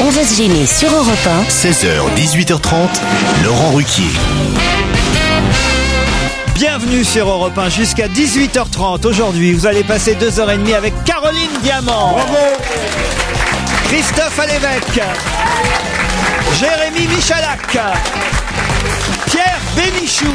On va se gêner sur Europe 16h, 18h30, Laurent Ruquier. Bienvenue sur Europe 1 jusqu'à 18h30. Aujourd'hui, vous allez passer deux heures et demie avec Caroline Diamant. Bravo. Christophe Alévèque. Jérémy Michalak. Pierre Bénichou.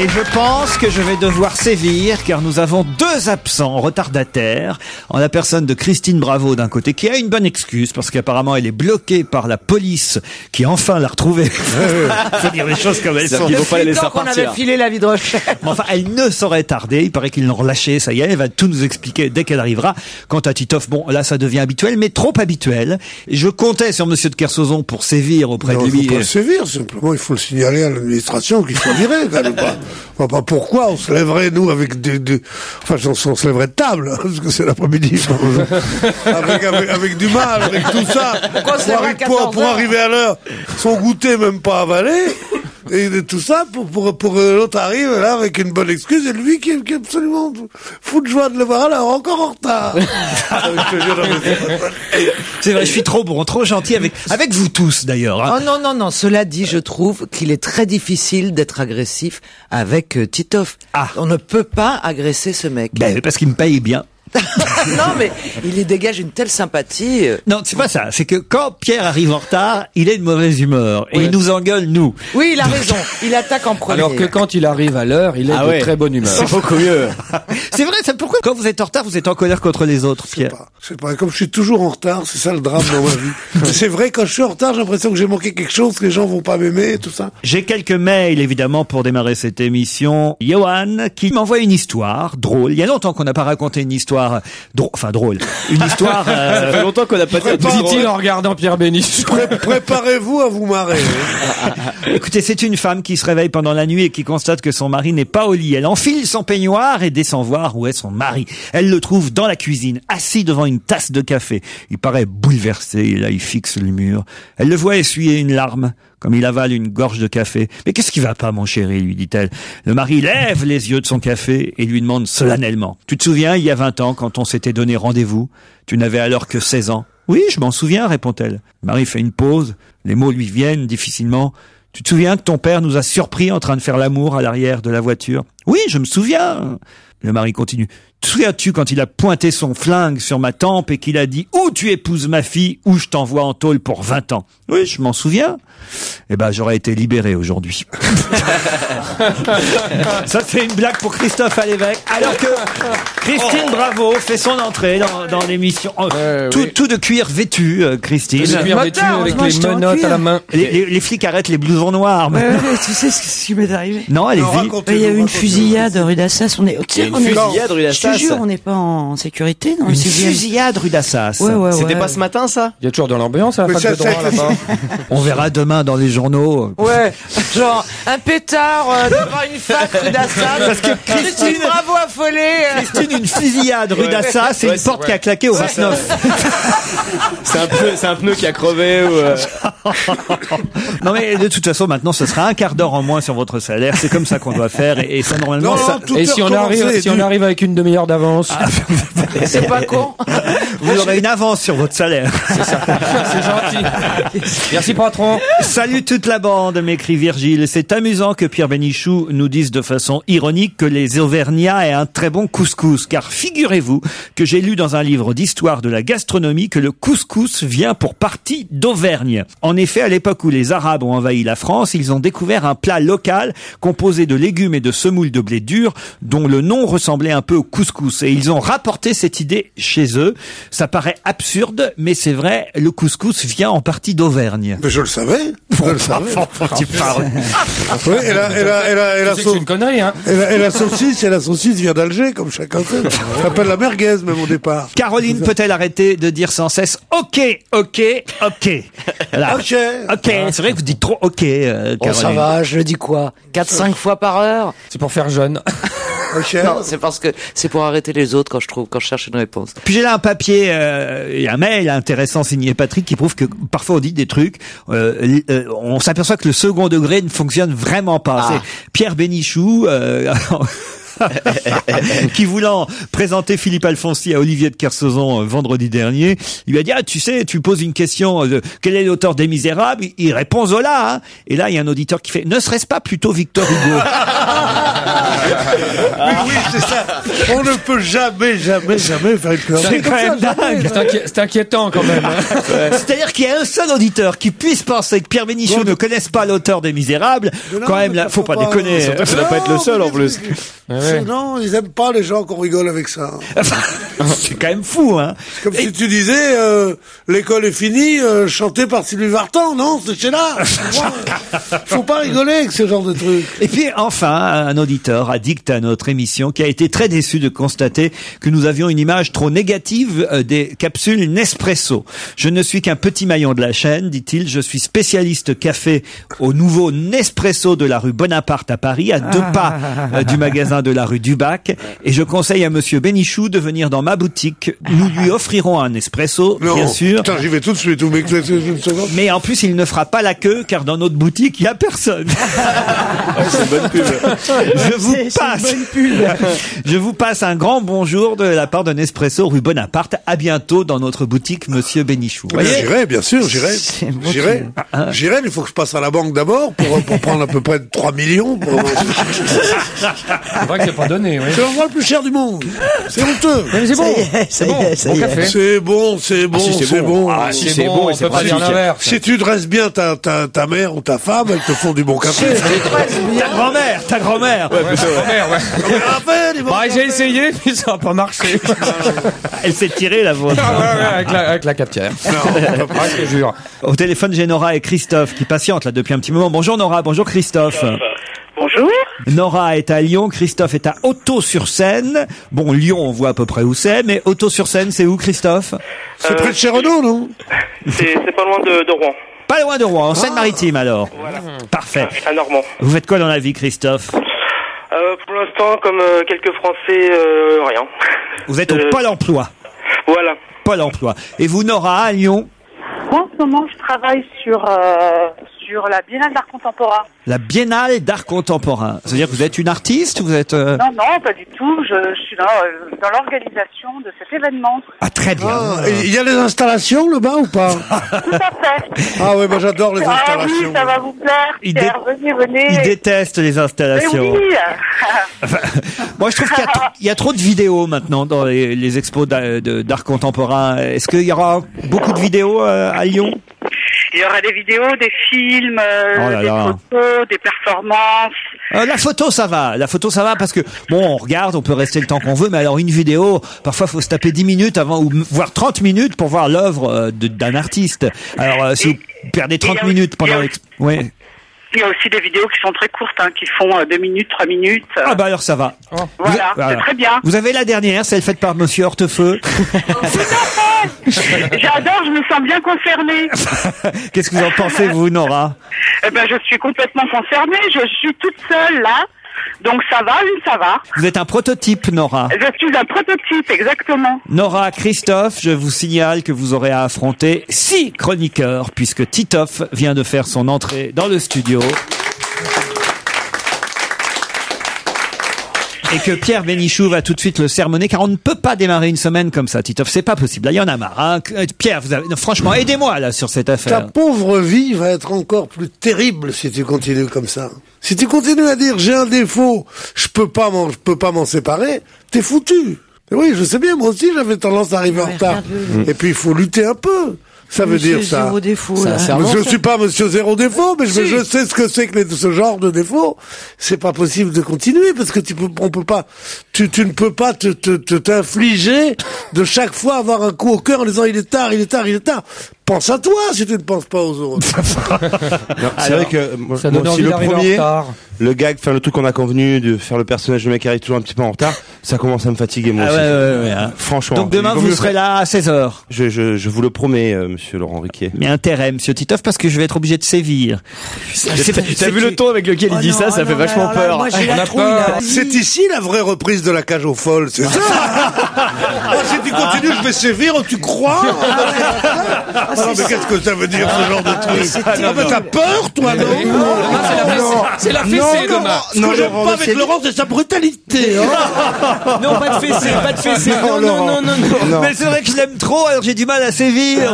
Et je pense que je vais devoir sévir car nous avons deux absents retardataires en la personne de Christine Bravo d'un côté qui a une bonne excuse parce qu'apparemment elle est bloquée par la police qui enfin l'a retrouvée. Faut dire les choses comme elles sont. Tant qu'on avait filé la vie de recherche. Mais enfin, elle ne saurait tarder. Il paraît qu'ils l'ont relâchée. Ça y est, elle va tout nous expliquer dès qu'elle arrivera. Quant à Titoff, bon, là, ça devient habituel, mais trop habituel. Et je comptais sur Monsieur de Kersozon pour sévir auprès Non, de il lui. faut pas le sévir, simplement il faut le signaler à l'administration qu'il soit viré. quand même pas. Pas pourquoi on se lèverait, nous, avec des... des- Enfin, on, se lèverait de table, parce que c'est l'après-midi. avec, avec, avec du mal, avec tout ça. Pourquoi pour, pour- 14 pour arriver à l'heure, son goûter même pas avalé. Et de tout ça pour pour pour l'autre arrive là avec une bonne excuse et lui qui est, qui est absolument fou de joie de le voir alors encore en retard. C'est- vrai, je suis trop bon, trop gentil avec avec vous tous d'ailleurs. hein. Oh non, non, non. Cela dit, je trouve qu'il est très difficile d'être agressif avec euh, Titoff. Ah. On ne peut pas agresser ce mec. Ben, parce qu'il me paye bien. non, mais il y dégage une telle sympathie. euh. Non, c'est pas ça. C'est que quand Pierre arrive en retard, il est de mauvaise humeur et Oui. il nous engueule nous. Oui, il a raison. Il attaque en premier. Alors que quand il arrive à l'heure, il est Ah de ouais. très bonne humeur. C'est beaucoup mieux. C'est vrai. C'est pourquoi quand vous êtes en retard, vous êtes en colère contre les autres, Pierre. pas. Je sais pas. Comme je suis toujours en retard, c'est ça le drame dans ma vie. C'est vrai, quand je suis en retard, j'ai l'impression que j'ai manqué quelque chose, que les gens vont pas m'aimer et tout ça. J'ai quelques mails évidemment pour démarrer cette émission. Johan qui m'envoie une histoire drôle. Il y a longtemps qu'on n'a pas raconté une histoire drôle, enfin drôle, une histoire. euh, Ça fait longtemps qu'on n'a pas dit en regardant Pierre Bénichou. Pré- Préparez-vous à vous marrer. Écoutez, c'est une femme qui se réveille pendant la nuit et qui constate que son mari n'est pas au lit. Elle enfile son peignoir et descend voir où est son mari. Elle le trouve dans la cuisine, assis devant une tasse de café. Il paraît bouleversé et là il fixe le mur. Elle le voit essuyer une larme comme il avale une gorge de café. Mais qu'est-ce qui va pas, mon chéri lui dit-elle. Le mari lève les yeux de son café et lui demande solennellement. Tu te souviens, il y a 20 ans, quand on s'était donné rendez-vous, tu n'avais alors que 16 ans. Oui, je m'en souviens, répond-elle. Le mari fait une pause. Les mots lui viennent difficilement. Tu te souviens que ton père nous a surpris en train de faire l'amour à l'arrière de la voiture Oui, je me souviens. Le mari continue. Souviens-tu quand il a pointé son flingue sur ma tempe et qu'il a dit ou tu épouses ma fille ou je t'envoie en tôle pour 20 ans? Oui, je m'en souviens. Eh ben, j'aurais été libéré aujourd'hui. Ça, c'est une blague pour Christophe Alévèque. Alors que Christine Bravo fait son entrée dans, dans l'émission. Oh, Ouais, tout, oui. tout de cuir vêtu, euh, Christine. Le cuir vêtu avec les menottes à la main. Les, les- les flics arrêtent les blousons noirs. Ouais, ouais, tu sais ce ce qui m'est arrivé Non, allez-y. Il y a eu une fusillade rue d'Assas. On est, une on est- fusillade rue Je te d'Assas. jure, on n'est pas en sécurité dans Une fusillade rue d'Assas. Ouais, ouais, C'était ouais. pas ce matin, ça? Il y a toujours de l'ambiance à la fac de droit là-bas. On verra demain dans les journaux. Ouais, genre un pétard euh, devant une fac rue d'Assas. Parce que Christine Bravo affolée. euh. Christine, une fusillade rue d'Assas, c'est Ouais, une porte qui a claqué au 29. C'est un pneu, c'est un pneu qui a crevé ou. euh, Non mais de toute façon, maintenant, ce sera un quart d'heure en moins sur votre salaire. C'est comme ça qu'on doit faire. Et, et ça, normalement, Non, ça... Et est si on recommencé, si on arrive avec une demi-heure d'avance, C'est pas con. vous aurez une avance sur votre salaire. c'est gentil. Merci patron. Salut toute la bande, m'écrit Virgile. C'est amusant que Pierre Bénichou nous dise de façon ironique que les Auvergnats aient un très bon couscous. Car figurez-vous que j'ai lu dans un livre d'histoire de la gastronomie que le couscous vient pour partie d'Auvergne. En effet, à l'époque où les Arabes ont envahi la France, ils ont découvert un plat local composé de légumes et de semoules de blé dur dont le nom ressemblait un peu au couscous. Et ils ont rapporté cette idée chez eux. Ça paraît absurde, mais c'est vrai, le couscous vient en partie d'Auvergne. Mais je le savais. Je le savais. Tu parles. Oui, et la, et la, et la, et la, C'est que sau- c'est une connerie, hein. et la, et la saucisse, et la saucisse vient d'Alger, comme chacun sait. Ça s'appelle la merguez, même au départ. Caroline peut-elle arrêter de dire sans cesse OK, OK, OK Voilà. Ok. OK, c'est vrai que vous dites trop OK, euh, Oh, ça Caroline. va, je le dis quoi? 4-5 fois par heure? C'est pour faire jeune. Non, c'est parce que c'est pour arrêter les autres quand je trouve, quand je cherche une réponse. Puis j'ai là un papier euh, et un mail intéressant signé Patrick qui prouve que parfois on dit des trucs, euh, euh, on s'aperçoit que le second degré ne fonctionne vraiment pas. Ah. C'est Pierre Bénichou. qui voulant présenter Philippe Alfonsi à Olivier de Kersauzon euh, vendredi dernier, il lui a dit ah tu sais tu poses une question euh, de quel est l'auteur des Misérables, il, répond Zola hein. et là il y a un auditeur qui fait ne serait-ce pas plutôt Victor Hugo? Oui, oui, c'est ça. On ne peut jamais, jamais, jamais faire une C'est comme quand ça, même dingue. C'est inqui- c'est inquiétant quand même. hein. C'est-à-dire qu'il y a un seul auditeur qui puisse penser que Pierre Bénichou ne connaisse pas l'auteur des Misérables. Non, Quand même, là, faut faut pas pas- déconner. Surtout que ça doit pas être le seul en plus. Non, ils aiment pas les gens qu'on rigole avec ça. C'est quand même fou, hein. Comme si tu disais, euh, l'école est finie, euh, chanté par Sylvie Vartan, non, c'est chez là. Faut pas rigoler avec ce genre de truc. Et puis enfin, un auditeur addict à notre émission qui a été très déçu de constater que nous avions une image trop négative euh, des capsules Nespresso. Je ne suis qu'un petit maillon de la chaîne, dit-il. Je suis spécialiste café au nouveau Nespresso de la rue Bonaparte à Paris, à deux pas euh, du magasin de la rue Dubac. Et je conseille à monsieur Bénichou de venir dans ma boutique. Nous lui offrirons un Nespresso, Non, bien sûr. Putain, j'y vais tout de suite. Mais que- une seconde. Mais en plus, il ne fera pas la queue car dans notre boutique, il n'y a personne. C'est une bonne pub. Je vous passe. une bonne pub. Je vous passe un grand bonjour de la part de Nespresso rue Bonaparte. À bientôt dans notre boutique, Monsieur Bénichou. Voyez J'irai, bien sûr, j'irai. J'irai. Ah, J'irai, mais il faut que je passe à la banque d'abord pour, pour prendre à peu près 3 millions. pour- vrai que c'est pas donné. Oui. C'est l'endroit le plus cher du monde. C'est honteux. Mais c'est bon. Ça y est, ça C'est y bon. est, ça Bon y est. café. C'est bon, c'est bon, si, c'est bon. bon. Ah, si, C'est bon, bon on et c'est peut pas dire pratique. l'inverse. Si tu dresses bien ta, ta, ta mère ou ta femme, elles te font du bon café. Ta grand-mère, ta grand-mère. Ouais, ouais. Raphaël, il va- Bah, j'ai essayé, mais ça a pas marché. Elle s'est tirée la vôtre. Ah avec, la, avec la cafetière. Non, pas, je jure. Au téléphone, j'ai Nora et Christophe qui patientent là depuis un petit moment. Bonjour Nora, bonjour Christophe. Bonjour. Nora est à Lyon, Christophe est à Auto-sur-Seine. Bon, Lyon, on voit à peu près où c'est, mais Auto-sur-Seine, c'est où Christophe? C'est près de chez Renault, non? C'est c'est pas loin de, de Rouen, Pas loin de Rouen, en Seine-Maritime alors. Parfait. à Normand. Vous faites quoi dans la vie, Christophe? Euh, pour l'instant, comme euh, quelques Français, euh, rien. Vous êtes au Euh, Pôle emploi. Voilà. Pôle emploi. Et vous, Nora, à Lyon? Moi, en ce moment, je travaille sur, euh, sur la Biennale d'art contemporain. La Biennale d'art contemporain. C'est-à-dire que vous êtes une artiste Vous êtes... euh, Non, non, pas du tout. Je, je suis dans, euh, dans l'organisation de cet événement. Ah, très bien. Ah, Il y a les installations là-bas ou pas Tout à fait. Ah ouais, moi j'adore les Ah oui, installations. ça va vous plaire. Il Pierre. Venez, venez. Il déteste les Mais installations. oui. Moi, je trouve qu'il y a y, trop de vidéos maintenant dans les, les expos d'art contemporain. Est-ce qu'il y aura beaucoup de vidéos euh, à Lyon? Il y aura des vidéos, des films, euh, Oh là des là. photos, des performances. Euh, La photo, ça va. La photo, ça va parce que bon, on regarde, on peut rester le temps qu'on veut, mais alors une vidéo, parfois, faut se taper 10 minutes avant ou m- voire 30 minutes pour voir l'œuvre euh, de- d'un artiste. Alors, euh, si vous perdez 30 il y a- minutes pendant a- l'ex... Ouais. Il y a aussi des vidéos qui sont très courtes, hein, qui font 2 minutes, 3 minutes. Ah bah alors ça va. voilà, vous- voilà. c'est très bien. Vous avez la dernière, celle faite par Monsieur Hortefeux. J'adore, je me sens bien concernée. Qu'est-ce que vous en pensez, vous, Nora? Eh ben, je suis complètement concernée. Je suis toute seule là. Donc ça va, oui, ça va. Vous êtes un prototype, Nora. Je suis un prototype, exactement. Nora, Christophe, je vous signale que vous aurez à affronter six chroniqueurs, puisque Titoff vient de faire son entrée dans le studio. Et que Pierre Bénichou va tout de suite le sermonner, car on ne peut pas démarrer une semaine comme ça, Titoff. C'est pas possible. Là, il y en a marre. hein. Euh, Pierre, vous avez... non, franchement, aidez-moi là sur cette Ta affaire. pauvre vie va être encore plus terrible si tu continues comme ça. Si tu continues à dire j'ai un défaut, je peux pas m'en, je peux pas m'en séparer, t'es foutu. Et oui, je sais bien, moi aussi j'avais tendance à arriver en retard. Et puis il faut lutter un peu. Ça veut Monsieur dire ça. Zéro défaut, là. je suis pas monsieur zéro défaut, mais je, je sais ce que c'est que les- ce genre de défaut. C'est pas possible de continuer parce que tu peux, on peut pas, tu, tu ne peux pas te, te, te- t'infliger de chaque fois avoir un coup au cœur en disant il est tard, il est tard, il est tard. Pense à toi si tu ne penses pas aux autres. C'est vrai que moi, Ça moi aussi envie le premier, le gag, enfin le truc qu'on a convenu de faire le personnage de mec qui arrive toujours un petit peu en retard, Ça commence à me fatiguer moi Ah aussi. ouais, ouais, ouais, hein. Franchement. Donc demain, vous serez faire- là à 16h. Je, je, je vous le promets, euh, monsieur Laurent Riquier. Mais intérêt, monsieur Titoff, parce que je vais être obligé de sévir. T'as vu le ton avec lequel il dit ça, ça fait vachement peur. On a peur. C'est ici la vraie reprise de la cage aux folles, c'est ça? Ah, Si tu continues, je vais sévir, tu crois? Ah non, mais qu'est-ce que ça veut dire ce genre de truc Ah, mais t'as peur, toi, non Demain, c'est la fessée. C'est la fessée non, demain. Ce que j'aime pas avec Laurent, c'est sa brutalité. hein. Non, pas de fessée, pas de fessée. Non, non, non, non, non. Mais c'est vrai que je l'aime trop, alors j'ai du mal à sévir.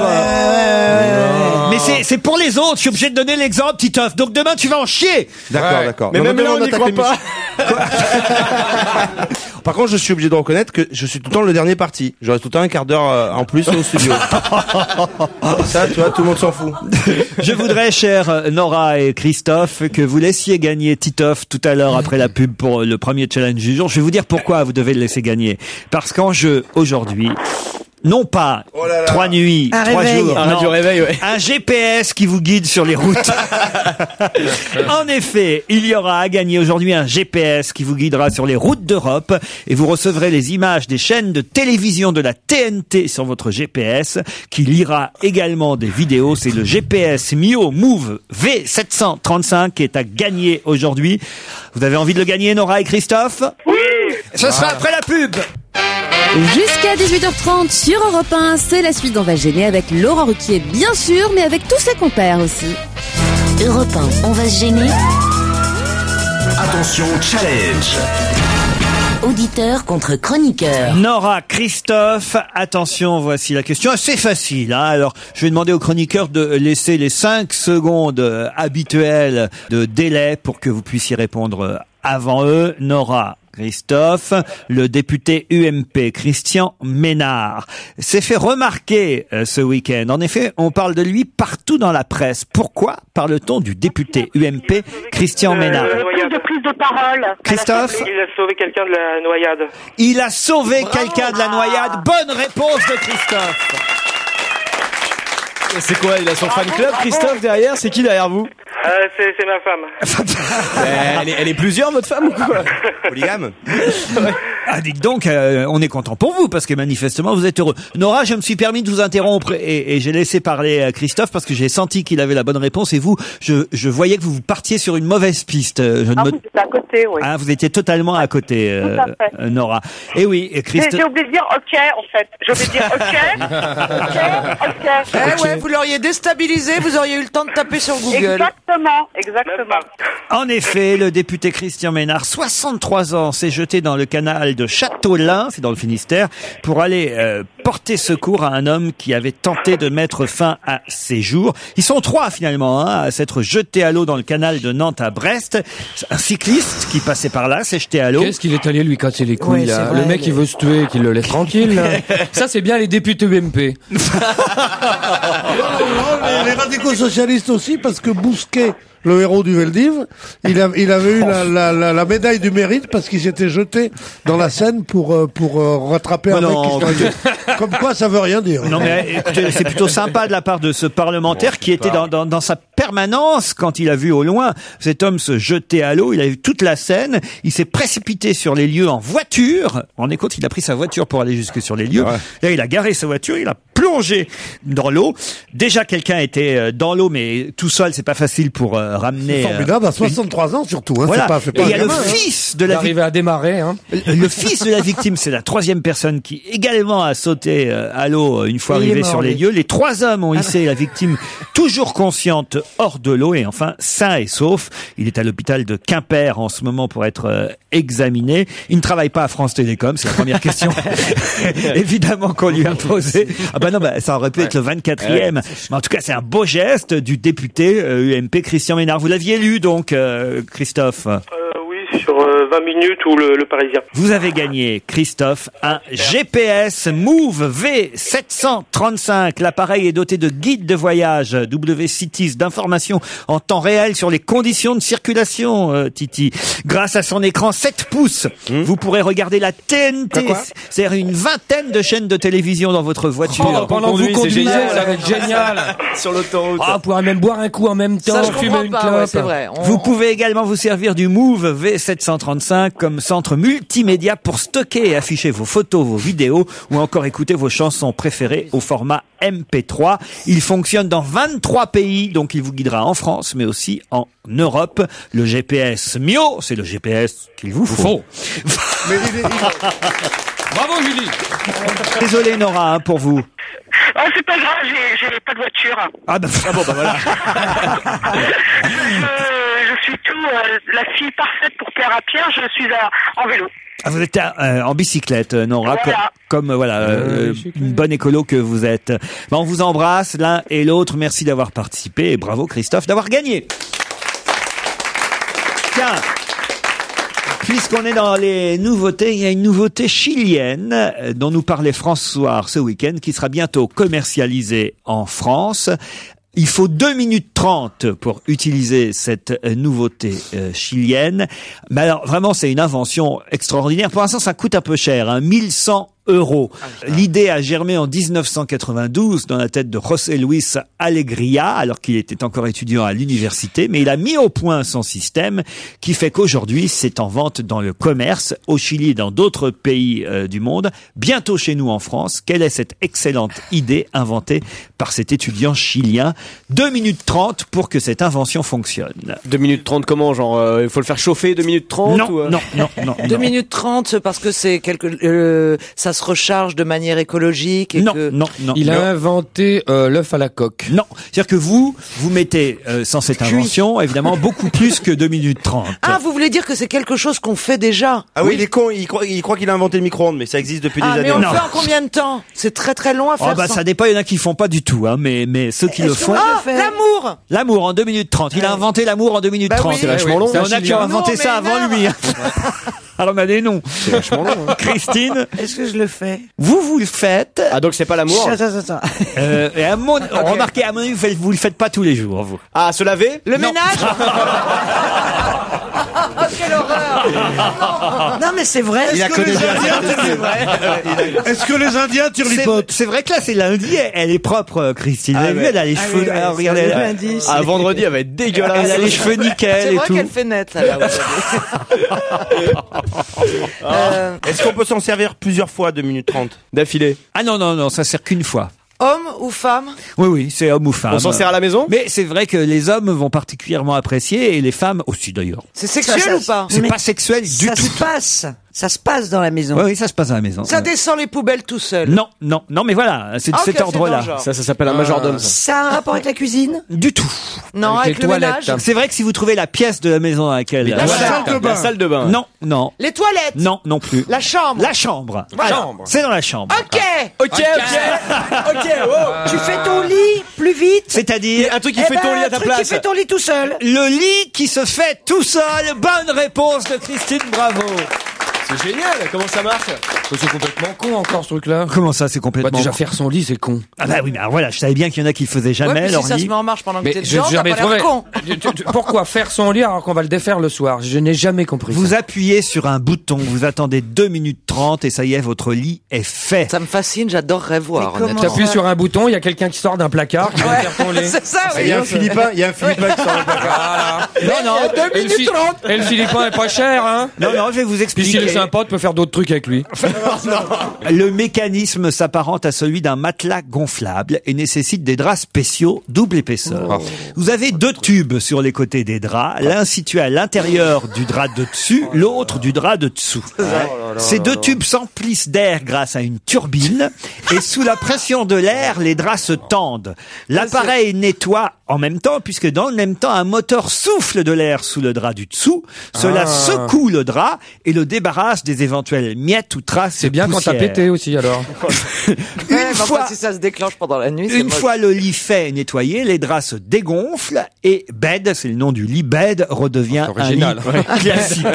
Mais c'est, pour les autres, je suis obligé de donner l'exemple, Titoff. Donc demain, tu vas en chier. D'accord, d'accord. Mais Non, même là, on n'y croit pas. Par contre, je suis obligé de reconnaître que je suis tout le temps le dernier parti. J'aurai tout le temps un quart d'heure euh, en plus au studio. ça, tout le monde s'en fout. Je voudrais, chers Nora et Christophe, que vous laissiez gagner Titoff tout à l'heure après la pub pour le premier challenge du jour. Je vais vous dire pourquoi vous devez le laisser gagner. Parce qu'en jeu, aujourd'hui, non pas Oh là là. trois nuits, Un trois réveil. jours, Un non, radio réveil, ouais. un GPS qui vous guide sur les routes. en effet, il y aura à gagner aujourd'hui un GPS qui vous guidera sur les routes d'Europe et vous recevrez les images des chaînes de télévision de la TNT sur votre GPS qui lira également des vidéos. C'est le GPS Mio Move V735 qui est à gagner aujourd'hui. Vous avez envie de le gagner, Nora et Christophe? Oui. Ce sera après la pub. Jusqu'à 18h30 sur Europe 1, c'est la suite d'On va gêner avec Laurent Ruquier, bien sûr, mais avec tous ses compères aussi. Europe 1, on va se gêner. Attention, challenge. Auditeur contre chroniqueur. Nora, Christophe, attention, voici la question assez facile. Hein. Alors, je vais demander aux chroniqueurs de laisser les 5 secondes euh, habituelles de délai pour que vous puissiez répondre euh, avant eux. Nora, Christophe, le député UMP Christian Ménard s'est fait remarquer euh, ce week-end. En effet, on parle de lui partout dans la presse. Pourquoi parle-t-on du député UMP Christian Ménard? Euh, plus de prise de parole. Christophe? Il a sauvé quelqu'un de la noyade. Il a sauvé quelqu'un de la noyade. Bonne réponse de Christophe. C'est quoi Il a son fan club, Christophe, derrière? C'est qui derrière vous? Euh, c'est c'est ma femme. Euh, elle, est, elle est plusieurs, votre femme ou quoi? Polygame Ah, dites donc, euh, on est content pour vous parce que manifestement vous êtes heureux. Nora, je me suis permis de vous interrompre et, et j'ai laissé parler à Christophe parce que j'ai senti qu'il avait la bonne réponse et vous, je, je voyais que vous partiez sur une mauvaise piste. Euh, Je ne Ah me- oui, c'est à côté, oui. Ah, vous étiez totalement à côté, euh, Tout à fait. euh, Nora. Et oui, et J'ai Christophe. j'ai oublié de dire OK, en fait. J'ai oublié de dire OK. OK, OK. Eh ouais, vous l'auriez déstabilisé, vous auriez eu le temps de taper sur Google. Exactement, exactement. En effet, le député Christian Ménard, 63 ans, s'est jeté dans le canal de Châteaulin, c'est dans le Finistère, pour aller euh, porter secours à un homme qui avait tenté de mettre fin à ses jours. Ils sont trois finalement hein, à s'être jetés à l'eau dans le canal de Nantes à Brest. Un cycliste qui passait par là s'est jeté à l'eau. Qu'est-ce qu'il est allé lui casser les couilles Ouais, là c'est vrai, Le mec mais- il veut se tuer, qu'il le laisse tranquille. là. Ça c'est bien les députés UMP. Non, les, les radicaux socialistes aussi, parce que Bousquet, see le héros du Veldiv, il, a- il avait eu la, la, la, la médaille du mérite parce qu'il s'était jeté dans la Seine pour, euh, pour euh, rattraper un mec non, qui se noyait. Comme quoi, ça veut rien dire. Non mais écoutez, c'est plutôt sympa de la part de ce parlementaire qui était dans, dans, dans sa permanence quand il a vu au loin cet homme se jeter à l'eau. Il a vu toute la scène. Il s'est précipité sur les lieux en voiture. On compte, il a pris sa voiture pour aller jusque sur les lieux. Là, il a garé sa voiture, il a plongé dans l'eau. Déjà, quelqu'un était euh, dans l'eau, mais tout seul, c'est pas facile pour euh, ramener. euh, Formidable, à 63 ans surtout. Hein, voilà. c'est pas, c'est Et pas il y a le gamin, hein. fils de la victime. D'arriver à démarrer. Hein. Le fils de la victime, c'est la troisième personne qui également a sauté euh, à l'eau euh, une fois Et il est arrivé mort, sur les lui. lieux. Les trois hommes ont hissé la victime toujours consciente hors de l'eau et enfin sain et sauf. Il est à l'hôpital de Quimper en ce moment pour être euh, examiné. Il ne travaille pas à France Télécom, c'est la première question évidemment qu'on lui a posée. Ah bah non, bah, ça aurait pu être le 24e. Mais en tout cas, c'est un beau geste du député euh, UMP Christian Vous l'aviez lu donc, euh, Christophe? Euh, sur euh, 20 minutes ou le, le Parisien. Vous avez gagné, Christophe, un GPS Move V735. L'appareil est doté de guides de voyage WCities d'informations en temps réel sur les conditions de circulation, euh, Titi. Grâce à son écran 7 pouces, vous pourrez regarder la TNT, c'est-à-dire une vingtaine de chaînes de télévision dans votre voiture. Oh, pendant que vous conduisez, génial. ça va être génial. Sur l'autoroute. Ah, on pourra même boire un coup en même temps, Ça, je fumer comprends une pas, clope. ouais, vrai. On- Vous pouvez également vous servir du Move 735 comme centre multimédia pour stocker et afficher vos photos, vos vidéos ou encore écouter vos chansons préférées au format MP3. Il fonctionne dans 23 pays, donc il vous guidera en France, mais aussi en Europe. Le GPS Mio, c'est le GPS qu'il vous faut. Bravo Julie Désolé Nora hein, pour vous. Oh, c'est pas grave, j'ai j'ai pas de voiture. Ah, bah, bon, bah voilà. Euh, je suis tout, euh, la fille parfaite pour plaire à Pierre, je suis à- en vélo. Ah, vous êtes euh, en bicyclette, euh, Nora, Voilà. co- comme voilà euh, une bonne écolo que vous êtes. Bah, on vous embrasse l'un et l'autre. Merci d'avoir participé et bravo Christophe d'avoir gagné. Tiens. Puisqu'on est dans les nouveautés, il y a une nouveauté chilienne dont nous parlait François ce week-end qui sera bientôt commercialisée en France. Il faut 2 minutes 30 pour utiliser cette euh, nouveauté euh, chilienne. Mais alors vraiment c'est une invention extraordinaire. Pour l'instant ça coûte un peu cher, hein, 1100 euros. L'idée a germé en 1992 dans la tête de José Luis Alegria, alors qu'il était encore étudiant à l'université, mais il a mis au point son système qui fait qu'aujourd'hui c'est en vente dans le commerce au Chili et dans d'autres pays euh, du monde, bientôt chez nous en France. Quelle est cette excellente idée inventée par cet étudiant chilien? 2 minutes 30 pour que cette invention fonctionne. 2 minutes 30 comment Genre, euh, il faut le faire chauffer 2 minutes 30 Non, ou, euh non, non, non. 2 non. minutes 30 c'est parce que c'est quelque euh, ça se recharge de manière écologique et Non, que non, non. Il non. a inventé euh, l'œuf à la coque. Non, c'est-à-dire que vous, vous mettez, euh, sans cette invention, évidemment, beaucoup plus que 2 minutes 30. Ah, vous voulez dire que c'est quelque chose qu'on fait déjà Ah oui, il est con, il croit, il croit qu'il a inventé le micro-ondes, mais ça existe depuis Ah, des mais on années. le fait en combien de temps? C'est très très long à faire Oh bah sans- ça dépend, il y en a qui font pas du tout, hein, mais, mais ceux qui le Est-ce font... Ah, l'amour L'amour en 2 minutes 30. Il a inventé l'amour en 2 minutes Bah 30. oui. C'est vachement long. Il y en C'est un a qui ont Chilien. inventé Non, ça mais avant non. lui. Alors, on a des noms. C'est vachement long. hein. Christine, Est-ce que je le fais? Vous, vous le faites. Ah donc c'est pas l'amour? Attends, attends, attends. Euh, et à mon, remarquez, à mon avis, vous, faites- vous le faites pas tous les jours, vous. Ah, se laver? Le ménage? Non, mais c'est vrai. Est-ce que, les Indiens, Est-ce que les Indiens C'est turlipotent c'est vrai que là, c'est lundi, elle, elle est propre, euh, Christine. Vous Ah avez vu, ouais. elle a les Ah cheveux, oui, c'est regardez, le elle, a- lundi, Ah, vendredi, elle va être dégueulasse. elle a les cheveux nickel C'est et vrai tout. qu'elle fait net, là. euh, Est-ce qu'on peut s'en servir plusieurs fois 2 minutes 30 D'affilée. Ah non, non, non, ça sert qu'une fois. Homme ou femme Oui, oui, c'est homme ou femme. On s'en sert à la maison Mais c'est vrai que les hommes vont particulièrement apprécier et les femmes aussi d'ailleurs. C'est sexuel Ça, ça- ou pas C'est Mais pas sexuel du Ça tout. se passe. Ça se passe dans la maison. Oui, oui, ça se passe à la maison. Ça descend les poubelles tout seul. Non, non, non, mais voilà, c'est de Ah, ok, cet c'est ordre-là. dans le genre. Ça, ça s'appelle un majordome. ça. Ça a un rapport avec la cuisine? Du tout. Non, Avec le ménage. C'est vrai que si vous trouvez la pièce de la maison dans laquelle... La salle chambre. de bain. La salle de bain. Non, non, Les toilettes. non, non plus. La chambre. La chambre. Voilà. Alors, C'est dans la chambre. Ok. Ok, ok. ok, oh. Tu fais ton lit plus vite. C'est-à-dire Un truc qui Eh fait ben, ton lit à un ta truc place. qui fait ton lit tout seul. le lit qui se fait tout seul. Bonne réponse de Christine Bravo. C'est génial. Comment ça marche C'est complètement con encore ce truc-là. Comment ça, c'est Bah, complètement... déjà faire son lit, c'est con. Ah bah oui, mais alors voilà, je savais bien qu'il y en a qui le faisaient Ouais, jamais puis leur si ça lit. se met en marche pendant que Mais t'es dedans, t'as jamais pas trouvé. l'air con. Pourquoi faire son lit alors qu'on va le défaire le soir? Je n'ai jamais compris. Vous ça. appuyez sur un bouton, vous attendez 2 minutes 30 et ça y est, votre lit est fait. Ça me fascine, j'adorerais voir. T'appuies sur un bouton, il y a quelqu'un qui sort d'un placard qui va Ouais, faire ton lit. c'est ça, Il oui. y a un Philippin, il y a un Philippin qui sort le placard. Non, non, Et le, Fi- et le Philippin est pas cher, hein non, non, je vais vous expliquer. Est sympa, tu peux faire d'autres trucs avec lui. Le mécanisme s'apparente à celui d'un matelas gonflable et nécessite des draps spéciaux double épaisseur. Vous avez deux tubes sur les côtés des draps, l'un situé à l'intérieur du drap de dessus, l'autre du drap de dessous. Ces deux tubes s'emplissent d'air grâce à une turbine et sous la pression de l'air, les draps se tendent. L'appareil nettoie en même temps puisque dans le même temps, un moteur souffle de l'air sous le drap du dessous. Cela Ah. secoue le drap et le débarrasse des éventuelles miettes ou traces C'est bien quand t'as pété aussi alors. Une fois, si ça se déclenche pendant la nuit, une fois le lit fait et nettoyé, les draps se dégonflent et bed, c'est le nom du lit, bed redevient un lit original. classique.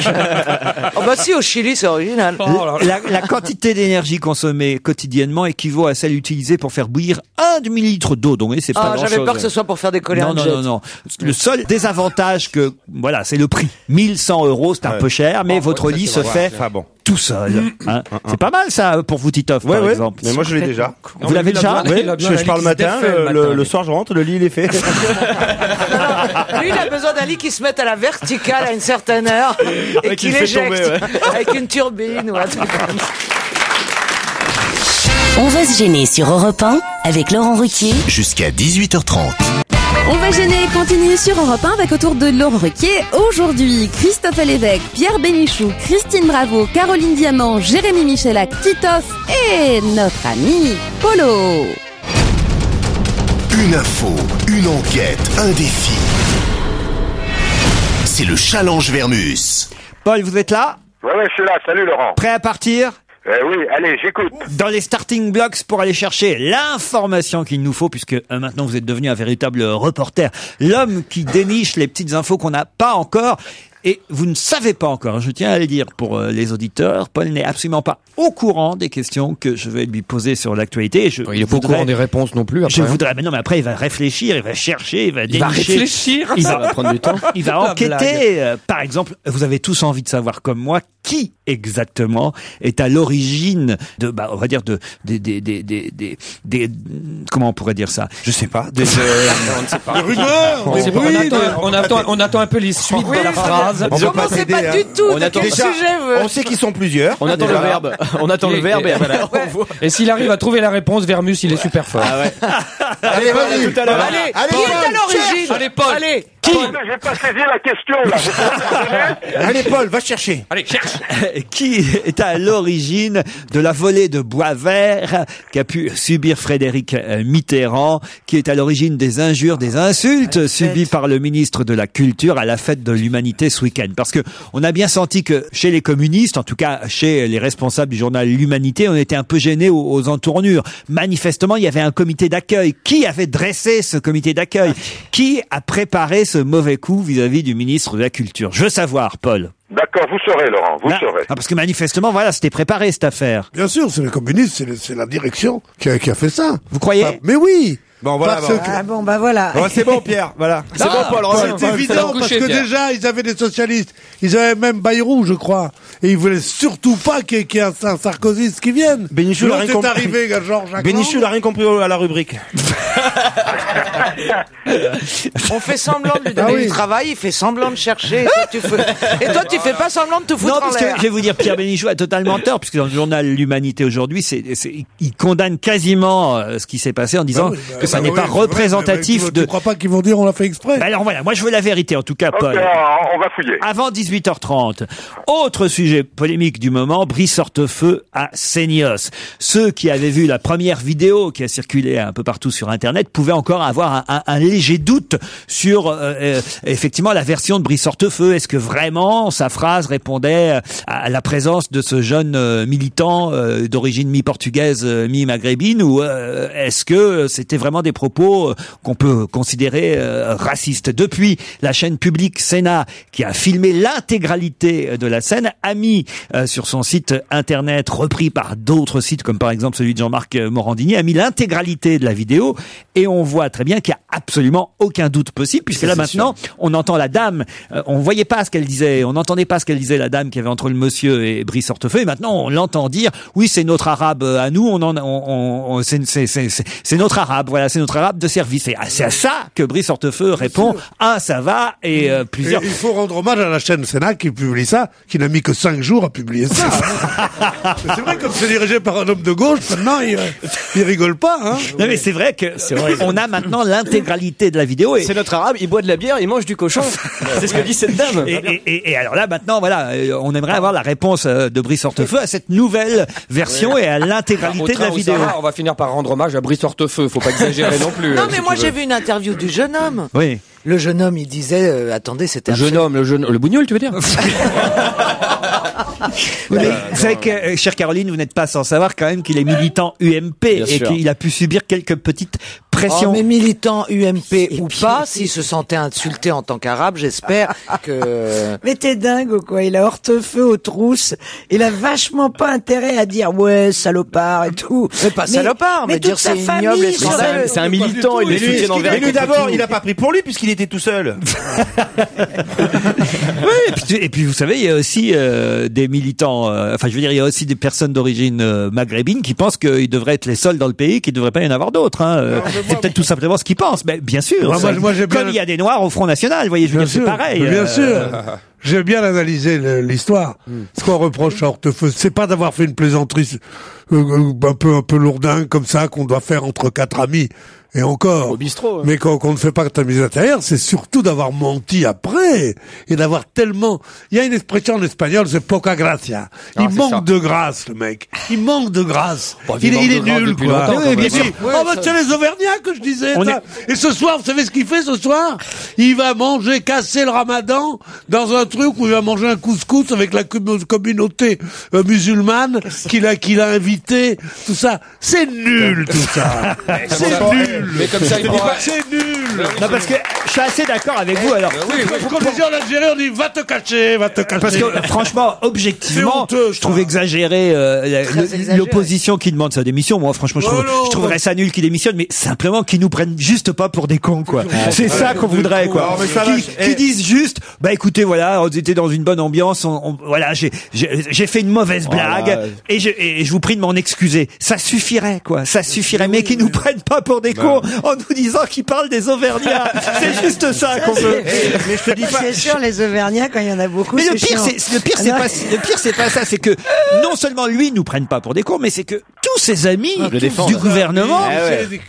Oh bah si, au Chili, c'est original. La, la quantité d'énergie consommée quotidiennement équivaut à celle utilisée pour faire bouillir un demi-litre d'eau. Donc, c'est pas Ah, grand-chose. j'avais peur que ce soit pour faire décoller non, un non, jet. non, non. Le seul désavantage que, voilà, c'est le prix. 1100 euros, c'est un peu cher, mais votre lit se fait Enfin bon. tout seul. hein. C'est pas mal ça pour vous, Titoff, Ouais, par ouais. exemple. Mais moi, je l'ai déjà. Vous l'avez déjà Ouais, je, je pars le matin, le, le- le soir je rentre, le lit il est fait. Lui, il a besoin d'un lit qui se mette à la verticale à une certaine heure et éjecte tomber, ouais. avec une turbine ou un truc comme ça. On va se gêner sur Europe 1 avec Laurent Ruquier. Jusqu'à 18h30. On va gêner continue sur Europe 1 avec autour de Laurent Ruquier. Aujourd'hui, Christophe Lévesque, Pierre Bénichou, Christine Bravo, Caroline Diamant, Jérémy Michelac, Titoff et notre ami Polo. Une info, une enquête, un défi. C'est le challenge Vermus. Paul, vous êtes là? Ouais, ouais, je suis là. Salut, Laurent. Prêt à partir? Euh, oui, allez, j'écoute. dans les starting blocks pour aller chercher l'information qu'il nous faut, puisque euh, maintenant vous êtes devenu un véritable reporter, l'homme qui déniche les petites infos qu'on n'a pas encore. Et vous ne savez pas encore, je tiens à le dire pour euh, les auditeurs, Paul n'est absolument pas au courant des questions que je vais lui poser sur l'actualité. je Il est pas au courant des réponses non plus. Après. Je voudrais, mais non, mais après il va réfléchir, il va chercher, il va Il va dénicher. réfléchir il Ça va, va prendre du temps. Il va La enquêter. blague. euh, Par exemple, vous avez tous envie de savoir comme moi qui exactement est à l'origine de, bah, on va dire de, des, des, des, des, des, des- comment on pourrait dire ça? Je sais pas. Des, on ne sait pas. Des rumeurs, On, des sait pas. On bruits, attend, des- on, attend, on attend un peu les suites de la phrase. On peut pas t'aider, pas hein. du tout On de attend quel déjà- sujet veut. On sait qu'ils sont plusieurs. On attend le Déjà. verbe. On attend le Et- verbe et et- voilà. on voit. Et s'il arrive à trouver la réponse, Vermus, il est super fort. Ah ouais. Allez, vas-y. tout à l'heure. Allez, Allez, qui est à Paul, l'origine Allez, Paul. Allez, Qui J'ai pas saisi la question, là. Allez, Paul, va chercher. Allez, cherche. qui est à l'origine de la volée de bois vert qu'a pu subir Frédéric euh, Mitterrand, qui est à l'origine des injures, des insultes subies par le ministre de la Culture à la fête de l'humanité ce week-end? Parce que on a bien senti que chez les communistes, en tout cas chez les responsables du journal L'Humanité, on était un peu gênés aux, aux entournures. Manifestement, il y avait un comité d'accueil. Qui avait dressé ce comité d'accueil? Qui a préparé ce mauvais coup vis-à-vis du ministre de la Culture Je veux savoir, Paul. D'accord, vous saurez, Laurent, vous Ah, saurez. ah, parce que manifestement, voilà, c'était préparé cette affaire. Bien sûr, c'est les communistes, c'est la direction qui a, qui a fait ça. Vous croyez Ah, mais oui Bon, voilà. Parce bon. que- Ah bon, bah voilà. Bon, c'est bon, Pierre. Voilà. C'est bon, Paul, reviens. C'est évident parce coucher, que Pierre. déjà ils avaient des socialistes, ils avaient même Bayrou, je crois, et ils voulaient surtout pas qu'il y ait, ait un, un Sarkozy qui vienne. Bénichou l'a rien compris. arrivé, Georges Bénichou n'a rien compris à la rubrique. on fait semblant de lui Ah donner oui. du travail, il fait semblant de chercher. Et toi, tu fais, et toi, tu fais pas semblant de te Non, foutre en parce que l'air. je vais vous dire, Pierre Bénichou a totalement tort, puisque dans le journal L'Humanité aujourd'hui, c'est, il condamne quasiment euh, ce qui s'est passé en disant Bah oui, bah, que ça bah n'est oui, pas vrai, représentatif mais tu, de. Tu crois pas qu'ils vont dire on l'a fait exprès? Bah alors voilà, moi je veux la vérité en tout cas, Paul. on va fouiller. Avant 18h30. Autre sujet polémique du moment, Brice Hortefeux à Seignos. Ceux qui avaient vu la première vidéo qui a circulé un peu partout sur Internet pouvaient encore avoir un, un- un léger doute sur euh, euh, effectivement la version de Brice Hortefeux. Est-ce que vraiment sa phrase répondait euh, à la présence de ce jeune euh, militant euh, d'origine mi-portugaise, mi-maghrébine, ou euh, est-ce que c'était vraiment des propos euh, qu'on peut considérer euh, racistes. Depuis, la chaîne publique Sénat, qui a filmé l'intégralité de la scène, a mis euh, sur son site internet, repris par d'autres sites, comme par exemple celui de Jean-Marc euh, Morandini, a mis l'intégralité de la vidéo, et on voit très bien qu'il y a absolument aucun doute possible, puisque là maintenant, on entend la dame, euh, on voyait pas ce qu'elle disait, on n'entendait pas ce qu'elle disait la dame qui avait entre le monsieur et Brice Hortefeux, et maintenant on l'entend dire, oui c'est notre arabe euh, à nous, on en, on, on- c'est notre arabe, voilà, c'est notre arabe de service. Et ah, c'est à ça que Brice Hortefeux répond, ah ça va, et euh, Et plusieurs... il faut rendre hommage à la chaîne Sénat qui publie ça, qui n'a mis que 5 jours à publier ça. hein. Mais c'est vrai, comme c'est dirigé par un homme de gauche, maintenant, il, il rigole pas. Hein. Non mais c'est vrai que on a maintenant l'intégralité de la vidéo et, C'est notre arabe, il boit de la bière, il mange du cochon. C'est ce que dit cette dame. et, et- et- et alors là maintenant voilà, euh, on aimerait avoir la réponse euh, de Brice Hortefeux à cette nouvelle version et à l'intégralité de la vidéo. va, on va finir par rendre hommage à Brice Hortefeux. Faut pas exagérer non plus. Non, euh, mais si moi, j'ai vu une interview du jeune homme. Oui. Le jeune homme, il disait, euh, attendez, c'était Le un jeune homme, le jeune, le bougnoul, tu veux dire Mais vous savez que, euh, chère Caroline, vous n'êtes pas sans savoir quand même qu'il est militant UMP Bien et sûr. qu'il a pu subir quelques petites expression. Oh, mais militants UMP ou pas, s'il se sentait insulté en tant qu'arabe, j'espère que... Mais t'es dingue ou quoi? Il a hortefeux aux trousses. Il a vachement pas intérêt à dire ouais salopard et tout. Mais pas salopard, mais, dire sa c'est ignoble et scandaleux. C'est un militant, il lui, soutient envers mais lui d'abord, il a pas pris pour lui puisqu'il était tout seul. Oui, et puis, et puis, vous savez, il y a aussi euh, des militants, euh, enfin je veux dire, il y a aussi des personnes d'origine euh, maghrébine qui pensent qu'ils devraient être les seuls dans le pays, qu'il ne devrait pas y en avoir d'autres. Hein. C'est peut-être tout simplement ce qu'ils pensent, mais bien sûr. Moi, moi, moi, j'ai bien- Comme il y a des noirs au Front National, vous voyez, je veux dire, c'est pareil. Bien euh, sûr. J'ai bien analysé l'histoire. Ce qu'on reproche à Hortefeux, c'est pas d'avoir fait une plaisanterie un peu un peu lourdingue comme ça qu'on doit faire entre quatre amis et encore. Au bistrot. hein. Mais qu'on qu'on ne fait pas ta mise intérieure, c'est surtout d'avoir menti après et d'avoir tellement. Il y a une expression en espagnol, c'est poca gracia. Ah, il manque ça. de grâce, le mec. Il manque de grâce. Il, il est- il nul, quoi. Oui, bien sûr. Ouais, oh, bah, c'est les Auvergnats que je disais. Et ce soir, vous savez ce qu'il fait ce soir? Il va manger, casser le ramadan dans un truc où il va manger un couscous avec la commu- communauté euh, musulmane qu'il a, qu'il a invité. Tout ça, c'est nul tout ça. c'est ça- nul. Mais comme ça, il C'est nul. Non, parce que je suis assez d'accord avec vous. Alors, Quand on disait en Algérie, on dit va te cacher, va te cacher. Parce que franchement, C'est objectivement, honteux, je trouve exagéré euh, la- Très le- exagéré. l'opposition qui demande sa démission. Moi, franchement, je, Oh trouve, non, je trouverais ça nul qu'il démissionne, mais simplement qu'ils nous prennent juste pas pour des cons, quoi. C'est ça qu'on voudrait, quoi. Alors, mais ça va, Qui, je- qui eh. disent juste, bah écoutez, voilà, on était dans une bonne ambiance, on, on- voilà, j'ai j'ai j'ai fait une mauvaise Voilà. blague et, je, et je vous prie de m'en excuser. Ça suffirait, quoi. Ça suffirait, mais qu'ils nous prennent pas pour des cons en nous disant qu'ils parlent des Auvergnats. C'est juste ça qu'on veut. Mais je te dis pas. C'est sûr, les Auvergnats, quand il y en a beaucoup, Mais le c'est pire, c'est le pire, c'est Ah, pas le pire, c'est pas ça. C'est que non seulement lui nous prenne pas pour des cons, mais c'est que tous ses amis défendent. du gouvernement. Ah ouais.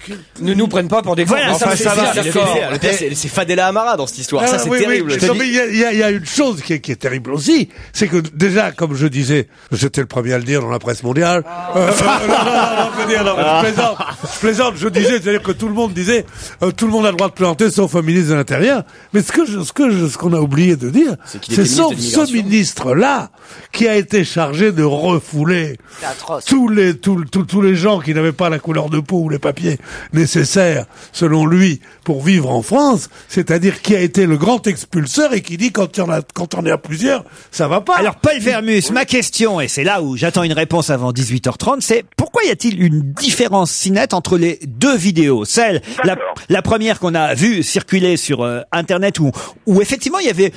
Ne nous prennent pas pour des cons. Voilà, Enfin, ça, c'est- Fadela Amara dans cette histoire. Ça, Ah, c'est oui, oui, terrible. il y a, une chose qui est, qui est terrible aussi, c'est que déjà, comme je disais, j'étais le premier à le dire dans la presse mondiale. Je plaisante, je plaisante, je disais, c'est-à-dire que tout le monde disait, euh, tout le monde a le droit de planter sauf un ministre de l'Intérieur. Mais ce que je, ce que je, ce qu'on a oublié de dire, c'est sauf ce ministre-là qui a été chargé de refouler tous les tous, tous, tous les gens qui n'avaient pas la couleur de peau ou les papiers nécessaires selon lui pour vivre en France, c'est-à-dire qui a été le grand expulseur et qui dit quand il y en a quand on est à plusieurs, ça va pas. Alors Paul Vermus, ma question, et c'est là où j'attends une réponse avant 18h30, c'est pourquoi y a-t-il une différence si nette entre les deux vidéos? Celle, la, la première qu'on a vue circuler sur euh, Internet où, où effectivement il y avait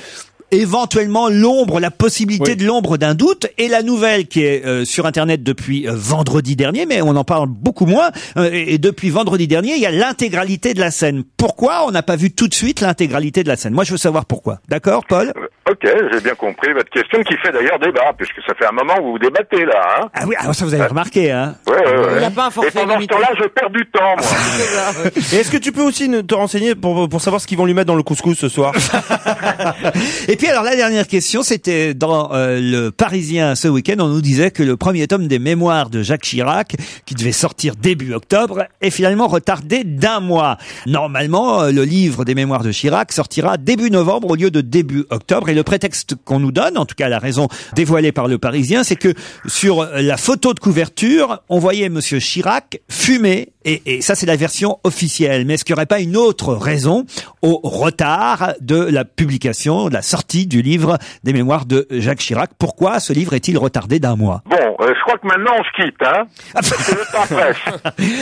éventuellement l'ombre, la possibilité de l'ombre d'un doute, et la nouvelle qui est euh, sur Internet depuis euh, vendredi dernier, mais on en parle beaucoup moins, euh, et, et depuis vendredi dernier, il y a l'intégralité de la scène. Pourquoi on n'a pas vu tout de suite l'intégralité de la scène? Moi je veux savoir pourquoi. D'accord Paul? Ok, j'ai bien compris votre question qui fait d'ailleurs débat, puisque ça fait un moment où vous débattez là. Hein Ah oui, alors ça vous avez remarqué, hein ouais, ouais, ouais. Il n'y a pas un Et forfait pendant ce temps-là, je perds du temps, moi. Et est-ce que tu peux aussi te renseigner pour, pour savoir ce qu'ils vont lui mettre dans le couscous ce soir? Et puis alors la dernière question, c'était dans euh, le Parisien ce week-end, on nous disait que le premier tome des mémoires de Jacques Chirac, qui devait sortir début octobre, est finalement retardé d'un mois. Normalement, euh, le livre des mémoires de Chirac sortira début novembre au lieu de début octobre. Et le prétexte qu'on nous donne, en tout cas la raison dévoilée par le Parisien, c'est que sur la photo de couverture, on voyait Monsieur Chirac fumer. Et, ça, c'est la version officielle. Mais est-ce qu'il n'y aurait pas une autre raison au retard de la publication, de la sortie du livre des mémoires de Jacques Chirac? Pourquoi ce livre est-il retardé d'un mois? Euh, je crois que maintenant on se quitte, hein Parce que le temps presse.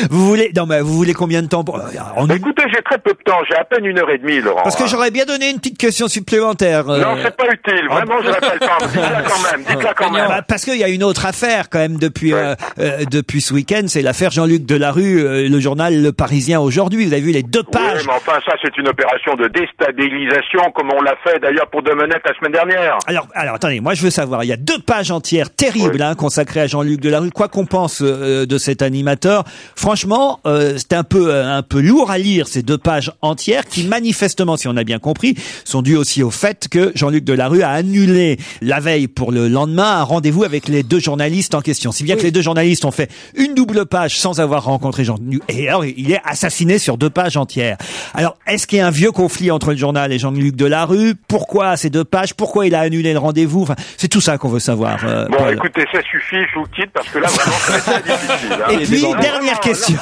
Vous voulez non mais vous voulez combien de temps pour- euh, Écoutez, j'ai très peu de temps, j'ai à peine une heure et demie, Laurent. Parce que hein. j'aurais bien donné une petite question supplémentaire. euh, Non, c'est pas utile, vraiment, j'aurais pas le temps. Dites-la quand même, dites-la quand même. Bah, parce qu'il y a une autre affaire quand même depuis euh, euh, depuis ce week-end, c'est l'affaire Jean-Luc Delarue, euh, le journal Le Parisien aujourd'hui. Vous avez vu les deux Oui, pages. mais enfin, ça, c'est une opération de déstabilisation, comme on l'a fait d'ailleurs pour Domenech la semaine dernière. Alors, alors attendez, moi je veux savoir, il y a deux pages entières terribles hein, consacrées à Jean-Luc Delarue. Quoi qu'on pense euh, de cet animateur, franchement, euh, c'est un peu euh, un peu lourd à lire ces deux pages entières qui manifestement, si on a bien compris, sont dues aussi au fait que Jean-Luc Delarue a annulé la veille pour le lendemain un rendez-vous avec les deux journalistes en question. Si bien que les deux journalistes ont fait une double page sans avoir rencontré Jean-Luc, et alors il est assassiné sur deux pages entières. Alors, est-ce qu'il y a un vieux conflit entre le journal et Jean-Luc Delarue? Pourquoi ces deux pages? Pourquoi il a annulé le rendez-vous? Enfin, c'est tout ça qu'on veut savoir. euh, Bon, Paul. écoutez, ça suffit. Fiche, je vous quitte parce que là, vraiment, c'est très difficile. hein. Et puis, Non, dernière non, question.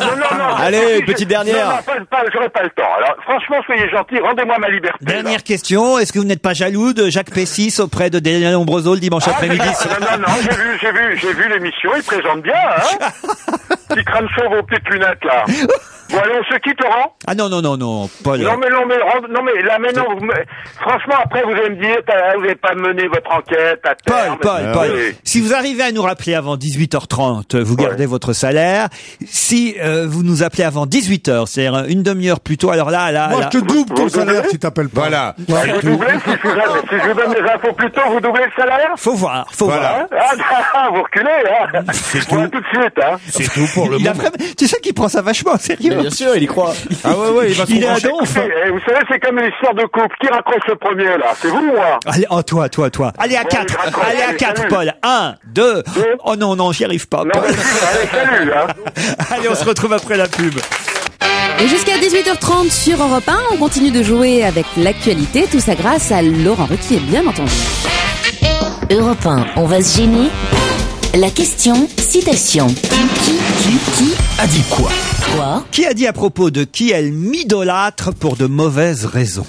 Non, non, non. Allez, petite dernière. Non, pas, pas, j'aurais pas le temps. Alors, franchement, soyez gentils, rendez-moi ma liberté. là. Dernière question. Est-ce que vous n'êtes pas jaloux de Jacques Pessis auprès de Daniel Ombroso le dimanche Ah, après-midi non, non, non, j'ai vu, j'ai vu, j'ai vu l'émission, il présente bien, hein. Petit crâne chauve aux petites lunettes, là. Bon, allez, on se quitte, Laurent Ah non, non, non, non, Paul. Non, mais non, mais, rend- non, mais là, mais non, vous me- franchement, après, vous allez me dire, t'as- vous n'avez pas mené votre enquête à Paul, terme. Paul, Oui. Paul, si vous arrivez à nous rappeler avant 18h30, vous gardez votre salaire. Si euh, vous nous appelez avant 18h, c'est-à-dire une demi-heure plus tôt, alors là, là, Moi, là... je te double ton salaire si t'appelles pas. Voilà. Vous doublez, si je, vous, si je vous donne des infos plus tôt, vous doublez le salaire Faut voir, faut Voilà. Hein Ah, vous reculez, hein Voilà, tout de suite, hein C'est tout pour le voir. Il a moment. vraiment- Tu sais qu'il prend ça vachement au sérieux. Bien sûr, il y croit. Ah ouais, ouais, il va se Il est à donf. Eh, Vous savez, c'est comme une histoire de couple. Qui raccroche le premier, là? C'est vous ou moi? Allez, oh, toi, toi, toi. Allez à Bon, 4, je raccroche. allez à Allez, 4, salut. Paul. 1, 2. Deux. Oh non, non, j'y arrive pas. Non, Paul. mais allez, salut, hein Allez, on se retrouve après la pub. Et jusqu'à 18h30 sur Europe 1, on continue de jouer avec l'actualité, tout ça grâce à Laurent Ruquier, bien entendu. Europe 1, on va se gêner La question, citation. Qui, qui, qui A dit quoi Quoi Qui a dit à propos de qui elle m'idolâtre pour de mauvaises raisons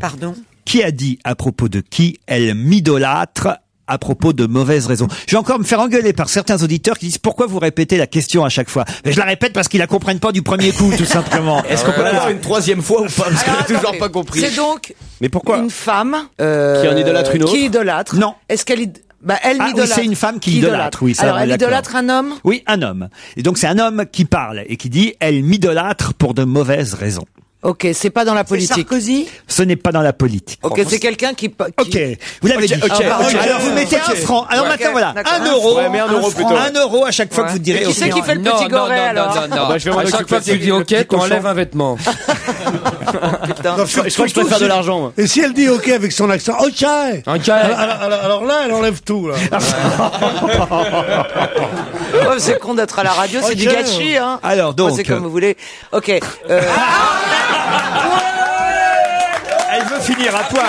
Pardon Qui a dit à propos de qui elle m'idolâtre à propos de mauvaises raisons. Je vais encore me faire engueuler par certains auditeurs qui disent pourquoi vous répétez la question à chaque fois. Mais je la répète parce qu'ils la comprennent pas du premier coup, tout simplement. Est-ce qu'on peut l'avoir une troisième fois ou pas Parce qu'on n'a toujours attendez. pas compris. C'est donc Mais pourquoi une femme euh, Qui en idolâtre une autre Qui idolâtre Non. Est-ce qu'elle id- bah, elle Ah oui, c'est une femme qui idolâtre, oui, ça, Alors on est elle d'accord. idolâtre un homme? Oui, un homme. Et donc c'est un homme qui parle et qui dit elle m'idolâtre pour de mauvaises raisons. Ok, c'est pas dans la C'est politique. Sarkozy Ce n'est pas dans la politique. Ok, c'est quelqu'un qui, qui- Ok, vous l'avez dit. ok, ok, Alors vous ok, mettez ok. un franc. Alors maintenant Ok, voilà, un euro. Ouais, mais un euro franc. plutôt. Un euro à chaque fois que vous direz. Et qui ok. c'est qui fait le Non, petit non, goret non, alors non, non, non. bah, je vais m'en à chaque occuper, fois que tu c'est dis le OK, petit cochon. t'enlèves un vêtement. Putain. Non, Je crois que je préfère de l'argent. moi. Et si elle dit OK avec son accent, OK Un alors, cas. alors- alors- alors là, elle enlève tout. Là. Oh, c'est con d'être à la radio, c'est Ok. du gâchis, hein. Alors donc, c'est comme vous voulez. Ok. euh, elle veut finir à poil.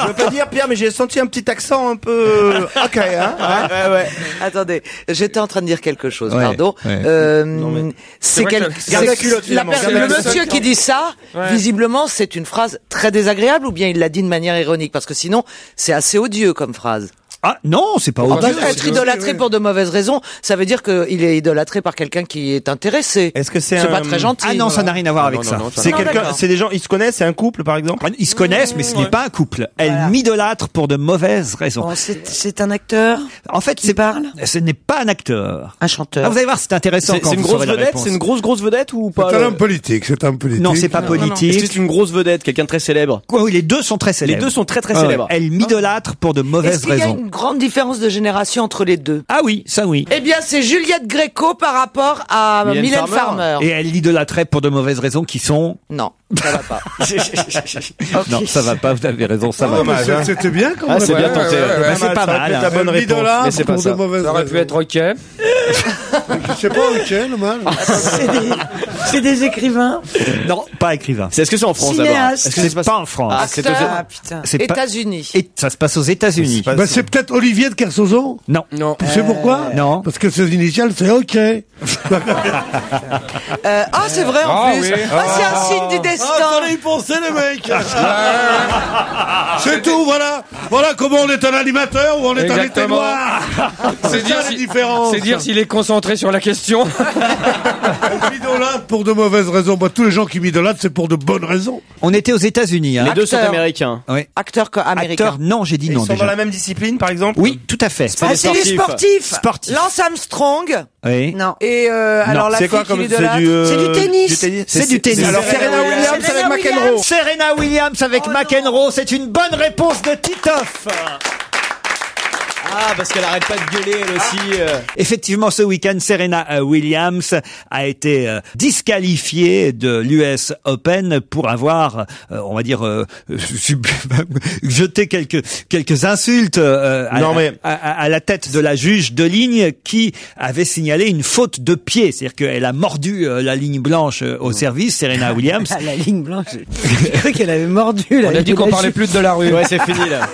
Je veux pas dire, Pierre, mais j'ai senti un petit accent un peu... Ok, hein Ouais, ouais. Attendez, j'étais en train de dire quelque chose, Ouais, pardon. ouais. Euh, c'est vrai quel- que- c'est- Garde la culotte, la finalement. per- Garde la le culotte. monsieur qui dit ça, visiblement, c'est une phrase très désagréable ou bien il l'a dit de manière ironique parce que sinon, c'est assez odieux comme phrase. Ah non, c'est pas Ah bah, odieux. être idolâtré pour de mauvaises raisons, ça veut dire qu'il est idolâtré par quelqu'un qui est intéressé. Est-ce que c'est C'est un... pas très gentil. Ah non, ça n'a rien à voir avec non, ça. C'est quelqu'un, c'est des gens, ils se connaissent, c'est un couple par exemple Ils se connaissent, mais ce n'est pas un couple. Elle Voilà. m'idolâtre pour de mauvaises raisons. Bon, c'est c'est un acteur En fait, qui c'est parle Ce n'est pas un acteur. Un chanteur Ah, vous allez voir, c'est intéressant C'est quand c'est une vous grosse vedette. C'est une grosse grosse vedette ou pas C'est un le- homme politique, c'est un politique. Non, c'est pas politique. c'est une grosse vedette, quelqu'un de très célèbre Quoi, oui, les deux sont très célèbres. Les deux sont très très Ah célèbres. Elle m'idolâtre pour de mauvaises raisons. Grande différence de génération entre les deux Ah oui, ça oui. Eh bien, c'est Juliette Gréco par rapport à Mylène Mylène, Farmer. Farmer. Et elle l'idolâtrait pour de mauvaises raisons qui sont... Non, ça va pas. Non, ça va pas, vous avez raison, ça va Non, mais pas. c'est- C'était bien comme Ah, c'est bien tenté. ouais. Bah, c'est pas ça aurait mal. pu être la hein. bonne Elle réponse. mais c'est pas pour ça. de mauvaises Ça aurait pu être OK. Je sais pas, OK, dommage. C'est des, c'est des écrivains Non, pas écrivain. C'est- Est-ce que c'est en France d'abord Cinéaste. Est-ce que ça se C'est passe pas en France? Ah, c'est. Ah putain C'est pas... États-Unis. Et ça se passe aux États-Unis. Bah, c'est peut-être Olivier de Kersauzon Non. Non. Tu sais pourquoi Non. Parce que ses initiales, c'est OK. Euh, ah, c'est vrai en Ah plus. oui. Ah, c'est un signe du destin. Ah, fallait y penser, les mecs C'est tout, voilà Voilà comment on est un animateur ou on est Exactement. un éteignoir C'est dire, ça, si- la différence. c'est dire s'il est concentré sur la question. M'idolâtre pour de mauvaises raisons. Bah, tous les gens qui m'idolâtrent, c'est pour de bonnes raisons. On était aux États-Unis. Hein. Les deux sont Acteur. Oui. Acteur. Acteur, non, j'ai dit Ils non sont déjà. dans la même discipline par exemple Oui, tout à fait. Ah, c'est des sportifs Sportif. Lance Armstrong. Oui. Non Et euh, alors la C'est fille quoi qui comme c'est du, euh, C'est du tennis. C'est du tennis. Alors Serena Williams avec. McEnroe. Serena Williams avec Oh McEnroe, c'est une bonne réponse de Titoff. Ah, parce qu'elle arrête pas de gueuler elle aussi. euh. Effectivement, ce week-end, Serena euh, Williams a été euh, disqualifiée de l'US Open pour avoir, euh, on va dire, euh, sub- jeté quelques quelques insultes euh, à, Non, mais- à, à- à la tête de la juge de ligne qui avait signalé une faute de pied, c'est-à-dire qu'elle a mordu euh, la ligne blanche euh, au service, Serena Williams. Ah, la ligne blanche. J'ai cru qu'elle avait mordu. la On a dit ligne qu'on de la parlait plus de la rue. Ouais, c'est fini là.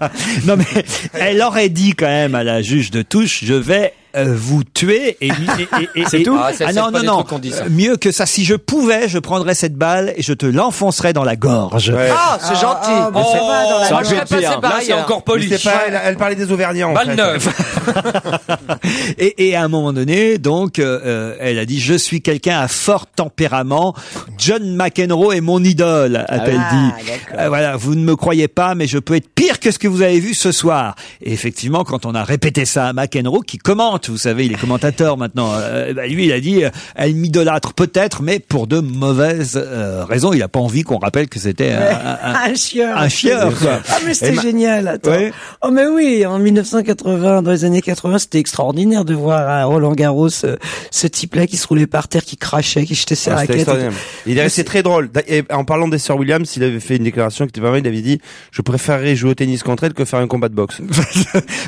non mais elle aurait dit quand même à la juge de touche, je vais euh, vous tuer et, et- et- et- C'est tout Ah, ah c'est non pas non non. Euh, mieux que ça si je pouvais je prendrais cette balle et je te l'enfoncerais dans la gorge. Ah, c'est gentil. ah, bah, ça va dans la- passé Là, c'est encore poli. c'est pas, elle, elle parlait des Auvergnats en Balle neuve. et, et à un moment donné donc euh, euh, elle a dit je suis quelqu'un à fort tempérament. John McEnroe est mon idole a-t-elle Ah, dit. Euh, voilà vous ne me croyez pas mais je peux être pire que ce que vous avez vu ce soir. Et effectivement quand on a répété ça à McEnroe qui commente vous savez il est commentateur maintenant euh, bah, lui il a dit euh, elle m'idolâtre peut-être mais pour de mauvaises euh, raisons il a pas envie qu'on rappelle que c'était un, un- un- chieur. un chieur, quoi. Ah, mais c'était génial, attends. Ouais. Oh, mais oui, en 1980, dans les années 80, c'était extraordinaire de voir à Roland Garros ce, ce type-là qui se roulait par terre, qui crachait, qui jetait ses Ah, c'était raquettes. extraordinaire. Il est resté très drôle. Et en parlant des sœurs Williams, il avait fait une déclaration qui était pas mal. Il avait dit Je préférerais jouer au tennis contre elle que faire un combat de boxe.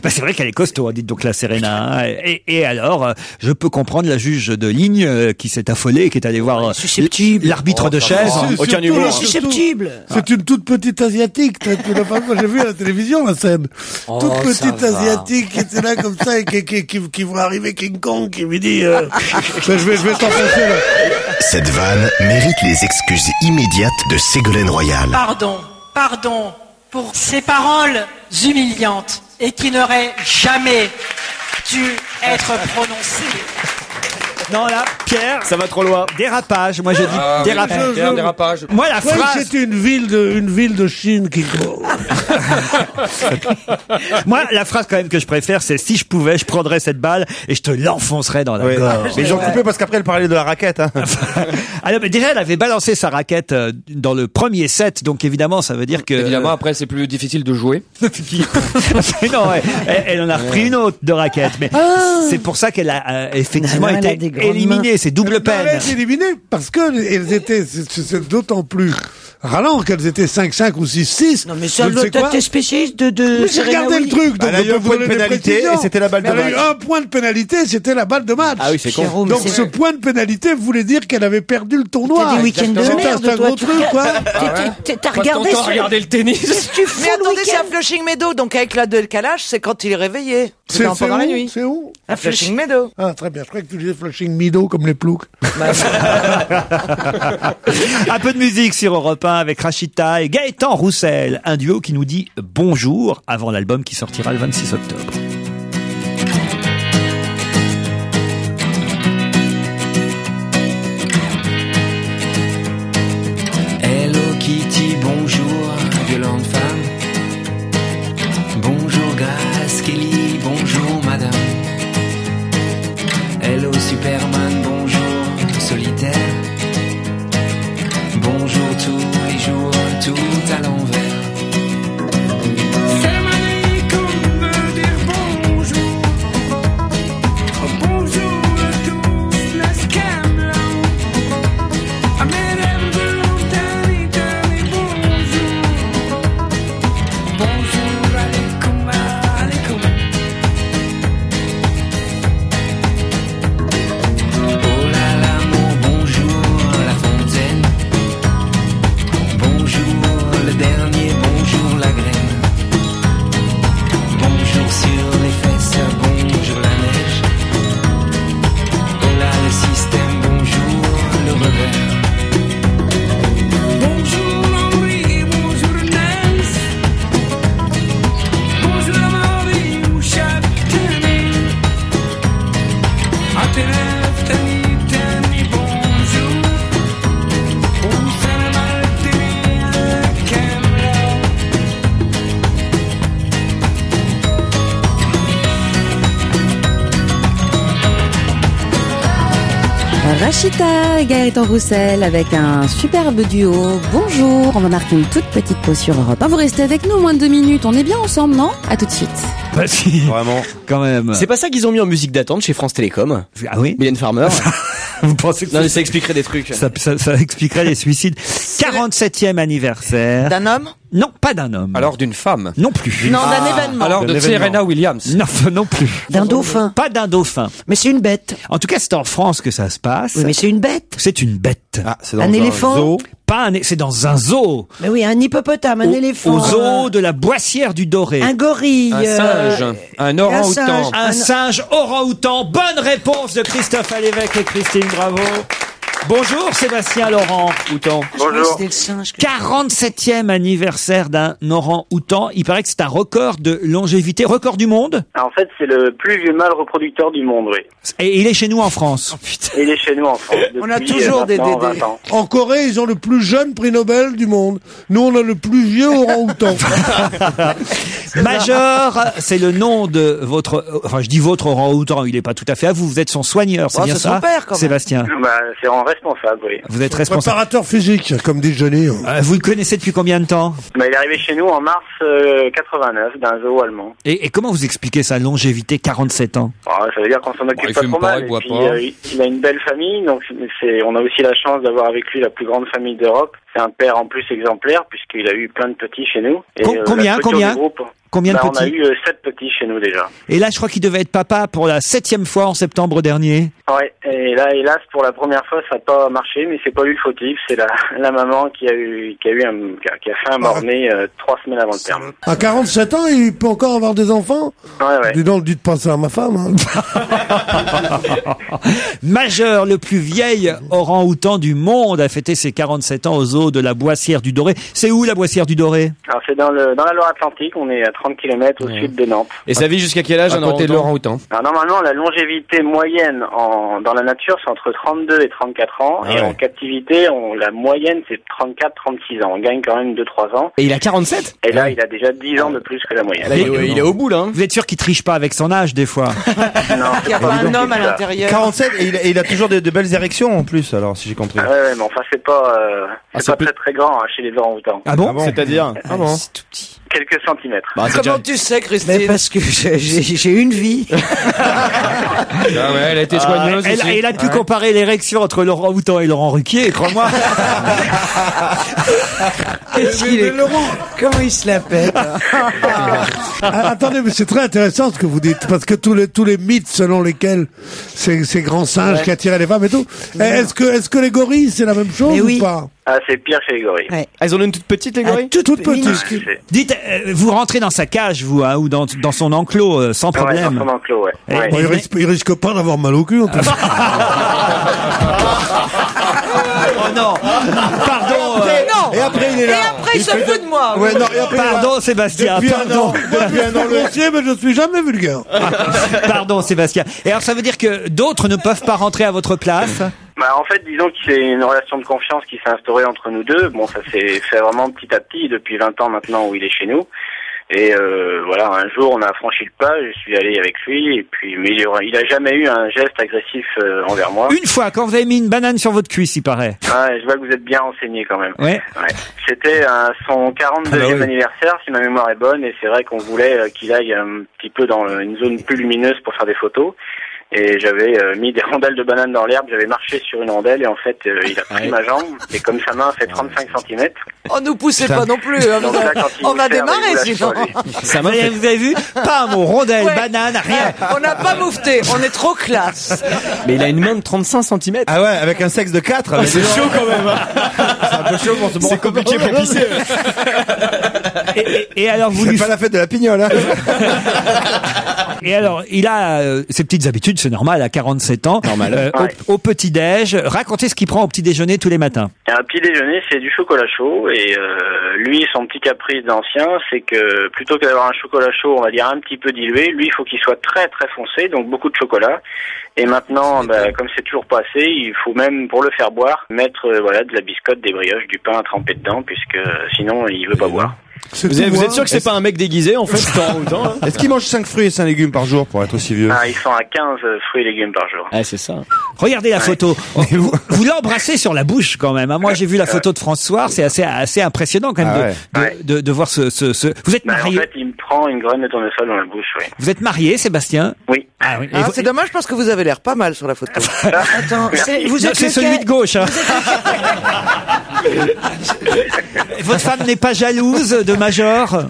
Bah, c'est vrai qu'elle est costaud, hein, dites donc la Serena. hein. Et, et alors, euh, je peux comprendre la juge de ligne euh, qui s'est affolée et qui est allée voir euh, l'arbitre Oh, de ça chaise. Aucun humour, hein. Susceptible. C'est une toute petite asiatique. tu- l'as pas- j'ai vu à la télévision la scène. Oh, toute petite va. asiatique qui était là comme ça et qui, qui, qui, qui voit arriver King Kong qui lui dit euh, Ben, je vais, je vais t'enfoncer là. Cette vanne mérite les excuses immédiates de Ségolène Royal. Pardon, pardon pour ces paroles humiliantes et qui n'auraient jamais dû être prononcées. Non là, Pierre, Ça va trop loin. dérapage. Moi je dis Ah, oui, dérapage. Pierre, dérapage. Moi la phrase, c'est une ville de, une ville de Chine qui. moi la phrase quand même que je préfère, c'est si je pouvais, je prendrais cette balle et je te l'enfoncerais dans la Ouais. gorge. Mais ils ont coupé parce qu'après elle parlait de la raquette. Hein. Alors, mais déjà, elle avait balancé sa raquette euh, dans le premier set, donc évidemment, ça veut dire que. Évidemment, après, c'est plus difficile de jouer. Mais non, elle, elle- elle en a repris une autre de raquette. Mais c'est pour ça qu'elle a euh, effectivement Non, non, elle a été éliminée. C'est double peine. Elle a été éliminée parce que elles étaient, c'est- d'autant plus ralent qu'elles étaient 5-5 ou 6-6. Non, mais ça, t'es spécialiste de, de j'ai regardé le truc, donc Elle a je eu un vous point de pénalité et c'était la balle de Elle a eu match. un point de pénalité, c'était la balle de match. Ah oui, c'est con. Donc ce point de pénalité voulait dire qu'elle avait perdu le tournoi. T'as des week-ends de C'était merde, un gros truc, quoi. T'as regardé regarder le tennis. Mais attendez, c'est à Flushing Meadow, donc avec la décalage, c'est quand il est réveillé. C'est pendant la nuit. C'est où À Flushing Meadow. Ah, très bien. Je croyais que tu disais Flushing Comme les ploucs. Un peu de musique sur Europe 1 avec Rachita et Gaëtan Roussel. Un duo qui nous dit bonjour avant l'album qui sortira le 26 octobre. Gaëtan Roussel avec un superbe duo. Bonjour, on va marquer une toute petite pause sur Europe 1. Vous restez avec nous moins de deux minutes, on est bien ensemble, non? À tout de suite. Bah si, Vraiment. quand même. C'est pas ça qu'ils ont mis en musique d'attente chez France Télécom? Ah oui? Mylène Farmer? Vous pensez que non, mais ça, ça expliquerait des trucs. ça, ça- ça expliquerait les suicides 47e anniversaire D'un homme? Non, pas d'un homme. Alors d'une femme Non plus. Non, d'un événement. Alors de. Serena Williams Non, non plus. D'un dauphin. Pas d'un dauphin. Mais c'est une bête. En tout cas, c'est en France que ça se passe. Oui, mais c'est une bête. C'est une bête. Ah, c'est dans Un éléphant zoo. Pas un, c'est dans un zoo. Mais oui, un hippopotame, un éléphant. Au zoo de la Boissière du Doré. Un gorille. Un euh, singe Un orang-outan Un- singe orang-outan. Bonne réponse de Christophe Alévèque et Christine Bravo. Bonjour Sébastien Laurent. Outan Bonjour. C'était le singe. que- 47e anniversaire d'un orang-outan. Il paraît que c'est un record de longévité, record du monde. En fait, c'est le plus vieux mâle reproducteur du monde, oui. Et il est chez nous en France. Et il est chez nous en France. On a depuis, toujours euh, des maintenant Dédés. 20 ans. En Corée, ils ont le plus jeune prix Nobel du monde. Nous, on a le plus vieux orang-outan. Major, c'est le nom de votre, euh, enfin je dis votre orang-outan, il n'est pas tout à fait à vous, vous êtes son soigneur, c'est Oh, bien c'est ça son père, quand même. Sébastien, Bah, c'est en responsable, oui. vous êtes responsable. Préparateur physique, comme. Euh, vous le connaissez depuis combien de temps Bah, il est arrivé chez nous en mars euh, 89 d'un zoo allemand. et, et comment vous expliquez sa longévité 47 ans Ah, ça veut dire qu'on s'en occupe il pas fume trop pas, mal. il Et boit puis, pas. euh, il- il a une belle famille, donc c'est, on a aussi la chance d'avoir avec lui la plus grande famille d'Europe. C'est un père en plus exemplaire puisqu'il a eu plein de petits chez nous. Et, euh, combien, combien groupe, Combien de bah, On a petits eu euh, sept petits chez nous déjà. Et là je crois qu'il devait être papa pour la septième fois en septembre dernier. Ouais, et là, hélas, pour la première fois, ça n'a pas marché, mais c'est pas lui le fautif, c'est la, la maman qui a eu, qui a eu un, qui a, fait un mort-né euh, trois semaines avant le terme. À 47 ans, il peut encore avoir des enfants Ouais, ouais. Dis donc, dites pas ça à ma femme. hein. Majeur, le plus vieil orang-outan du monde, a fêté ses 47 ans au de la Boissière du Doré. C'est où la Boissière du Doré Alors, c'est dans le, dans la Loire-Atlantique, on est à 30 km au sud de Nantes. Et ça vit jusqu'à quel âge À un côté de l'orang-outan Alors, normalement, la longévité moyenne en, dans la nature, c'est entre 32 et 34 ans, Ah et ouais. en captivité, on, la moyenne, c'est 34-36 ans. On gagne quand même 2-3 ans. Et il a 47 Et là, il a déjà 10 ans de plus que la moyenne. Là, il, est- il est au bout là hein. Vous êtes sûr qu'il triche pas avec son âge des fois Non, Il n'y a pas un homme à l'intérieur. 47 et il, a- et il a toujours de, de belles érections en plus, alors si j'ai compris. Ah ouais, ouais, mais enfin, c'est pas, euh, Ah, pas très très grand hein, chez les orang-outans. Ah bon, C'est-à-dire Ah bon Quelques centimètres. Bah, Comment déjà- tu sais, Christine parce que j'ai- une vie. Ah ouais, elle a été soigneuse elle, aussi. elle a pu comparer l'érection entre Laurent Houtan et Laurent Ruquier, crois-moi. Qu'est-ce qu'il est- Comment il se la pète Ah, attendez, mais c'est très intéressant ce que vous dites, parce que tous les tous les mythes selon lesquels ces, ces grands singes qui attiraient les femmes et tout, eh, est-ce que les gorilles c'est la même chose Mais ou oui. pas? Ah, c'est pire chez les gorilles. Ouais. Ah, ils en ont une toute petite les Ah, gorilles toute, Toute petite. Dites, euh, vous rentrez dans sa cage, vous, hein, ou dans, dans son enclos, euh, sans Ouais, problème. dans son enclos, ouais. Et- Ouais. Bon, il, risque, il risque pas d'avoir mal au cul en tout cas. Oh non Pardon euh, non Et après, il est là. Et après, il se fout de moi. Ouais, non, et après. Pardon Sébastien, Depuis un pardon. an, depuis un an le mais je suis jamais vulgaire. Pardon Sébastien. Et alors ça veut dire que d'autres ne peuvent pas rentrer à votre place? Bah, en fait, disons que c'est une relation de confiance qui s'est instaurée entre nous deux. Bon, ça s'est fait vraiment petit à petit depuis 20 ans maintenant où il est chez nous. Et euh, voilà, un jour, on a franchi le pas, je suis allé avec lui, et puis, mais il, aura- il a jamais eu un geste agressif euh, envers moi. Une fois, quand vous avez mis une banane sur votre cuisse, il paraît. Ah, je vois que vous êtes bien renseigné quand même. Ouais. Ouais. C'était euh, son 42e Ah bah oui. anniversaire, si ma mémoire est bonne, et c'est vrai qu'on voulait euh, qu'il aille un petit peu dans une zone plus lumineuse pour faire des photos. Et j'avais euh, mis des rondelles de bananes dans l'herbe, j'avais marché sur une rondelle et en fait euh, il a pris ma jambe et comme sa main fait 35 cm. Oh, nous poussez pas non plus. hein, Donc là, on va démarrer sinon. Ça vous avez, vous avez vu Pas mot, rondelle, Ouais. banane, rien. On n'a pas moufté, on est trop classe. Mais il a une main de 35 cm. Ah ouais, avec un sexe de 4. c'est chaud quand même. hein. C'est un peu chaud pour se C'est compliqué pour pisser. Et, et- et alors vous C'est lui pas la fête de la pignole, hein. Et alors, il a euh, ses petites habitudes, c'est normal, à 47 ans. Normal. Euh, Ouais. au, au petit-déj, racontez ce qu'il prend au petit-déjeuner tous les matins. Et Un petit déjeuner, c'est du chocolat chaud. Et euh, lui, son petit caprice d'ancien, c'est que plutôt que d'avoir un chocolat chaud, on va dire un petit peu dilué, lui, il faut qu'il soit très très foncé, donc beaucoup de chocolat. Et maintenant, bah, comme c'est toujours pas assez, il faut même, pour le faire boire, mettre euh, voilà de la biscotte, des brioches, du pain à tremper dedans, puisque sinon, il veut pas boire. Vous, êtes, vous moi. êtes sûr que c'est pas un mec déguisé en fait hein Est-ce qu'il mange 5 fruits et 5 légumes par jour pour être aussi vieux Ah, ils sont à 15 fruits et légumes par jour. Ah, c'est ça. Regardez la photo. Vous, vous l'embrassez sur la bouche quand même. hein. Moi, j'ai vu la photo de François. C'est assez assez impressionnant quand même Ah de, ouais. de, de, de voir ce, ce, ce- Vous êtes Bah, en marié. fait, il me prend une graine de tournesol dans la bouche, oui. Vous êtes marié, Sébastien Oui. Ah oui. Ah, vous- c'est dommage parce que vous avez l'air pas mal sur la photo. Attends, c'est- vous Non, êtes c'est celui de gauche. hein. Votre femme n'est pas jalouse de Major?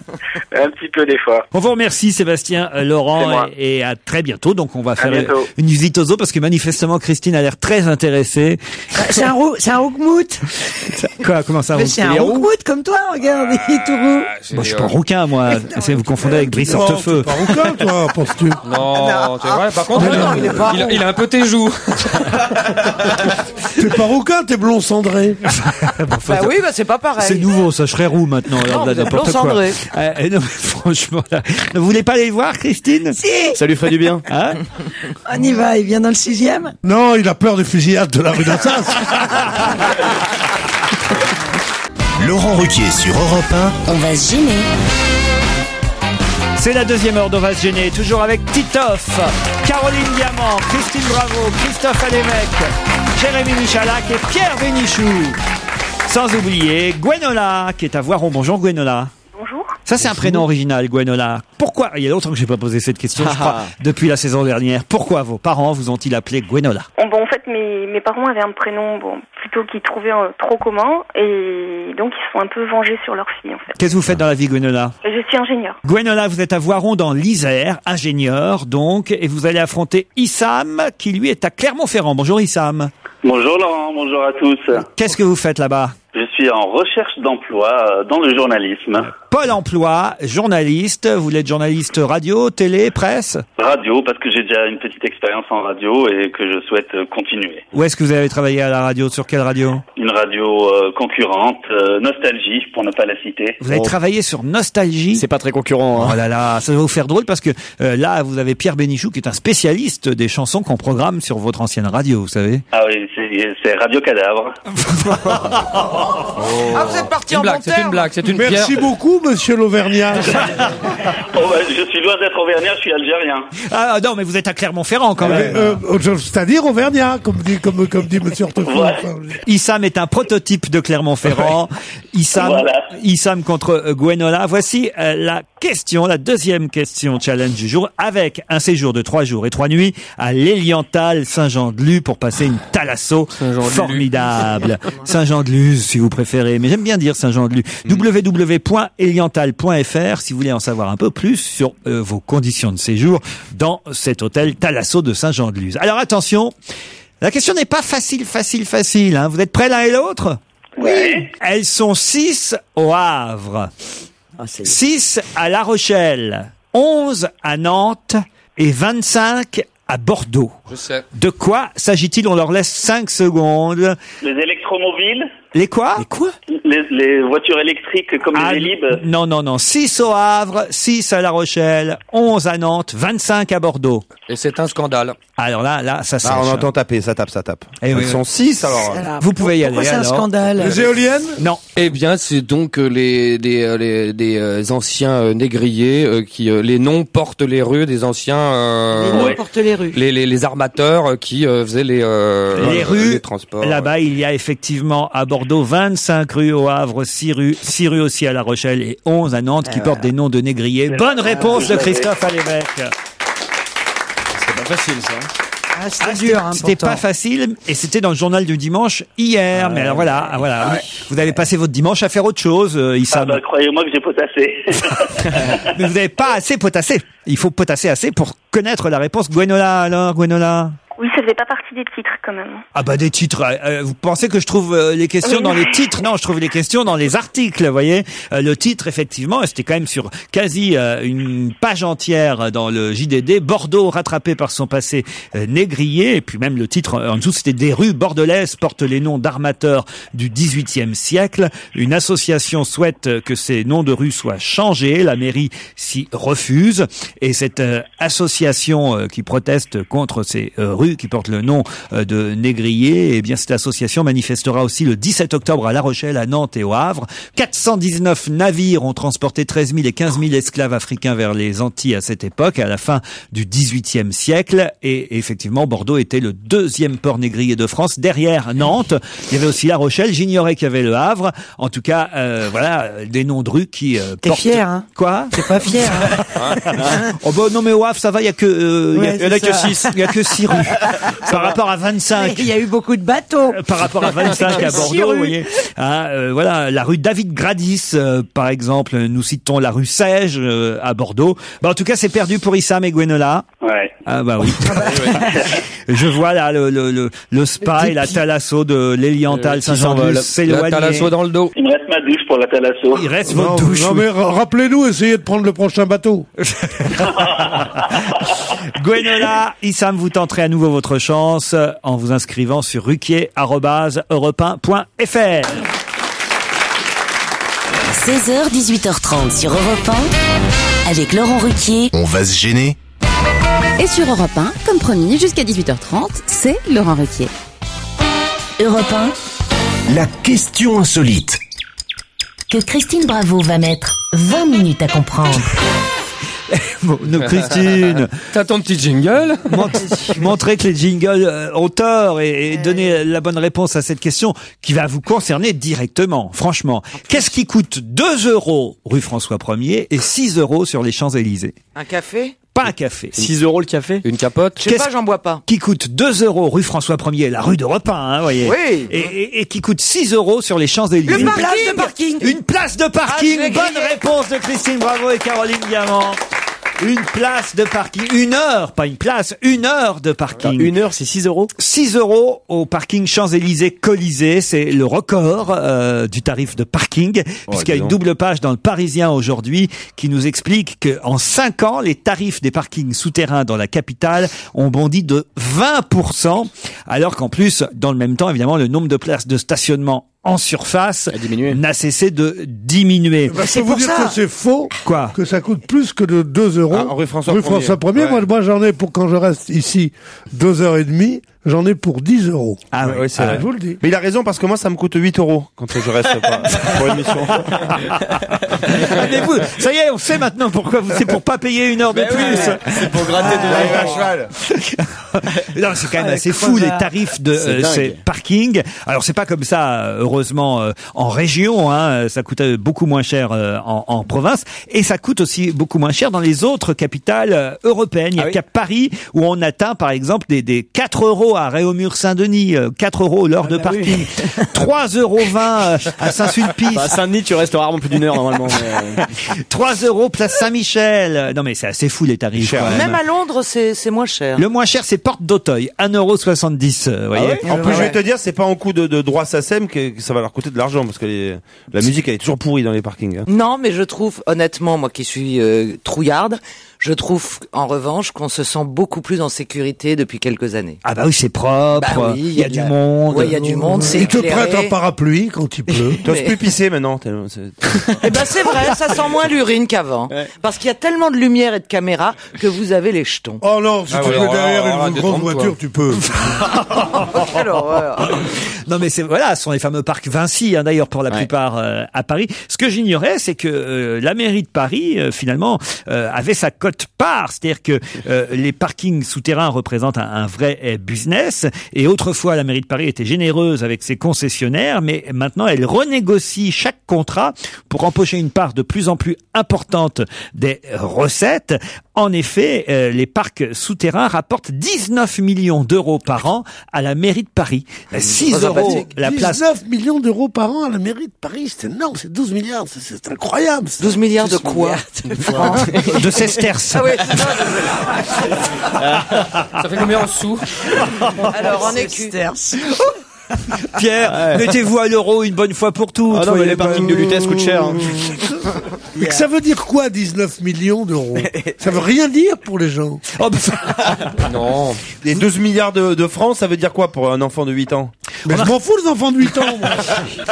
Un petit peu des fois. On vous remercie Sébastien, euh, C'est Laurent moi. et, et à très bientôt. Donc on va faire bientôt. euh, une visite aux zoo parce que manifestement Christine a l'air très intéressée. C'est un, rou- c'est un roukmout. Quoi Comment ça Mais vous- c'est un roukmout comme toi, regarde, il est tout roux. Moi, je suis pas un rouquin, moi. C'est vous confondez avec Brice Hortefeux. Pas rouquin, toi, penses-tu Non, c'est vrai. Par contre, Non, non, il est pas il, il a un peu tes joues. T'es pas rouquin, t'es blond cendré. Bah oui, bah c'est pas pareil. C'est nouveau, ça. Je serais roux maintenant. Alors, Non, là, quoi. cendré. Euh, non, franchement, là, vous voulez pas aller le voir, Christine Si Ça lui ferait du bien. Hein On y va, il vient dans le sixième. Non, il a peur des fusillades de la rue d'Assas. Laurent Ruquier sur Europe On va se gêner. C'est la deuxième heure d'On va se gêner, toujours avec Titoff, Caroline Diamant, Christine Bravo, Christophe Alévèque, Jérémy Michalak et Pierre Bénichou. Sans oublier Gwenola, qui est à Voiron. Bonjour Gwenola. Ça, c'est un prénom original, Gwenola. Pourquoi Il y a longtemps que j'ai pas posé cette question, je Ah. crois, depuis la saison dernière. Pourquoi vos parents vous ont-ils appelé Gwenola Bon, bon, en fait, mes, mes parents avaient un prénom bon, plutôt qu'ils trouvaient euh, trop commun et donc ils se sont un peu vengés sur leur fille en fait. Qu'est-ce que vous faites dans la vie, Gwenola Je suis ingénieur. Gwenola, vous êtes à Voiron dans l'Isère, ingénieur donc, et vous allez affronter Issam, qui lui est à Clermont-Ferrand. Bonjour Issam. Bonjour Laurent, bonjour à tous. Qu'est-ce que vous faites là-bas? Je suis en recherche d'emploi euh, dans le journalisme. Pôle emploi, journaliste, vous voulez être journaliste radio, télé, presse? Radio, parce que j'ai déjà une petite expérience en radio et que je souhaite euh, continuer. Où est-ce que vous avez travaillé à la radio? Sur quelle radio? Une radio euh, concurrente, euh, Nostalgie, pour ne pas la citer. Vous avez travaillé sur Nostalgie? C'est pas très concurrent. hein. Oh là là, ça va vous faire drôle parce que euh, là, vous avez Pierre Bénichou qui est un spécialiste des chansons qu'on programme sur votre ancienne radio, vous savez. Ah oui, c'est c'est Radio Cadavre. Ah, vous êtes parti en blague, bon c'est une blague, c'est une Merci pierre. beaucoup, monsieur l'Auvergnat. Oh, bah, je suis loin d'être auvergnat, je suis algérien. Ah non, mais vous êtes à Clermont-Ferrand quand même. Euh, euh, C'est-à-dire Auvergnat, comme dit, comme, comme dit monsieur Hortefeux. Ouais. Enfin, Issam est un prototype de Clermont-Ferrand. Issam, Voilà. Issam contre euh, Gwenola. Voici euh, la question, la deuxième question challenge du jour, avec un séjour de trois jours et trois nuits à l'Eliantal Saint-Jean-de-Luz pour passer une thalasso formidable. Saint-Jean-de-Luz, si vous préférez, mais j'aime bien dire Saint-Jean-de-Luz. www.eliantal.fr si vous voulez en savoir un peu plus sur euh, vos conditions de séjour dans cet hôtel Thalasso de Saint-Jean-de-Luz. Alors attention, la question n'est pas facile, facile, facile. Hein. Vous êtes prêts l'un et l'autre? Oui. Elles sont 6 au Havre, Ah, c'est 6 à La Rochelle, 11 à Nantes et 25 à Bordeaux. Je sais. De quoi s'agit-il? On leur laisse 5 secondes. Les électromobiles, Les quoi? Quoi? Les, les voitures électriques comme Ah, les Vélib. Non, non, non. 6 au Havre, 6 à La Rochelle, 11 à Nantes, 25 à Bordeaux. Et c'est un scandale. Alors là, là, ça sèche. Ah, on entend taper, ça tape, ça tape. Eh oui, Ils sont oui. 6 alors. Alors, Vous pouvez y pourquoi aller, c'est un alors. scandale Les éoliennes? Non. Eh bien, c'est donc euh, les des euh, les, des euh, anciens négriers qui les noms portent les rues des anciens euh, Les noms ouais. portent les rues. les, les les armateurs euh, qui euh, faisaient les euh, Les rues, les transports. Là-bas, il y a effectivement à Bordeaux 25 rues au Havre, 6 rues, 6 rues aussi à La Rochelle et 11 à Nantes qui portent des noms de négriers. Bonne réponse de Christophe Alévèque. C'est pas facile ça. Ah, c'était dur, hein, C'était pourtant. pas facile et c'était dans le journal du dimanche hier. mais alors voilà, ah, voilà. Vous avez passé votre dimanche à faire autre chose, euh, Ah bah, croyez-moi que j'ai potassé. Mais vous n'avez pas assez potassé. Il faut potasser assez pour connaître la réponse. Gwenola, alors, Gwenola? Oui, ça faisait pas partie des titres quand même. Ah bah des titres. euh, euh, vous pensez que je trouve euh, les questions Oui. dans les titres? Non, je trouve les questions dans les articles. Vous voyez, Euh, le titre effectivement, c'était quand même sur quasi une page entière dans le JDD. Bordeaux rattrapé par son passé négrier. Et puis même le titre en dessous, c'était des rues bordelaises portent les noms d'armateurs du XVIIIe siècle. Une association souhaite que ces noms de rues soient changés. La mairie s'y refuse. Et cette association qui proteste contre ces euh, qui portent le nom euh, de négrier, eh bien cette association manifestera aussi le 17 octobre à La Rochelle, à Nantes et au Havre. 419 navires ont transporté 13 000 et 15 000 esclaves africains vers les Antilles à cette époque, à la fin du XVIIIe siècle. Et effectivement, Bordeaux était le deuxième port négrier de France, derrière Nantes. Il y avait aussi La Rochelle. J'ignorais qu'il y avait le Havre. En tout cas, euh, voilà, des noms de rues qui euh, T'es portent... fier, hein Quoi T'es pas fier, hein Oh bah non mais au Havre ça va, il y a que euh, il y a- Ouais, y en a c'est que ça. six, il y a que six rues. par rapport à 25. Il y a eu beaucoup de bateaux. Par rapport à 25 à Bordeaux, vous voyez. Ah, euh, voilà, la rue David Gradis, euh, par exemple, nous citons la rue Sège euh, à Bordeaux. Bah, en tout cas, c'est perdu pour Issam et Gwenola. Ouais. Ah bah oui. Je vois là le, le, le, le spa et la thalasso de Euh, s'envole. Saint-Jean-de-Luz La thalasso dans le dos. Il me reste ma douche pour la thalasso. Il reste Non, votre douche. non, mais ra- rappelez-nous, essayez de prendre le prochain bateau. Gwenola, Issam, vous tenterez à nouveau votre chance en vous inscrivant sur ruquier.europe1.fr. 16h, 18h30 sur Europe 1 avec Laurent Ruquier. On va se gêner Et sur Europe 1, comme promis, jusqu'à 18h30, c'est Laurent Ruquier. Europe 1 La question insolite. Que Christine Bravo va mettre 20 minutes à comprendre. Bon, Christine, T'as ton petit jingle? Mont- montrez que les jingles euh, ont tort et, et donnez la bonne réponse à cette question qui va vous concerner directement. Franchement, qu'est-ce qui coûte 2 euros rue François 1er et 6 euros sur les Champs-Élysées? Un café? Pas un café. 6 euros le café? Une capote? Je sais Qu'est-ce- pas, j'en bois pas. qui coûte 2 euros rue François 1er, la rue de Repin, hein, vous voyez. Oui. Et, et- et qui coûte 6 euros sur les Champs-Élysées. Une parking. place de parking. Une place de parking. Ah, je Bonne réponse de Christine Bravo et Caroline Diamant. Une place de parking. Une heure, pas une place, une heure de parking. Une heure, c'est 6 euros 6 euros au parking Champs-Élysées Colisée, c'est le record euh, du tarif de parking, puisqu'il y a dis une donc. double page dans le Parisien aujourd'hui qui nous explique qu'en 5 ans, les tarifs des parkings souterrains dans la capitale ont bondi de 20%, alors qu'en plus, dans le même temps, évidemment, le nombre de places de stationnement en surface n'a cessé de diminuer. Bah, je peux vous dire que c'est faux. Quoi Que ça coûte plus que de 2 euros. Ah, rue François Rue 1er. François 1er, Ouais. moi, moi j'en ai pour quand je reste ici deux heures et demie, j'en ai pour 10 euros. Ah Ouais, ouais, c'est vrai. Je vous le dis. Mais il a raison parce que moi ça me coûte 8 euros quand je reste pas pour l'émission. Mais vous, ça y est, on sait maintenant pourquoi vous, c'est pour pas payer une heure de plus. C'est pour gratter de Arrive la à cheval. Non, c'est quand même Ah, assez fou les tarifs de C'est euh, dingue. ces parkings. Alors c'est pas comme ça, euh, heureusement, euh, en région. Hein, ça coûte euh, beaucoup moins cher euh, en, en province et ça coûte aussi beaucoup moins cher dans les autres capitales euh, européennes. Il y a Ah oui qu'à Paris où on atteint par exemple des, des 4 euros à Réaumur-Saint-Denis, euh, 4 euros l'heure de bah oui. parking, 3 euros 20 euh, à Saint-Sulpice. Bah, à Saint-Denis, tu restes rarement plus d'une heure normalement. mais, euh, 3 euros place Saint-Michel. Non mais c'est assez fou les tarifs. quand Même à Londres, c'est c'est moins cher. Le moins cher, c'est Porte d'Auteuil, 1,70€, euh, vous voyez. En plus, je vais te dire, c'est pas en coup de, de droit SACEM que, que ça va leur coûter de l'argent parce que les- la musique elle est toujours pourrie dans les parkings. hein. Non, mais je trouve, honnêtement, moi qui suis euh, trouillarde, je trouve en revanche qu'on se sent beaucoup plus en sécurité depuis quelques années. Ah bah oui, c'est propre, Bah oui, il y a du la- monde. Ouais, il y a du monde, c'est Il te prête un parapluie quand il pleut. T'oses Mais- plus pisser maintenant. Eh ben c'est vrai, ça sent moins l'urine qu'avant. Parce qu'il y a tellement de lumière et de caméras que vous avez les jetons. Oh non, si Ah tu ouais, es alors, derrière une arrête, grande voiture, tu peux. Quelle horreur. Non mais c'est voilà, ce sont les fameux parcs Vinci hein, d'ailleurs pour la Ouais. plupart euh, à Paris. Ce que j'ignorais, c'est que euh, la mairie de Paris euh, finalement euh, avait sa cote part, c'est-à-dire que euh, les parkings souterrains représentent un, vrai euh, business. Et autrefois, la mairie de Paris était généreuse avec ses concessionnaires, mais maintenant elle renégocie chaque contrat pour empocher une part de plus en plus importante des recettes. En effet, euh, les parcs souterrains rapportent 19 millions d'euros par an à la mairie de Paris. 6 Très euros la place 19 millions d'euros par an à la mairie de Paris, c'est énorme, c'est 12 milliards, c'est- c'est incroyable. ça. 12 milliards de quoi de sesterces. Ah oui, c'est ça. Ça fait combien en sous? Alors en écu. Pierre, mettez-vous à l'euro une bonne fois pour toutes. Ah non, mais voyez les pas. parkings de Lutèce coûtent cher. hein. Mais que ça veut dire quoi, 19 millions d'euros? Ça veut rien dire pour les gens. Oh, bah, Non. Les 12 milliards de, de francs, ça veut dire quoi pour un enfant de 8 ans? Mais je m'en fous des enfants de 8 ans, moi.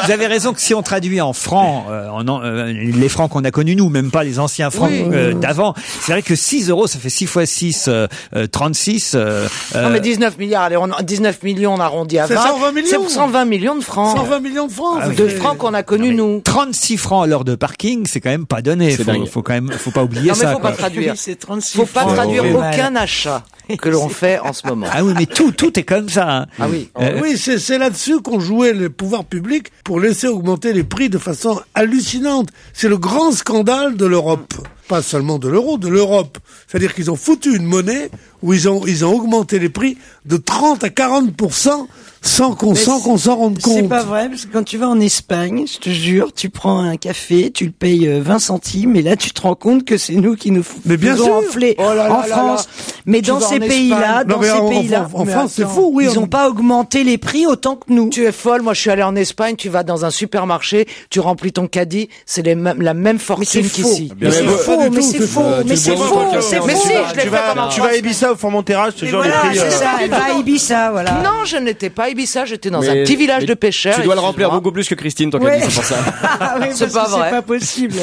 Vous avez raison que si on traduit en francs, euh, en, an- euh, les francs qu'on a connus nous, même pas les anciens francs Oui. euh, d'avant, c'est vrai que 6 euros, ça fait 6 fois 6, euh, euh, 36. euh, Non mais euh, 19 milliards, allez, on, 19 millions on arrondit à C'est 20. 120 millions. C'est 120 millions de francs. 120 millions de francs. Ah oui. de francs qu'on a connus nous. 36 francs à l'heure de parking, c'est quand même pas donné. Faut, dingue. faut quand même, faut pas oublier Non mais ça. faut pas quoi. traduire. c'est 36 Faut pas traduire aucun achat. que l'on fait en ce moment. Ah oui, mais tout, tout est comme ça. hein. Ah oui. Euh, Oui, c'est c'est là-dessus qu'ont joué les pouvoirs publics pour laisser augmenter les prix de façon hallucinante. C'est le grand scandale de l'Europe. Pas seulement de l'euro, de l'Europe. C'est-à-dire qu'ils ont foutu une monnaie où ils ont, ils ont augmenté les prix de 30 à 40 sans qu'on Mais sans qu'on s'en rende compte. C'est pas vrai, parce que quand tu vas en Espagne, je te jure, tu prends un café, tu le payes euh, 20 centimes, et là tu te rends compte que c'est nous qui nous Mais bien faisons sûr. enfler Oh là là en là France. là. Mais Tu dans ces pays-là, dans ces pays-là, en- France, c'est fou, oui, Ils on- ont pas augmenté les prix autant que nous. Tu es folle, moi je suis allé en Espagne, tu vas dans un supermarché, tu remplis ton caddie, c'est la même fortune c'est faux. qu'ici. Mais c'est faux, mais c'est faux, mais c'est faux, c'est Mais faux. si, je l'ai Tu vas, à Ibiza au Formentera, je te jure, voilà, les prix. c'est euh, ça, elle va à Ibiza, voilà. Non, je n'étais pas à Ibiza, j'étais dans Mais- un petit village de pêcheurs. Tu dois le remplir beaucoup plus que Christine, toi, Ouais. C'est pour ça. Ah oui, C'est pas vrai. C'est pas possible.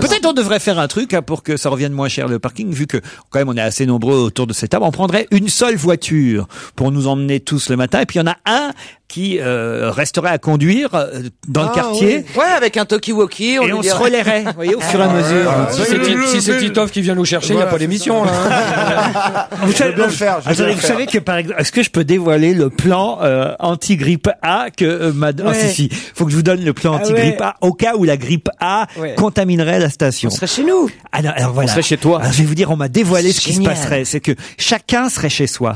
Peut-être on devrait faire un truc hein, pour que ça revienne moins cher le parking, vu que quand même on est assez nombreux autour de cette table. On prendrait une seule voiture pour nous emmener tous le matin, et puis il y en a un qui euh, resterait à conduire euh, dans le Ah, quartier. oui. Ouais, avec un talkie-walkie. Et on se dirait- relayerait, vous voyez, au fur et à mesure. Si c'est Ti- si c'est Titoff qui vient nous chercher, il n'y a pas d'émission. là, hein. Vous savez, bien le faire, je veux attendez, bien le vous faire. savez que par exemple, est-ce que je peux dévoiler le plan euh, anti-grippe A que euh, madame, Ouais. ah, si si, faut que je vous donne le plan Ah anti-grippe ouais. A au cas où la grippe A Ouais. contaminerait la station. On serait chez nous. Ah non, alors voilà. serait chez toi. Alors, je vais vous dire, on m'a dévoilé ce qui se passerait, c'est que chacun serait chez soi.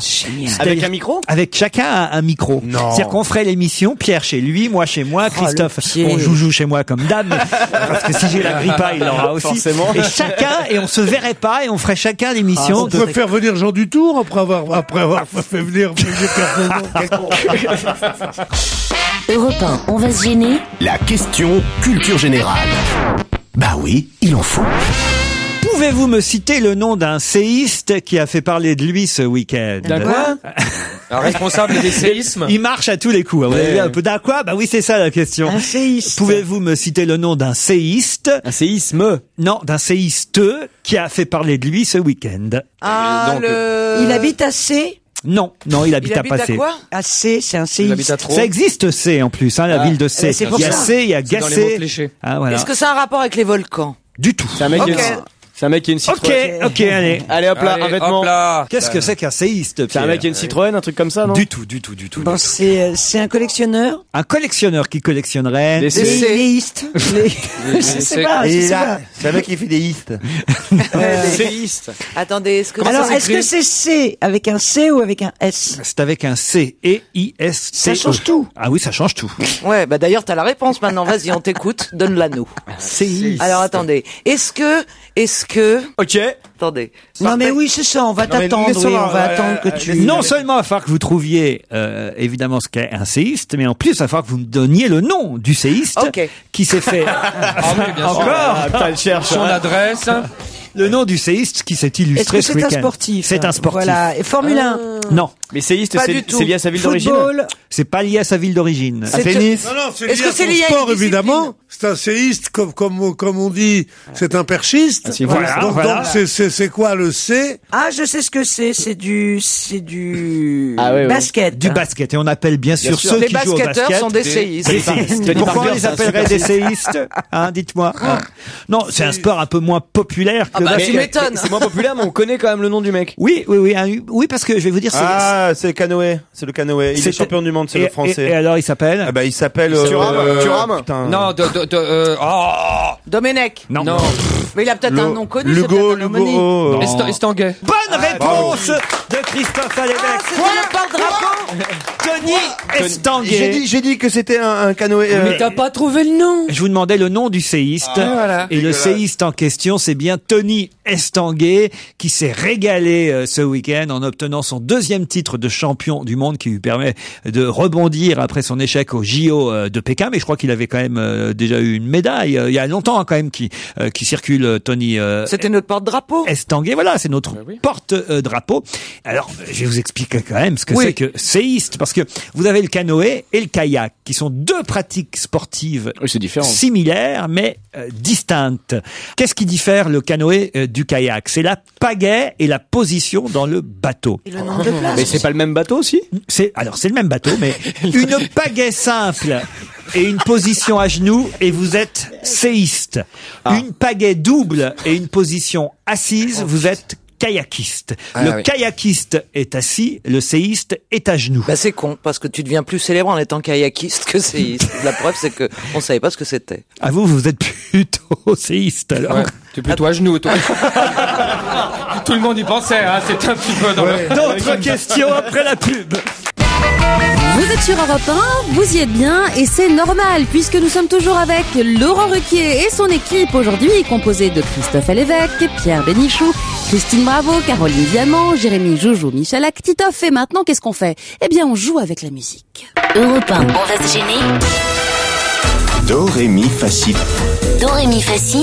Avec un micro Avec chacun un, un micro. Non. C'est-à-dire qu'on ferait l'émission, Pierre chez lui, moi chez moi, Christophe, le pied. on joue chez moi comme dame, parce que si j'ai la grippe A, il l'aura aussi. Forcément. Et chacun, et on se verrait pas, et on ferait chacun On l'émission. peut faire venir Jean Dutour après avoir, après avoir fait venir Personnel. Europe 1, on va se gêner La question culture générale. Bah oui, il en faut. Pouvez-vous me citer le nom d'un séiste qui a fait parler de lui ce week-end D'un quoi Un responsable des séismes Il marche à tous les coups. Vous avez Ouais. vu un peu d'un quoi? Bah oui, c'est ça la question. Un séiste. Pouvez-vous me citer le nom d'un séiste? Un séisme Non, d'un séiste qui a fait parler de lui ce week-end. Ah, Donc, le... Il habite à C. Non, non, il habite Il à habite à Passé. quoi À C, c'est un Il habite séiste. à trop Ça existe C en plus, hein, la Ah. ville de C. Eh ben, c'est pour il y a ça. C, il y a C'est dans les Gassé. mots fléchés. Ah voilà. Est-ce que ça a un rapport avec les volcans? Du tout. C'est un mec qui Ok. C'est un mec qui a une Ok, Citroën. ok, allez. Allez hop là, Allez, un vêtement. hop là. Qu'est-ce que c'est qu'un séiste C'est un mec qui a une Citroën, un truc comme ça, non Du tout, du tout, du tout. Bon, c'est euh, c'est un collectionneur. Un collectionneur qui collectionnerait Des Les C. léistes. Les- Je sais c'est- pas, je Et sais là, pas. c'est un mec qui fait des listes. Séiste. Attendez, est-ce que Alors, est-ce que c'est C avec un C ou avec un S C'est avec un C et I S T. Ça change tout. Ah oui, ça change tout. Ouais, bah d'ailleurs, t'as la réponse maintenant. Vas-y, on t'écoute. Donne-la nous. Séiste. Alors attendez, est-ce que, est-ce que, Ok. attendez. Non mais oui, c'est ça, on va Non, mais t'attendre, oui, on va euh, attendre que euh, tu... Non seulement il va falloir que vous trouviez euh, évidemment ce qu'est un séiste, mais en plus il va falloir que vous me donniez le nom du séiste Ok. qui s'est fait Ah encore Ah. Son adresse. le nom du séiste qui s'est Est-ce illustré que ce c'est un week-end. sportif C'est un sportif. Voilà, et Formule 1, Non, Mais séiste, Pas c'est du tout. c'est lié à sa ville d'origine football, c'est pas lié à sa ville d'origine. Un tennis. Non, non, c'est Est-ce lié que à c'est son lié à une sport, discipline évidemment. C'est un séiste, comme, comme, comme on dit, c'est un perchiste. Ah, voilà, donc, voilà. donc c'est, c'est, c'est quoi le C? Ah, je sais ce que c'est, c'est du... c'est du... Ah basket. Du basket et on appelle bien sûr, sûr. ceux Les qui jouent au basketteurs basket sont des séistes. des séistes. Pourquoi on les appellerait des séistes hein, Dites-moi. Non, c'est un sport un peu moins populaire que Ah le bah, basket. tu m'étonnes. C'est moins populaire, mais on connaît quand même le nom du mec. Oui, oui, oui, un- oui, parce que je vais vous dire, c'est Ah, c'est le canoë. C'est le canoë. Il est champion du monde, c'est le français. Et, et alors, il s'appelle Ah bah il s'appelle. Thuram, euh. Non, euh, oh, Domenech. Non. non. Mais il a peut-être un nom connu. c'est Lugo, peut-être un homonyme. Lugo. Non. Est- Estanguet. Bonne réponse de Christophe Alévèque. Ah, c'était le porte-drapeau. Tony J'ai Estanguet. dit, j'ai dit que c'était un, un canoë. euh, Mais t'as pas trouvé le nom. Je vous demandais le nom du séiste. voilà. Et le séiste en question, c'est bien Tony Estanguet, qui s'est régalé euh, ce week-end en obtenant son deuxième titre de champion du monde, qui lui permet de rebondir après son échec au JO euh, de Pékin. Mais je crois qu'il avait quand même euh, déjà eu une médaille. euh, Il y a longtemps hein, quand même qui, euh, qui circule, Tony euh, C'était notre porte-drapeau. Estanguet, voilà, c'est notre oui. porte-drapeau. Alors, je vais vous expliquer quand même ce que Oui. c'est que séiste, parce que vous avez le canoë et le kayak, qui sont deux pratiques sportives Oui, c'est différent. similaires, mais euh, distinctes. Qu'est-ce qui diffère le canoë euh, du kayak C'est la pagaie et la position dans le bateau. Et le nombre de places. Mais c'est pas le même bateau aussi C'est alors c'est le même bateau, mais une pagaie simple et une position à genoux et vous êtes séiste. Ah. Une pagaie double et une position assise, vous êtes kayakiste. Ah le oui. kayakiste est assis, le séiste est à genoux. Bah c'est con parce que tu deviens plus célèbre en étant kayakiste que séiste. La preuve c'est que on savait pas ce que c'était. À vous, vous êtes plutôt séiste alors. Ouais, tu es plutôt à genoux, toi. Tout le monde y pensait, hein, c'est un petit peu dans le... D'autres questions après la pub. Vous êtes sur Europe 1, vous y êtes bien et c'est normal puisque nous sommes toujours avec Laurent Ruquier et son équipe aujourd'hui composée de Christophe Lévesque, Pierre Bénichou, Christine Bravo, Caroline Diamant, Jérémy Joujou, Michel Actitoff et maintenant qu'est-ce qu'on fait? Eh bien on joue avec la musique. Europe 1, on va se gêner. Do, ré, mi, fa, si. Do, ré, mi, fa, si.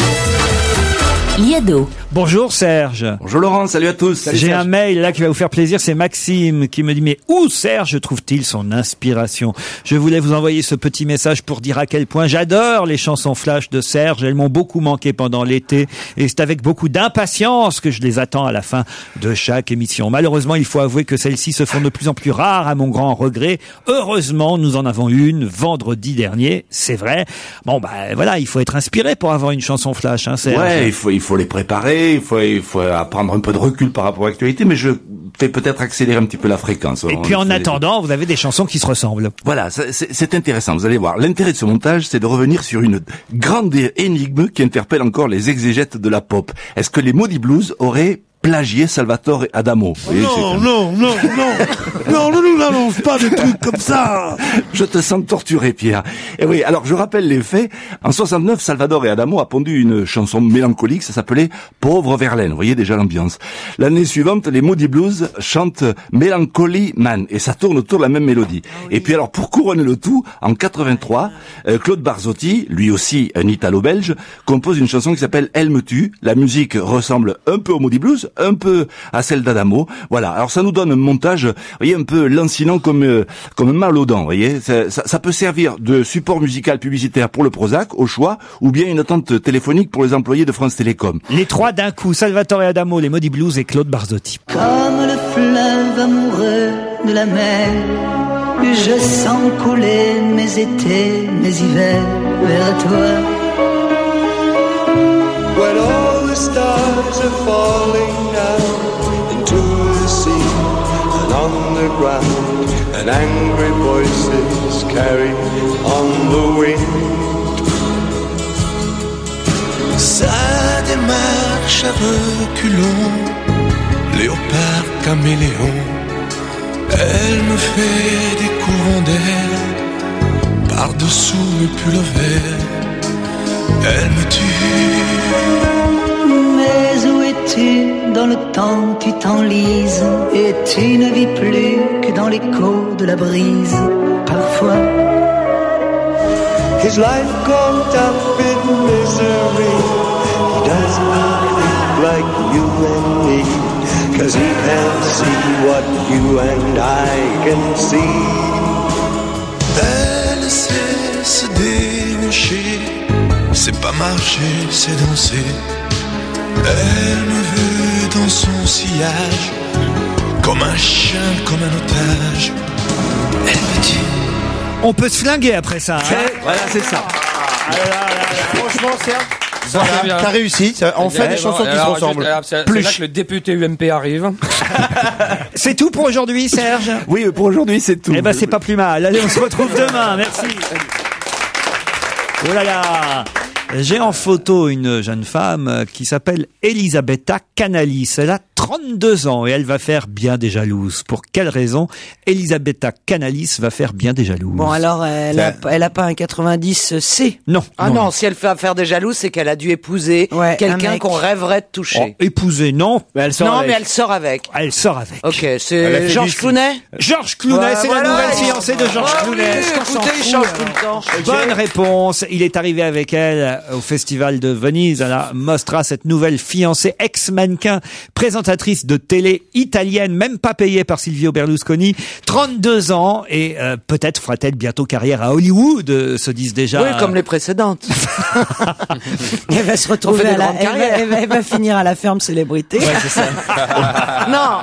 Liado. Bonjour Serge. Bonjour Laurent, salut à tous. J'ai un mail là qui va vous faire plaisir, c'est Maxime qui me dit mais où Serge trouve-t-il son inspiration? Je voulais vous envoyer ce petit message pour dire à quel point j'adore les chansons flash de Serge, elles m'ont beaucoup manqué pendant l'été et c'est avec beaucoup d'impatience que je les attends à la fin de chaque émission. Malheureusement, il faut avouer que celles-ci se font de plus en plus rares à mon grand regret. Heureusement, nous en avons une vendredi dernier, c'est vrai. Bon bah voilà, il faut être inspiré pour avoir une chanson flash hein, Serge. Ouais, il faut, il faut les préparer, il faut, il faut apprendre un peu de recul par rapport à l'actualité, mais je fais peut-être accélérer un petit peu la fréquence. Et puis en attendant, vous avez des chansons qui se ressemblent. Voilà, c'est intéressant. Vous allez voir. L'intérêt de ce montage, c'est de revenir sur une grande énigme qui interpelle encore les exégètes de la pop. Est-ce que les Maudits Blues auraient plagié Salvatore Adamo c'est Non, un- non, non, non, non, ne nous annonce pas des trucs comme ça. Je te sens torturé, Pierre. Et oui, alors je rappelle les faits. En 69, Salvador et Adamo a pondu une chanson mélancolique, ça s'appelait Pauvre Verlaine. Vous voyez déjà l'ambiance. L'année suivante, les Moody Blues chantent Melancholy Man, et ça tourne autour de la même mélodie. Et puis alors, pour couronner le tout, en 83, euh, Claude Barzotti, lui aussi un Italo-belge, compose une chanson qui s'appelle Elle me tue. La musique ressemble un peu aux Moody Blues, un peu à celle d'Adamo. Voilà. Alors ça nous donne un montage, vous voyez, un peu lancinant comme euh, comme un mal aux dents. Vous voyez, ça, ça, ça peut servir de support musical publicitaire pour le Prozac, au choix, ou bien une attente téléphonique pour les employés de France Télécom. Les trois d'un coup, Salvatore Adamo, les Maudits Blues et Claude Barzotti. Comme le fleuve amoureux de la mer, je sens couler mes étés, mes hivers vers toi. When all the stars are falling on the ground, and angry voices carry on the wind. Ça démarche à reculons, léopard caméléon. Elle me fait des courants d'air par-dessous mes pulls verts. Elle me tue. Es-tu dans le temps tu t'enlises et tu ne vis plus que dans l'écho de la brise parfois. His life caught up in misery. He does not think like you and me. Cause he can't see what you and I can see. Elle sait se. C'est pas marcher, c'est danser. Elle me veut dans son sillage. Comme un chien, comme un otage. Elle me dit. On peut se flinguer après ça. hein. Voilà, c'est ça. Franchement, Serge, Ça bien. T'as réussi. ça- On fait des bon, chansons qui se ressemblent. C'est Plus. là que le député UMP arrive. C'est tout pour aujourd'hui, Serge Oui, pour aujourd'hui, c'est tout. Eh ben, c'est pas plus mal. Allez, on se retrouve demain. Merci. Oh là là J'ai en photo une jeune femme euh, qui s'appelle Elisabetta a 32 ans et elle va faire bien des jalouses. Pour quelle raison Elisabetta Canalis va faire bien des jalouses? Bon, alors, elle a, elle a pas un 90 C? Non. Ah non, si elle fait affaire des jaloux, c'est qu'elle a dû épouser un quelqu'un qu'on rêverait de toucher. Oh, Épouser, non. Mais elle sort non, avec. mais elle sort avec. Elle sort avec. Ok, c'est Georges Clounet? Georges Clounet, Ouais, c'est voilà, la nouvelle il- fiancée de Georges oui, Clounet. écoutez, il change tout le temps. Bonne réponse. Il est arrivé avec elle au Festival de Venise à la Mostra, cette nouvelle fiancée ex-mannequin, présentatrice de télé italienne, même pas payée par Silvio Berlusconi, 32 ans et euh, peut-être fera-t-elle bientôt carrière à Hollywood, euh, se disent déjà. Oui, comme les précédentes. Elle va se retrouver à la, elle va, elle va- elle va finir à la ferme célébrité. non,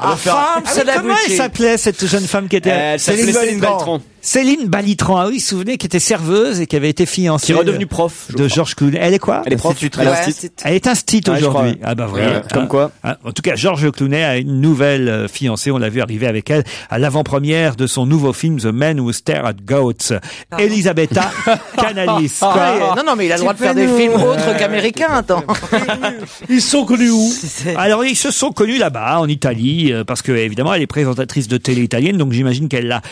à femme, Ah oui, c'est la comment elle s'appelait cette jeune femme qui était Elle s'appelait Céline Balitran. Céline Balitran, ah oui, vous vous souvenez, qui était serveuse et qui avait été fiancée Qui est redevenue prof. je de crois. Georges Clounet. Elle est quoi Elle est prof. Elle est Ouais, Elle est un stit Ouais, je aujourd'hui. crois, Ah bah Ouais, voilà. comme quoi. Ah, En tout cas, Georges George Clooney a une nouvelle euh, fiancée. On l'a vu arriver avec elle à l'avant-première de son nouveau film The Man Who Stare at Goats. Elisabetta Canalis. Ah. Non, non, mais il a le droit de faire des films autres qu'américains, attends. Ils sont connus où Alors ils se sont connus là-bas, en Italie, euh, parce que évidemment elle est présentatrice de télé italienne, donc j'imagine qu'elle l'a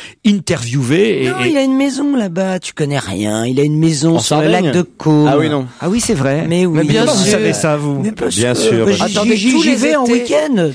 Et, Non, et- il a une maison là-bas, tu connais rien. Il a une maison En sur le Sardaigne lac de Caume. Ah oui, non. Ah oui, c'est vrai. Mais oui. Mais bien Comment vous sûr. savez ça, vous Mais Bien sûr. j'y- Attendez, j'y vais en week-end. le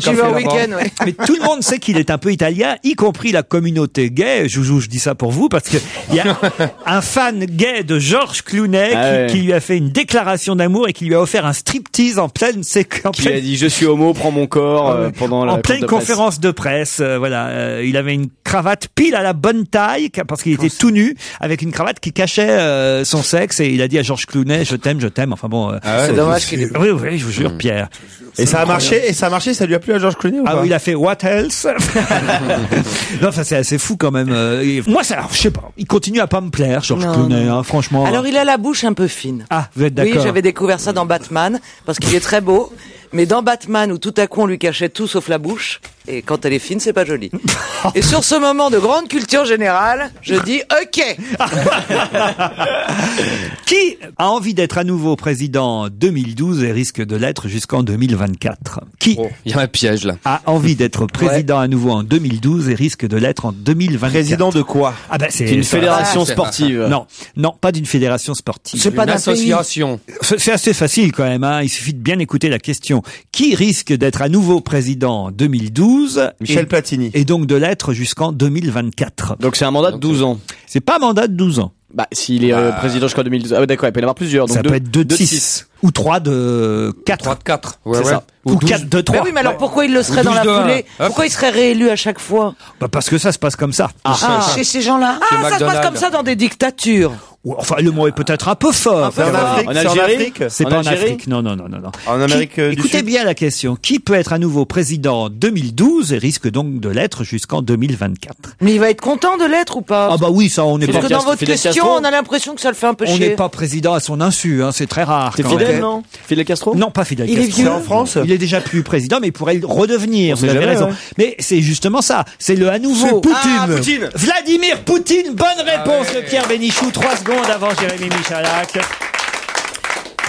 J'y vais en week-end. Mais tout le monde sait qu'il est un peu italien, y compris la communauté gay. Joujou, je dis ça pour vous parce que il y a un fan gay de George Clooney qui, Ah ouais. qui lui a fait une déclaration d'amour et qui lui a offert un striptease en pleine séquence. Qui a dit je suis homo, prends mon corps euh, pendant la en pleine de presse. conférence de presse, euh, voilà, euh, il avait une cravate pile à la bonne taille parce qu'il était tout nu avec une cravate qui cachait euh, son sexe et il a dit à George Clooney je t'aime, je t'aime. Enfin bon, euh, C'est dommage qu'il ait- Oui, oui, je vous jure, Pierre. Et ça a marché, et ça a marché, ça lui a plu à George Clooney ou Ah pas oui, il a fait what else Non, enfin c'est assez fou quand même. euh, et moi, ça, alors, je sais pas. Il continue à pas me plaire, George Non, Clooney. hein, franchement. Alors il a la bouche un peu fine. Ah, vous êtes Oui, d'accord j'avais découvert ça dans Batman, parce qu'il est très beau. Mais dans Batman, où tout à coup on lui cachait tout sauf la bouche, et quand elle est fine, c'est pas joli. et sur ce moment de grande culture générale, je dis OK. Qui a envie d'être à nouveau président en 2012 et risque de l'être jusqu'en 2024 Qui Il y a un piège là. a envie d'être président à nouveau en 2012 et risque de l'être en 2024 Président de quoi? Ah ben c'est D'une ça- fédération Ah, sportive. Non, non, pas d'une fédération sportive. C'est pas Une d'un association. C'est c'est assez facile quand même. Hein. Il suffit de bien écouter la question. Qui risque d'être à nouveau président en 2012 Michel et, Platini. et donc de l'être jusqu'en 2024 Donc c'est un mandat de 12 ans. C'est pas un mandat de 12 ans. Bah s'il est euh, président jusqu'en 2012. Ah ouais, d'accord, il peut y en avoir plusieurs. Donc Ça deux- peut être 2 de deux 6 ou 3 de 4. 3 de 4. C'est ça. Ou 4 de 3. Mais oui, mais alors pourquoi il le serait dans la 12 de un. foulée. Pourquoi il serait réélu à chaque fois? Bah, parce que ça se passe comme ça. Ah, Chez ces gens-là Ah, ça se passe comme ça dans des dictatures. Ou- Enfin, le mot est peut-être un peu fort. C'est en Afrique, En Algérie Afrique C'est pas en Afrique. Non, non, non, non, non. En Amérique Qui- du Écoutez Sud bien la question. Qui peut être à nouveau président en 2012 et risque donc de l'être jusqu'en 2024 Mais il va être content de l'être ou pas? Ah bah oui, ça, on n'est Parce pas, que dans Castro- votre question, Castro on a l'impression que ça le fait un peu on chier. n'est pas président à son insu. Hein, c'est très rare. C'est Fidel, non? Fidel Castro? Non, pas Fidel Il est Castro. vieux. En France? Il est déjà plus président, mais il pourrait le redevenir. On Vous avez jamais, raison. ouais. Mais c'est justement ça. C'est le à nouveau. C'est Poutine. Ah, Poutine. Vladimir Poutine. Bonne réponse de Pierre Bénichou. Trois secondes avant Jérémy Michalak.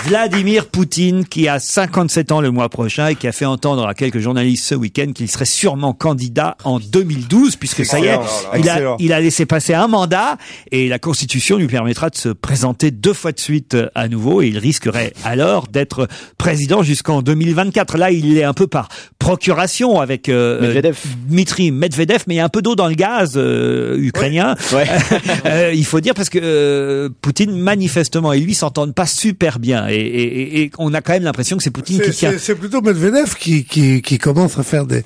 Vladimir Poutine, qui a 57 ans le mois prochain et qui a fait entendre à quelques journalistes ce week-end qu'il serait sûrement candidat en 2012, puisque ça y est, il a, il a laissé passer un mandat et la Constitution lui permettra de se présenter deux fois de suite euh, à nouveau et il risquerait alors d'être président jusqu'en 2024. Là, il est un peu par procuration avec euh, Medvedev. euh, Dmitri Medvedev, mais il y a un peu d'eau dans le gaz euh, ukrainien. Ouais. Euh, il faut dire parce que euh, Poutine manifestement et lui s'entendent pas super bien et, et- et- et on a quand même l'impression que c'est Poutine qui tient. C'est c'est plutôt Medvedev qui, qui, qui commence à faire des,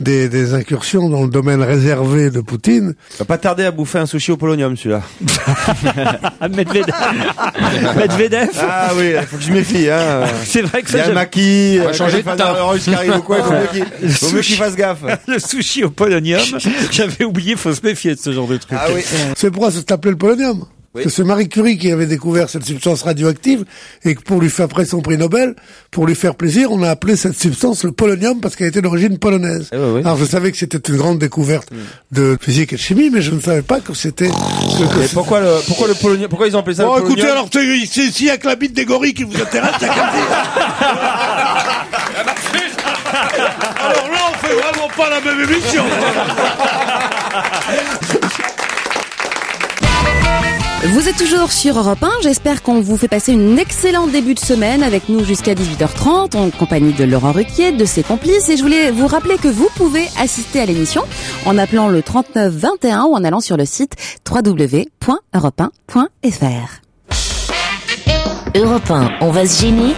des, des incursions dans le domaine réservé de Poutine. Il va pas tarder à bouffer un sushi au polonium, celui-là. Ah, Medvedev. Medvedev. Ah oui, il faut que je méfie, hein. C'est vrai que Il y ça, a j'aime- maquis, va euh, changer de russe qui arrive ou quoi, il faut mieux qu'il fasse gaffe. le sushi au polonium. J'avais oublié, faut se méfier de ce genre de truc. Ah oui. C'est pourquoi ça s'appelait le polonium. Que c'est Marie Curie qui avait découvert cette substance radioactive et que pour lui faire après son prix Nobel, pour lui faire plaisir, on a appelé cette substance le polonium parce qu'elle était d'origine polonaise. Eh ben oui. Alors je savais que c'était une grande découverte de physique et de chimie, mais je ne savais pas que c'était. pourquoi le, pourquoi le polonium, pourquoi ils ont appelé ça Bon, le écoutez, polonium alors, t'es- si- s'il y a que la bite des gorilles qui vous intéresse, t'as qu'à le dire. Alors là, on fait vraiment pas la même émission. Vous êtes toujours sur Europe 1. J'espère qu'on vous fait passer une excellente début de semaine avec nous jusqu'à 18h30 en compagnie de Laurent Ruquier, de ses complices. Et je voulais vous rappeler que vous pouvez assister à l'émission en appelant le 39 21 ou en allant sur le site www.europe1.fr. Europe 1, on va se gêner?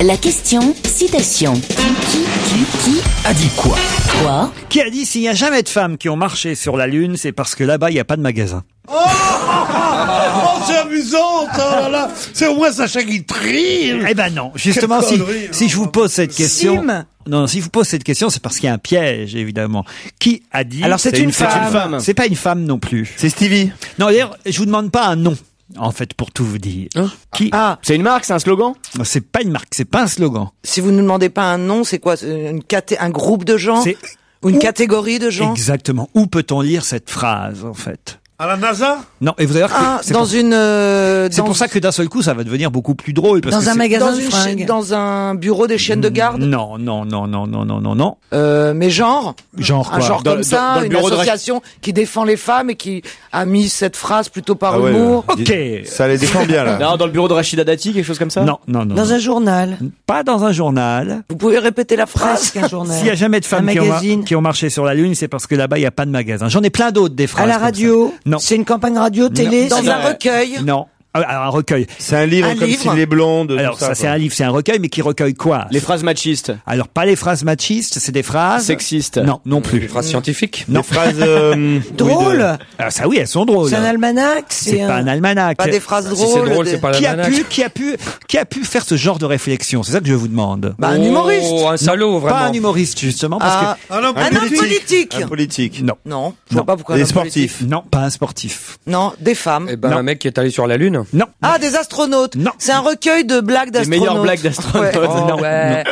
La question, citation. Qui, qui, qui A dit quoi Quoi Qui a dit s'il n'y a jamais de femmes qui ont marché sur la Lune, c'est parce que là-bas, il n'y a pas de magasin. Oh, oh, c'est amusant, ça, là, là. C'est au moins Sacha Guitry. Eh ben non, justement, si, connerie, si je vous pose cette question... Sim. Non, si je vous pose cette question, c'est parce qu'il y a un piège, évidemment. Qui a dit... Alors, c'est une femme. C'est pas une femme non plus. C'est Stevie. Non, d'ailleurs, je vous demande pas un nom. En fait, pour tout vous dire. Qui Ah, c'est une marque, c'est un slogan C'est pas une marque, c'est pas un slogan. Si vous ne demandez pas un nom, c'est quoi C'est une caté- Un groupe de gens C'est- Ou une catégorie de gens Exactement. Où peut-on lire cette phrase, en fait? À la NASA Non, et vous allez voir que Ah, c'est dans pour, une. euh, c'est dans- pour ça que d'un seul coup, ça va devenir beaucoup plus drôle. Parce Dans que un c'est- magasin dans, de une fringues. dans un bureau des chiennes de garde Non, non, non, non, non, non, non, non. Euh, mais genre Genre un genre Dans- comme dans- ça, une association qui défend les femmes et qui a mis cette phrase plutôt par Ah ouais, humour. Ok. Ça les défend bien là. Non, dans le bureau de Rachida Dati, quelque chose comme ça Non, non, non. Dans non. un journal. Pas dans un journal. Vous pouvez répéter la phrase Presque un journal. S'il y a jamais de femmes Un qui ont, magazine. qui ont marché sur la Lune, c'est parce que là-bas, il n'y a pas de magasin. J'en ai plein d'autres des phrases. À la comme radio. ça. Non. C'est une campagne radio, télé. Dans c'est- un recueil. Non. Ah, Alors, un recueil. C'est un livre Un comme livre s'il est blonde. tout Alors, ça, ça c'est quoi. un livre, c'est un recueil, mais qui recueille quoi? Les phrases machistes, Alors, pas les phrases machistes, c'est des phrases. sexistes. Non, non plus. Des phrases scientifiques. Non. Des phrases euh, Drôle. Ah, ça oui, elles sont drôles. C'est un almanach. C'est pas un almanach. Pas des phrases Si drôles. c'est drôle, des- c'est pas qui a pu, qui a pu, qui a pu faire ce genre de réflexion? C'est ça que je vous demande. Bah, un humoriste. Oh, un salaud, Pas vraiment. un humoriste justement, parce Ah, Un homme un homme politique. un politique. que non, Non, je vois pas pourquoi. Des un homme politique. sportifs. non, pas un sportif. Non, des femmes. Eh ben, un mec qui est allé sur la Lune. Non. Ah, des astronautes. Non. C'est un recueil de blagues Les d'astronautes. meilleures blagues d'astronautes. Ouais. Oh, Non, ouais.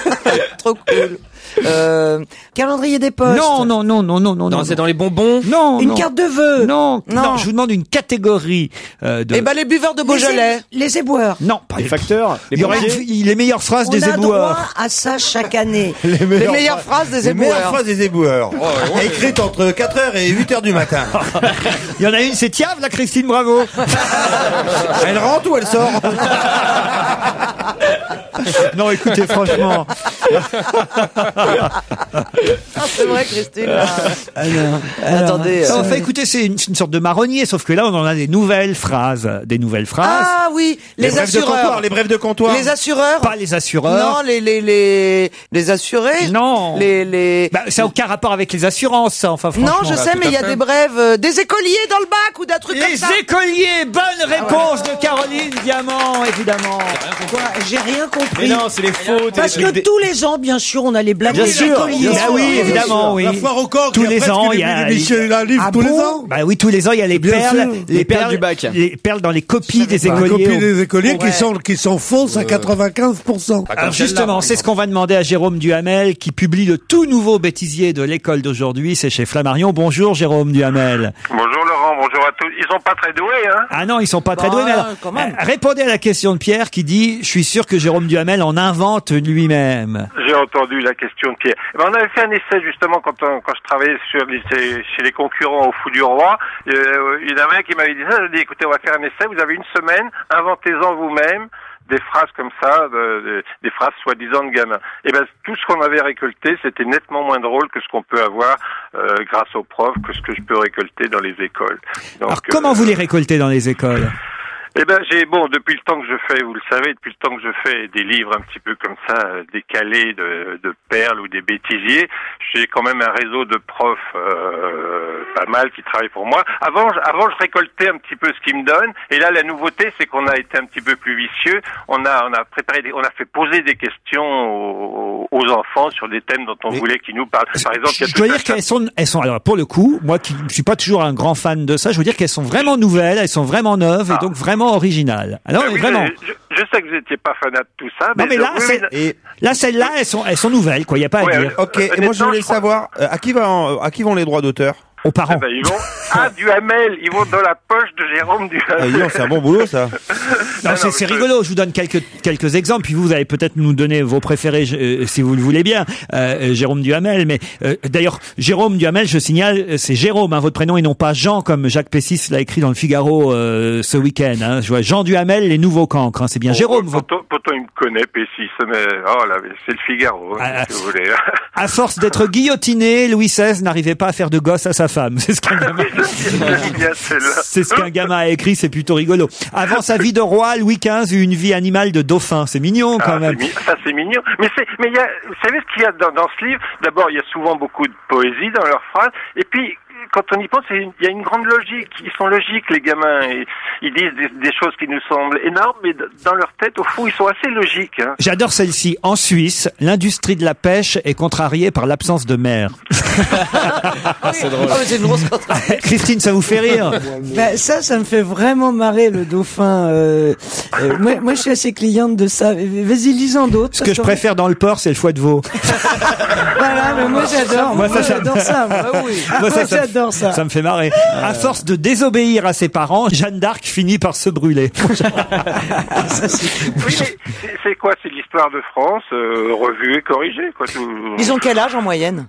Trop cool. Euh, Calendrier des postes. Non, non, non, non, non, non, Non, non. c'est dans les bonbons? Non, Une non. carte de vœux. Non, non, Non. je vous demande une catégorie euh, de. eh ben, les buveurs de Les, Beaujolais. é- les éboueurs. non, pas Les les facteurs, Il les y aurait pompiers. une- les meilleures phrases On des a droit éboueurs. à ça chaque année. Les Les meilleures phrases des Les meilleures éboueurs. phrases des éboueurs. Écrites entre 4h et 8h du matin. Il y en a une, c'est Tiave, la Christine Bravo. elle rentre ou elle sort? Non, écoutez, franchement. Ah, c'est vrai, Christine. là. Alors, Attendez. Ça, euh, enfin, écoutez, c'est une, c'est une sorte de marronnier, sauf que là, on en a des nouvelles phrases. Des nouvelles phrases. Ah oui, les, brefs de comptoir, assureurs. les brefs de comptoir. Les assureurs. Pas les assureurs. Non, les les les les assurés. Non. Les les. Bah, ça n'a aucun rapport avec les assurances, ça, enfin, franchement. non, je sais, mais il y a des brèves, euh, des écoliers dans le bac ou d'un truc comme Les ça. écoliers, bonne réponse de Caroline Diamant, évidemment. J'ai rien Mais compris. non, c'est les fautes. et Parce les que des- tous les ans, bien sûr, on a les blagues Bien sûr, Bah sûr. oui, évidemment, oui. La foire au Tous les ans, il y a- un livre Ah tous les bon ans. Bah oui, tous les ans, il y a les perles, les, Les perles du bac. les perles dans les copies des écoliers. copie des écoliers qui sont qui sont fausses à 95%. Alors justement, c'est ce qu'on va demander à Jérôme Duhamel, qui publie le tout nouveau bêtisier de l'école d'aujourd'hui. C'est chez Flammarion. Bonjour, Jérôme Duhamel. Bonjour Laurent, bonjour à tous. Ils sont pas très doués, hein Ah non, ils sont pas très Bah, doués. Mais alors, même. euh, répondez à la question de Pierre qui dit, je suis sûr que Jérôme Duhamel en invente lui-même. J'ai entendu la question de Pierre. Eh ben, on avait fait un essai justement quand, on- quand je travaillais sur les, chez les concurrents au Fou du Roi. Euh, il y en a un qui m'avait dit ça. J'ai dit écoutez, on va faire un essai. Vous avez une semaine. Inventez-en vous-même des phrases comme ça, de- de- des phrases soi-disant de gamins. Et ben tout ce qu'on avait récolté, c'était nettement moins drôle que ce qu'on peut avoir euh, grâce aux profs, que ce que je peux récolter dans les écoles. Donc, Alors comment euh, vous les récoltez dans les écoles? Eh ben, j'ai bon depuis le temps que je fais, vous le savez, depuis le temps que je fais des livres un petit peu comme ça, euh, décalés de, de perles ou des bêtisiers, j'ai quand même un réseau de profs euh, pas mal qui travaillent pour moi. Avant, je- avant, je récoltais un petit peu ce qu'ils me donnent, et là, la nouveauté, c'est qu'on a été un petit peu plus vicieux. On a, on a préparé, des- on a fait poser des questions aux, aux enfants sur des thèmes dont on voulait qu'ils nous parlent. Par exemple, il y a Je dois dire qu'elles sont, elles sont, alors pour le coup, moi qui ne suis pas toujours un grand fan de ça, je veux dire qu'elles sont vraiment nouvelles, elles sont vraiment neuves et donc vraiment originales. Alors Ah oui, vraiment. Je, je- je sais que vous n'étiez pas fanat de tout ça, Non mais là, oui, là celles-là, elles sont, elles sont nouvelles, quoi. Il y a pas à Ouais, dire. Ok, et moi je voulais savoir, euh, à qui, va en- à qui vont les droits d'auteur? Aux parents. Ah ben, ils vont ah du Hamel, ils vont dans la poche de Jérôme du Ah, dis donc, c'est un bon boulot ça. Non, c'est c'est rigolo. Je vous donne quelques quelques exemples, puis vous, vous allez peut-être nous donner vos préférés, euh, si vous le voulez bien, euh, Jérôme Duhamel. Mais euh, d'ailleurs, Jérôme Duhamel, je signale, euh, c'est Jérôme, hein, votre prénom, et non pas Jean, comme Jacques Pessis l'a écrit dans le Figaro euh, ce week-end. Hein. Je vois Jean Duhamel, les nouveaux cancres. hein. C'est bien Jérôme. votre- Pourtant, il me connaît, Pessis, mais oh là, c'est le Figaro, hein, Ah, si vous voulez. À force d'être guillotiné, Louis XVI n'arrivait pas à faire de gosse à sa femme. C'est ce qu'un gamin, c'est ce qu'un gamin a écrit. C'est plutôt rigolo. Avant sa vie de roi, Louis XV eut une vie animale de dauphin. C'est mignon quand Ah, même. ça c'est mignon. Mais c'est, mais il y a, vous savez ce qu'il y a dans, dans ce livre? D'abord, il y a souvent beaucoup de poésie dans leurs phrases, et puis quand on y pense, il y a une grande logique. Ils sont logiques, les gamins. Et ils disent des, des choses qui nous semblent énormes, mais dans leur tête, au fond, ils sont assez logiques. hein. J'adore celle-ci. En Suisse, l'industrie de la pêche est contrariée par l'absence de mer. c'est drôle. Ah, c'est une grosse contrainte. Christine, ça vous fait rire Bah, ça, ça me fait vraiment marrer le dauphin. euh, euh, moi, moi, je suis assez cliente de ça. Vas-y, lisons d'autres. Ce que je préfère dans le port, c'est le foie de veau. Voilà, mais moi j'adore. Moi, Moi, j'adore ça. Moi, Ah oui. Moi, Moi, ça, j'adore ça. Ça me fait marrer. À force de désobéir à ses parents, Jeanne d'Arc finit par se brûler. Oui, mais c'est- c'est quoi? C'est l'histoire de France euh, revue et corrigée. Quoi, tout- Ils ont quel âge en moyenne?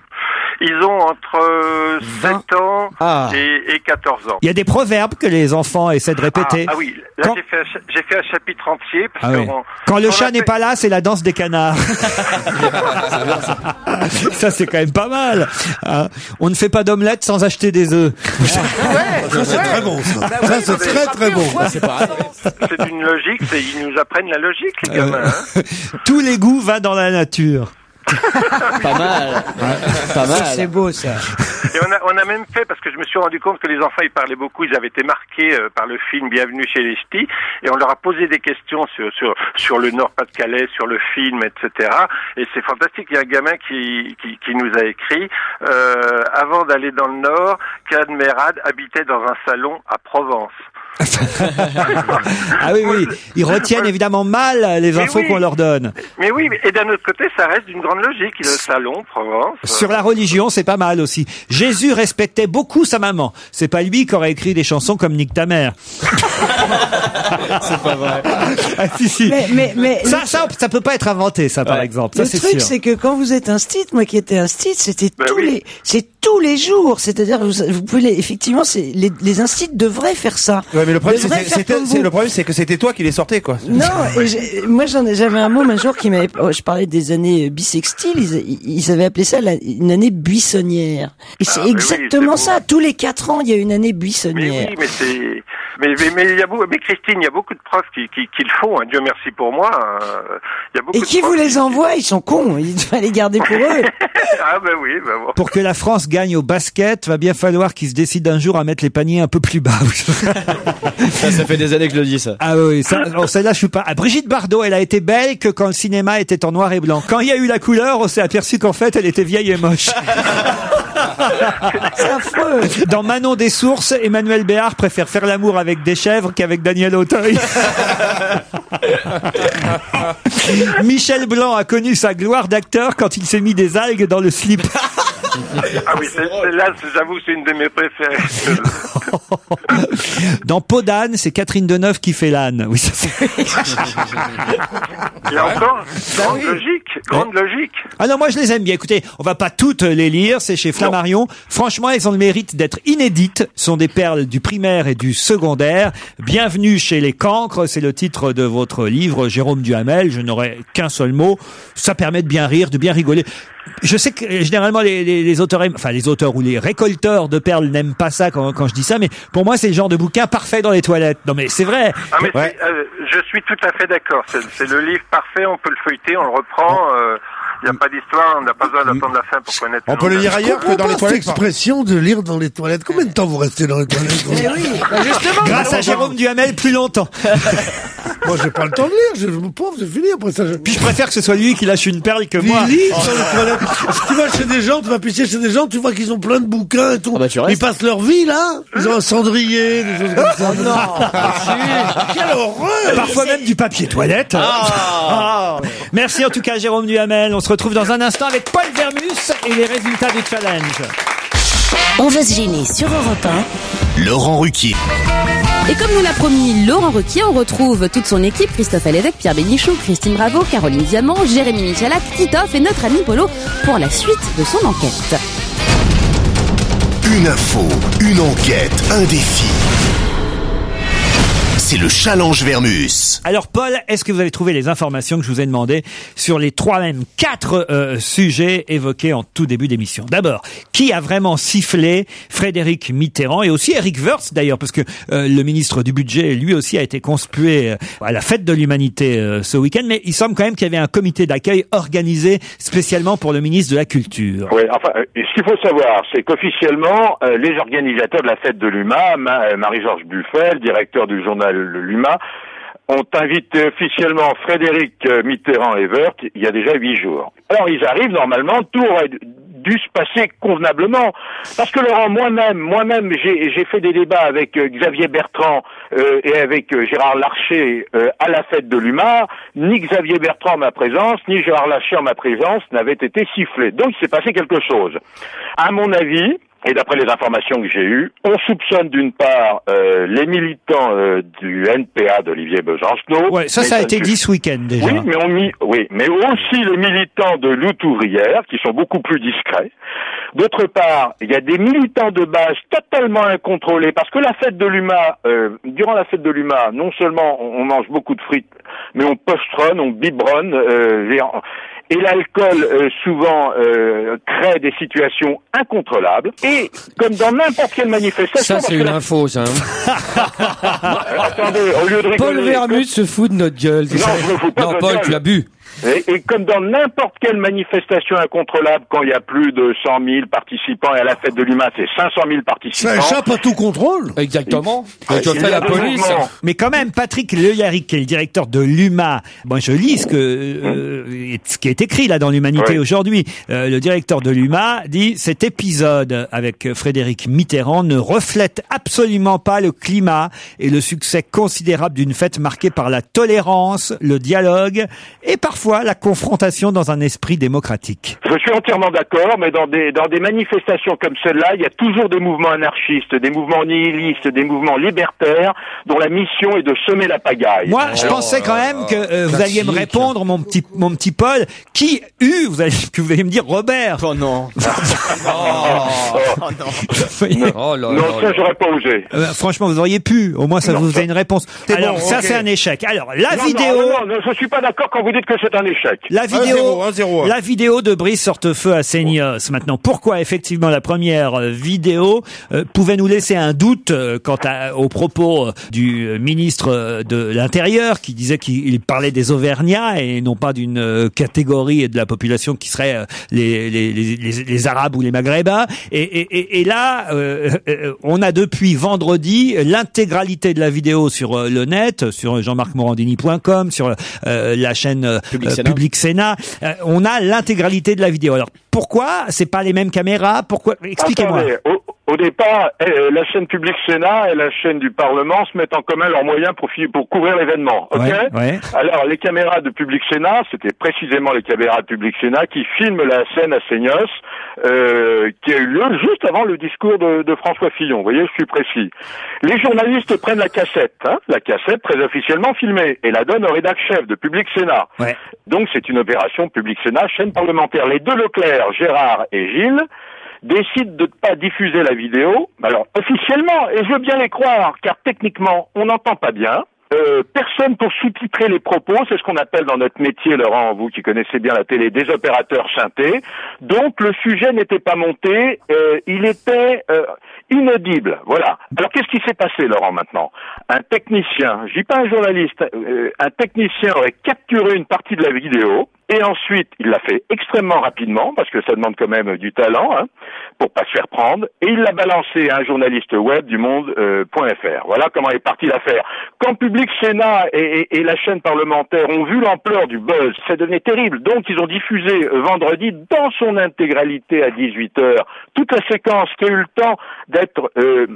Ils ont entre euh, 7 ans Ah. et, et 14 ans. Il y a des proverbes que les enfants essaient de répéter. Ah, ah oui, là Quand- j'ai fait, un cha- j'ai fait un chapitre entier. Parce Ah que oui. on- Quand le on chat a n'est pas là, c'est la danse des canards. ça, c'est quand même pas mal. On ne fait pas d'omelette sans acheter des œufs. Ça, c'est très bon, ça. Ça, c'est très, très bon. C'est une logique, c'est- ils nous apprennent la logique, les gamins. hein. Tous les goûts va dans la nature. Pas mal. Pas mal. C'est beau ça. Et on a, on a même fait, parce que je me suis rendu compte que les enfants, ils parlaient beaucoup, ils avaient été marqués euh, par le film Bienvenue chez les Ch'tis, et on leur a posé des questions sur, sur, sur le Nord-Pas-de-Calais, sur le film, etc. Et c'est fantastique, il y a un gamin qui, qui, qui nous a écrit, euh, avant d'aller dans le Nord, qu'Anne Mérad habitait dans un salon à Provence. Ah oui, oui. Ils retiennent évidemment mal les infos oui. qu'on leur donne. Mais oui, et d'un autre côté, ça reste d'une grande logique. Le salon, Provence. euh, Sur la religion, c'est pas mal aussi. Jésus respectait beaucoup sa maman. C'est pas lui qui aurait écrit des chansons comme Nick ta mère. C'est pas vrai. Ah, si, si. Mais, mais, mais Ça, ça, ça peut pas être inventé, ça, par exemple. Ça, le c'est truc, c'est que quand vous êtes un stit, moi qui étais un stit, c'était Ben tous oui. les, c'est tous les jours. C'est-à-dire, vous, vous pouvez, les- effectivement, c'est les, les instits devraient faire ça. Ouais, mais le problème, c'est- le problème, c'est que c'était toi qui les sortais, quoi. Non, et j'ai- moi j'en ai- j'avais un mot un jour qui m'avait, oh, je parlais des années bissextiles, ils, ils avaient appelé ça la- une année buissonnière. Et c'est Ah, mais oui, exactement ça. Tous les quatre ans, il y a une année Mais buissonnière. oui, mais c'est. Mais, mais, mais, il y a beaucoup, mais Christine, il y a beaucoup de profs qui, qui, qui le font, hein, Dieu merci pour moi. euh, il y a beaucoup Et qui vous les envoie? Ils sont cons. Il faut les garder pour eux. ah ben oui, ben bon. Pour que la France gagne au basket, va bien falloir qu'ils se décident un jour à mettre les paniers un peu plus bas. Ça, ça fait des années que je le dis, ça. Ah oui, ça, alors celle-là, je suis pas. Ah, Brigitte Bardot, elle a été belle que quand le cinéma était en noir et blanc. Quand il y a eu la couleur, on s'est aperçu qu'en fait, elle était vieille et moche. C'est affreux. Dans Manon des Sources, Emmanuel Béard préfère faire l'amour avec des chèvres qu'avec Daniel Auteuil. Michel Blanc a connu sa gloire d'acteur quand il s'est mis des algues dans le slip. Ah oui, c'est- c'est- là, c'est- j'avoue, c'est une de mes préférées. Dans Peau d'âne, c'est Catherine Deneuve qui fait l'âne. Oui, ça, c'est- Il y a encore grande logique, grande logique. Ah non, moi je les aime bien. Écoutez, on va pas toutes les lire, c'est chez Flammarion. Franchement, elles ont le mérite d'être inédites. Ce sont des perles du primaire et du secondaire. Bienvenue chez les cancres, c'est le titre de votre livre, Jérôme Duhamel. Je n'aurai qu'un seul mot. Ça permet de bien rire, de bien rigoler. Je sais que euh, généralement les, les, les auteurs, aiment- enfin les auteurs ou les récolteurs de perles n'aiment pas ça quand, quand je dis ça, mais pour moi c'est le genre de bouquin parfait dans les toilettes. Non mais c'est vrai. Ah, mais euh, je suis tout à fait d'accord. C'est le livre parfait, on peut le feuilleter, on le reprend. Il n'y a pas d'histoire, on n'a pas besoin d'attendre la fin pour connaître. On peut le lire ailleurs que dans les toilettes. L'expression de lire dans les toilettes? Combien de temps vous restez dans les toilettes Eh oui, bah justement. Grâce à Jérôme Duhamel, plus longtemps. Moi, j'ai pas le temps de lire. Je me pauvre, c'est fini. Après ça, je... Puis je préfère que ce soit lui qui lâche une perle que Il moi. les toilettes. tu vas chez des gens, tu vas pisser chez des gens, tu vois qu'ils ont plein de bouquins et tout. Ah bah, tu restes. Ils passent leur vie, là. Ils ont un cendrier, des choses comme ça. Oh non. Quelle horreur! Parfois même du papier toilette. Ah. Merci en tout cas Jérôme Duhamel. On se retrouve dans un instant avec Paul Vermus et les résultats du challenge. On va se gêner sur Europe Laurent Ruquier. Et comme nous l'a promis Laurent Ruquier, on retrouve toute son équipe, Christophe Alévèque, Pierre Bénichou, Christine Bravo, Caroline Diamant, Jérémy Michalak, Titoff et notre ami Polo pour la suite de son enquête. Une info, une enquête, un défi. C'est le challenge Vermus. Alors Paul, est-ce que vous avez trouvé les informations que je vous ai demandées sur les trois même quatre euh, sujets évoqués en tout début d'émission? D'abord, qui a vraiment sifflé Frédéric Mitterrand et aussi Eric Woerth d'ailleurs, parce que euh, le ministre du budget lui aussi a été conspué euh, à la fête de l'humanité euh, ce week-end, mais il semble quand même qu'il y avait un comité d'accueil organisé spécialement pour le ministre de la Culture. Oui, enfin, euh, ce qu'il faut savoir, c'est qu'officiellement, euh, les organisateurs de la fête de l'UMA, Ma- Marie-Georges Buffel, directeur du journal L'UMA, ont invité officiellement Frédéric euh, Mitterrand et Woerth il y a déjà huit jours. Alors ils arrivent normalement, tout aurait dû se passer convenablement. Parce que Laurent, moi-même, moi-même, j'ai fait des débats avec euh, Xavier Bertrand euh, et avec Gérard Larcher à la fête de l'UMA. Ni Xavier Bertrand en ma présence, ni Gérard Larcher en ma présence n'avaient été sifflés. Donc il s'est passé quelque chose. À mon avis, et d'après les informations que j'ai eues, on soupçonne d'une part euh, les militants euh, du NPA d'Olivier Besancenot. Ouais, ça, ça a été dit ce week-end déjà. oui, mais on mis, oui, mais aussi les militants de lutte ouvrière qui sont beaucoup plus discrets. D'autre part, il y a des militants de base totalement incontrôlés parce que la fête de l'UMA, euh, durant la fête de l'UMA, non seulement on on mange beaucoup de frites, mais on postronne, on biberonne, euh, et l'alcool euh, souvent euh, crée des situations incontrôlables. Et comme dans n'importe quelle manifestation, Ça, c'est une la- info, ça. hein. Attendez, au lieu de Paul Vermut se fout de notre gueule. Non, sais. je me fous pas de Non, Paul, gueule. tu as bu. Et, et comme dans n'importe quelle manifestation incontrôlable, quand il y a plus de 100 000 participants, et à la fête de l'UMA, c'est 500 000 participants. Ça échappe à tout contrôle. Exactement. Tu as il fait la police. Mais quand même, Patrick Leyaric, qui est le directeur de l'UMA, moi je lis ce que euh, ce qui est écrit là dans l'Humanité aujourd'hui. Euh, le directeur de l'UMA dit cet épisode avec Frédéric Mitterrand ne reflète absolument pas le climat et le succès considérable d'une fête marquée par la tolérance, le dialogue et parfois la confrontation dans un esprit démocratique? Je suis entièrement d'accord, mais dans des, dans des manifestations comme celle-là, il y a toujours des mouvements anarchistes, des mouvements nihilistes, des mouvements libertaires, dont la mission est de semer la pagaille. Moi, je pensais quand même que euh, vous alliez me répondre, mon petit, mon petit Paul, qui eut, vous allez, que vous allez me dire Robert? Oh non. Oh, Oh là non, là ça, là. j'aurais pas osé. Euh, franchement, vous auriez pu. Au moins, ça Non, vous ça- a une réponse. Alors, bon, ça, ok. c'est un échec. Alors, la Non, vidéo. Non, non, non, je suis pas d'accord quand vous dites que c'est un échec. La vidéo, 1-0, 1-0. la vidéo de Brice Hortefeux à Seignos. Maintenant, pourquoi effectivement la première euh, vidéo euh, pouvait nous laisser un doute euh, quant à, aux propos euh, du euh, ministre euh, de l'Intérieur qui disait qu'il parlait des Auvergnats et non pas d'une euh, catégorie de la population qui serait euh, les, les, les, les- les Arabes ou les Maghrébins. Et, et, et, et là, euh, euh, on a depuis vendredi l'intégralité de la vidéo sur euh, le net, sur jean-marc-morandini.com, sur euh, la chaîne euh, Public euh, Sénat. Public Sénat. Euh, on a l'intégralité de la vidéo. Alors pourquoi c'est pas les mêmes caméras? Pourquoi? Expliquez-moi. Attendez, au, départ, euh, la chaîne Public Sénat et la chaîne du Parlement se mettent en commun leurs moyens pour, couvrir l'événement. Ok Ouais, ouais. Alors, les caméras de Public Sénat, c'était précisément les caméras de Public Sénat qui filment la scène à Seignos, euh, qui a eu lieu juste avant le discours de, de François Fillon. Vous voyez, je suis précis. Les journalistes prennent la cassette, hein, la cassette très officiellement filmée, et la donnent au rédac chef de Public Sénat. Ouais. Donc, c'est une opération Public Sénat, chaîne parlementaire. Les deux Leclerc, Gérard et Gilles, décident de ne pas diffuser la vidéo. Alors, officiellement, et je veux bien les croire, car techniquement, on n'entend pas bien. Euh, personne pour sous-titrer les propos, c'est ce qu'on appelle dans notre métier, Laurent, vous qui connaissez bien la télé, des opérateurs synthés. Donc le sujet n'était pas monté, euh, il était euh, inaudible. Voilà. Alors qu'est-ce qui s'est passé, Laurent, maintenant? Un technicien, je dis pas un journaliste, euh, un technicien aurait capturé une partie de la vidéo, et ensuite, il l'a fait extrêmement rapidement, parce que ça demande quand même du talent, hein, pour pas se faire prendre, et il l'a balancé à un journaliste web du monde.fr. voilà comment est partie l'affaire. Quand Public Sénat et, et- et la chaîne parlementaire ont vu l'ampleur du buzz, ça devenait terrible. Donc, ils ont diffusé euh, vendredi dans son intégralité à 18h toute la séquence qui a eu le temps d'être euh,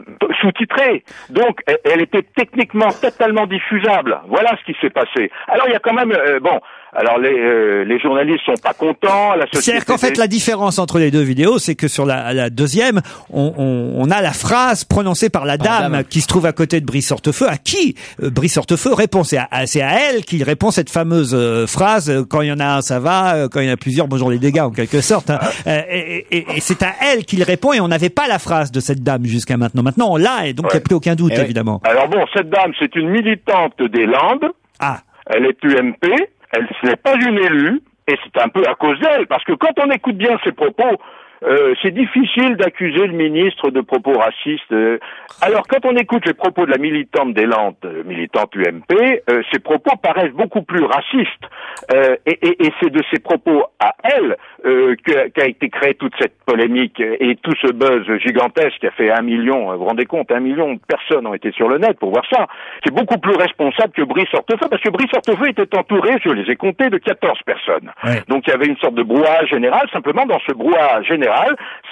sous-titrée. Donc, elle, elle était techniquement totalement diffusable. Voilà ce qui s'est passé. Alors, il y a quand même, euh, bon, Alors les, euh, les journalistes sont pas contents. La société C'est-à-dire qu'en fait, la différence entre les deux vidéos, c'est que sur la, la deuxième, on, on, on a la phrase prononcée par la dame, qui se trouve à côté de Brice Hortefeux, à qui euh, Brice Hortefeux répond? C'est à, c'est à elle qu'il répond cette fameuse euh, phrase euh, quand il y en a un, ça va. euh, Quand il y en a plusieurs, bonjour les dégâts, en quelque sorte. hein. Euh, et et- et c'est à elle qu'il répond, et on n'avait pas la phrase de cette dame jusqu'à maintenant. Maintenant, on l'a, et donc il n'y a plus aucun doute, Eh oui. évidemment. Alors bon, cette dame, c'est une militante des Landes. Ah. Elle est UMP. Elle n'est pas une élue. Et c'est un peu à cause d'elle, parce que quand on écoute bien ses propos, euh, c'est difficile d'accuser le ministre de propos racistes. euh. Alors quand on écoute les propos de la militante des Landes, euh, militante UMP, euh, ses propos paraissent beaucoup plus racistes. Euh, et et- et c'est de ses propos à elle euh, qu'a été créée toute cette polémique et tout ce buzz gigantesque qui a fait un million, vous vous rendez compte, un million de personnes ont été sur le net pour voir ça. C'est beaucoup plus responsable que Brice Hortefeux, parce que Brice Hortefeux était entouré, je les ai comptés, de 14 personnes. Donc il y avait une sorte de brouhaha général, simplement dans ce brouhaha général,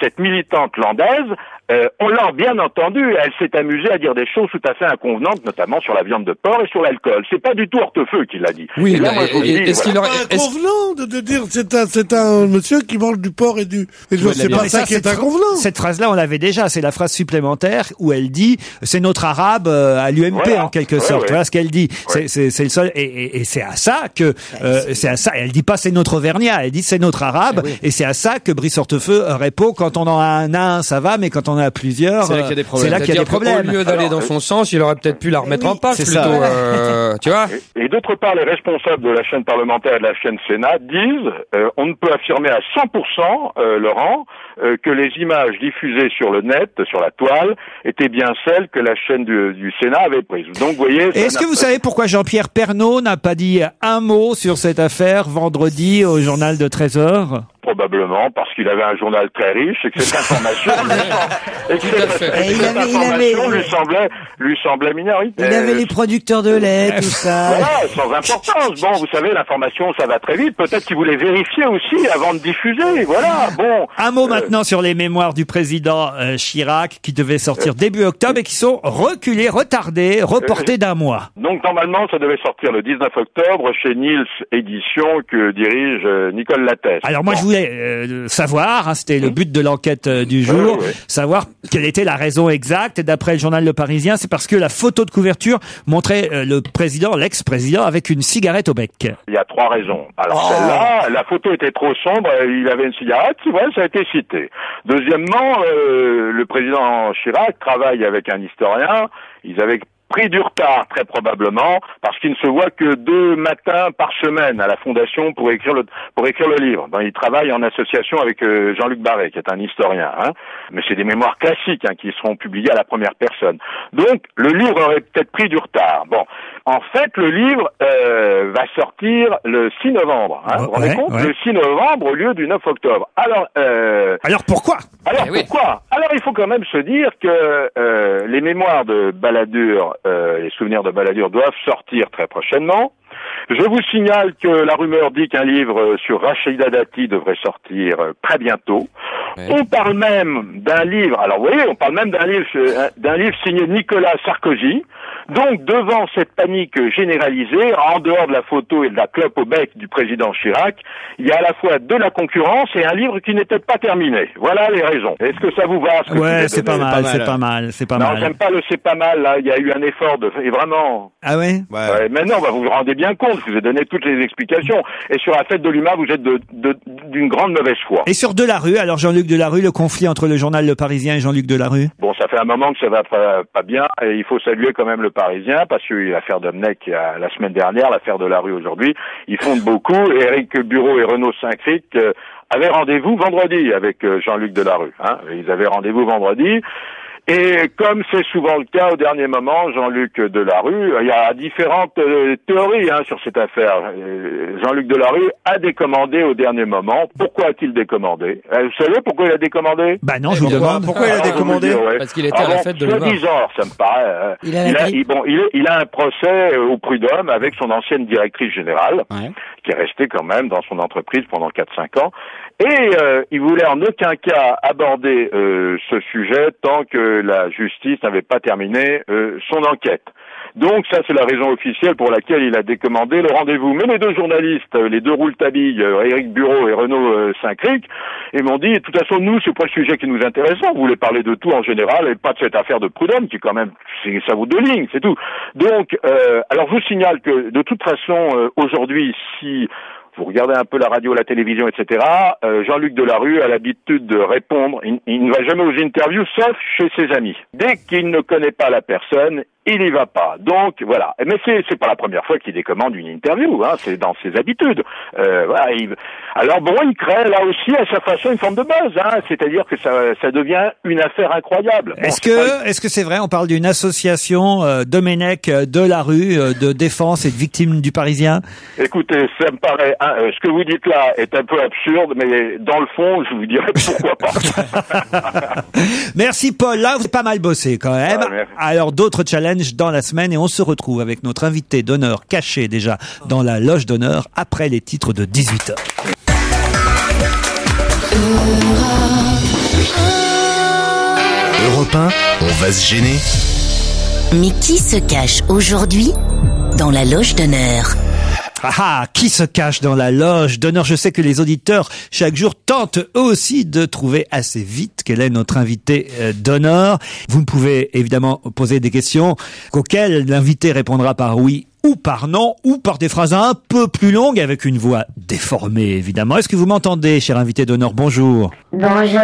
cette militante landaise, euh, on l'a bien entendu, elle s'est amusée à dire des choses tout à fait inconvenantes, notamment sur la viande de porc et sur l'alcool. C'est pas du tout Hortefeux qui l'a dit. Oui, là, dis, est-ce voilà. qu'il aurait- C'est inconvenant de, de dire c'est un c'est un monsieur qui mange du porc et du et je- c'est pas ça, qui est cette, inconvenant. cette phrase-là, on l'avait déjà. C'est la phrase supplémentaire où elle dit c'est notre arabe euh, à l'UMP Voilà. en quelque Ouais, sorte. ouais. Voilà ce qu'elle dit. C'est- C'est c'est le seul. Et, et- et c'est à ça que euh, c'est à ça. Elle dit pas c'est notre auvergnat. Elle dit c'est notre arabe. Et c'est à ça que Brice Hortefeux répond quand on en a un, un, ça va, mais quand on en a plusieurs, C'est là qu'il y a des euh, problèmes. c'est là qu'il y a des problèmes. lieu d'aller dans son sens, il aurait peut-être pu la remettre en passe C'est plutôt. ça. euh, tu vois Et, et d'autre part, les responsables de la chaîne parlementaire et de la chaîne Sénat disent euh, on ne peut affirmer à 100%, euh, Laurent, euh, que les images diffusées sur le net, sur la toile, étaient bien celles que la chaîne du, du Sénat avait prises. Donc, vous voyez... Est-ce que vous savez pourquoi Jean-Pierre Pernaud n'a pas dit un mot sur cette affaire vendredi au journal de Trésor Probablement parce qu'il avait un journal très riche et que cette information, lui, sem- et que cette, information semblait lui semblait minoritaire. Il avait les producteurs de lait, tout ça. Voilà, sans importance. Bon, vous savez, l'information, ça va très vite. Peut-être qu'il voulait vérifier aussi avant de diffuser. Voilà, bon. Un mot maintenant sur les mémoires du président euh, Chirac qui devaient sortir début octobre et qui sont reculées, retardées, reportées d'un mois. Donc, normalement, ça devait sortir le 19 octobre chez Niels Éditions que dirige euh, Nicole Lattès. Alors moi je euh, savoir, hein, c'était le but de l'enquête euh, du jour, savoir quelle était la raison exacte. Et D'après le journal Le Parisien, c'est parce que la photo de couverture montrait euh, le président, l'ex-président, avec une cigarette au bec. Il y a trois raisons. Alors Oh. celle-là, la photo était trop sombre, il avait une cigarette, c'est vrai, ça a été cité. Deuxièmement, euh, le président Chirac travaille avec un historien, ils avaient pris du retard très probablement parce qu'il ne se voit que deux matins par semaine à la fondation pour écrire le pour écrire le livre. Il travaille en association avec euh, Jean-Luc Barré qui est un historien, hein. mais c'est des mémoires classiques hein, qui seront publiées à la première personne. Donc le livre aurait peut-être pris du retard. Bon, en fait le livre euh, va sortir le 6 novembre. Hein, vous vous rendez compte? ouais. Le 6 novembre au lieu du 9 octobre. Alors euh, Alors pourquoi? alors Eh oui. pourquoi? Alors il faut quand même se dire que euh, les mémoires de Balladur, euh, les souvenirs de Balladur doivent sortir très prochainement. Je vous signale que la rumeur dit qu'un livre sur Rachida Dati devrait sortir très bientôt. On parle même d'un livre, alors vous voyez, on parle même d'un livre, d'un livre signé Nicolas Sarkozy. Donc devant cette panique généralisée, en dehors de la photo et de la clope au bec du président Chirac, il y a à la fois de la concurrence et un livre qui n'était pas terminé. Voilà les raisons. Est-ce que ça vous va ce Ouais, ai c'est pas mal, c'est pas mal, c'est pas non, mal. j'aime pas le c'est pas mal, là. Il y a eu un effort de, et vraiment. Ah ouais? Ouais, maintenant, bah, vous vous rendez bien compte, je vous ai donné toutes les explications. Et sur la fête de l'humain, vous êtes de, de- d'une grande mauvaise foi. Et sur Delarue, alors Jean-Luc Delarue, le conflit entre le journal Le Parisien et Jean-Luc Delarue? Bon, ça fait un moment que ça va pas, pas bien, et il faut saluer quand même le Parisien, parce qu'il y a eu l'affaire Domnec la semaine dernière, l'affaire de la rue aujourd'hui. Ils fondent beaucoup. et Éric Bureau et Renaud Saint-Cric euh, avaient rendez-vous vendredi avec euh, Jean-Luc Delarue. Hein. Ils avaient rendez-vous vendredi. Et comme c'est souvent le cas au dernier moment, Jean-Luc Delarue, il y a différentes euh, théories hein, sur cette affaire. Euh, Jean-Luc Delarue a décommandé au dernier moment. Pourquoi a-t-il décommandé? Euh, Vous savez pourquoi il a décommandé? Bah non, je vous Pourquoi- demande. Pourquoi il a décommandé? Parce qu'il était à la fête de l'humain. Soi-disant, ça me paraît. euh, Il il, a la a, grippe. il- bon, il, est- il a un procès euh, au prud'homme avec son ancienne directrice générale, qui est restée quand même dans son entreprise pendant 4-5 ans. Et euh, il voulait en aucun cas aborder euh, ce sujet tant que la justice n'avait pas terminé euh, son enquête. Donc ça, c'est la raison officielle pour laquelle il a décommandé le rendez-vous. Mais les deux journalistes, euh, les deux rouletabille, euh, Éric Bureau et Renaud euh, Saint-Cric, ils m'ont dit, de toute façon, nous, c'est pas le sujet qui nous intéresse. On voulait parler de tout en général et pas de cette affaire de Prud'homme qui, quand même, ça vaut deux lignes, c'est tout. Donc, euh, alors, je vous signale que, de toute façon, aujourd'hui, si vous regardez un peu la radio, la télévision, etc. euh, Jean-Luc Delarue a l'habitude de répondre. Il, il ne va jamais aux interviews, sauf chez ses amis. Dès qu'il ne connaît pas la personne, il y va pas. Donc voilà. Mais c'est c'est pas la première fois qu'il décommande une interview. Hein, c'est dans ses habitudes. Euh, voilà. il- Alors bon, il crée là aussi à sa façon une forme de buzz. Hein, C'est-à-dire que ça, ça devient une affaire incroyable. Bon, Est-ce pas- que, est-ce que c'est vrai On parle d'une association euh, Domenech euh, de la rue euh, de défense et de victimes du Parisien? Écoutez, ça me paraît, hein, ce que vous dites là est un peu absurde, mais dans le fond, je vous dirais pourquoi pas. Merci Paul. Là, vous avez pas mal bossé quand même. Ah. Alors d'autres challenges dans la semaine et on se retrouve avec notre invité d'honneur caché déjà dans la loge d'honneur après les titres de 18h. Europe 1, on va se gêner. Mais qui se cache aujourd'hui dans la loge d'honneur? Ah ah, qui se cache dans la loge d'honneur? Je sais que les auditeurs, chaque jour, tentent eux aussi de trouver assez vite quel est notre invité euh, d'honneur. Vous pouvez évidemment poser des questions auxquelles l'invité répondra par oui ou par non, ou par des phrases un peu plus longues avec une voix déformée, évidemment. Est-ce que vous m'entendez, cher invité d'honneur? Bonjour. Bonjour.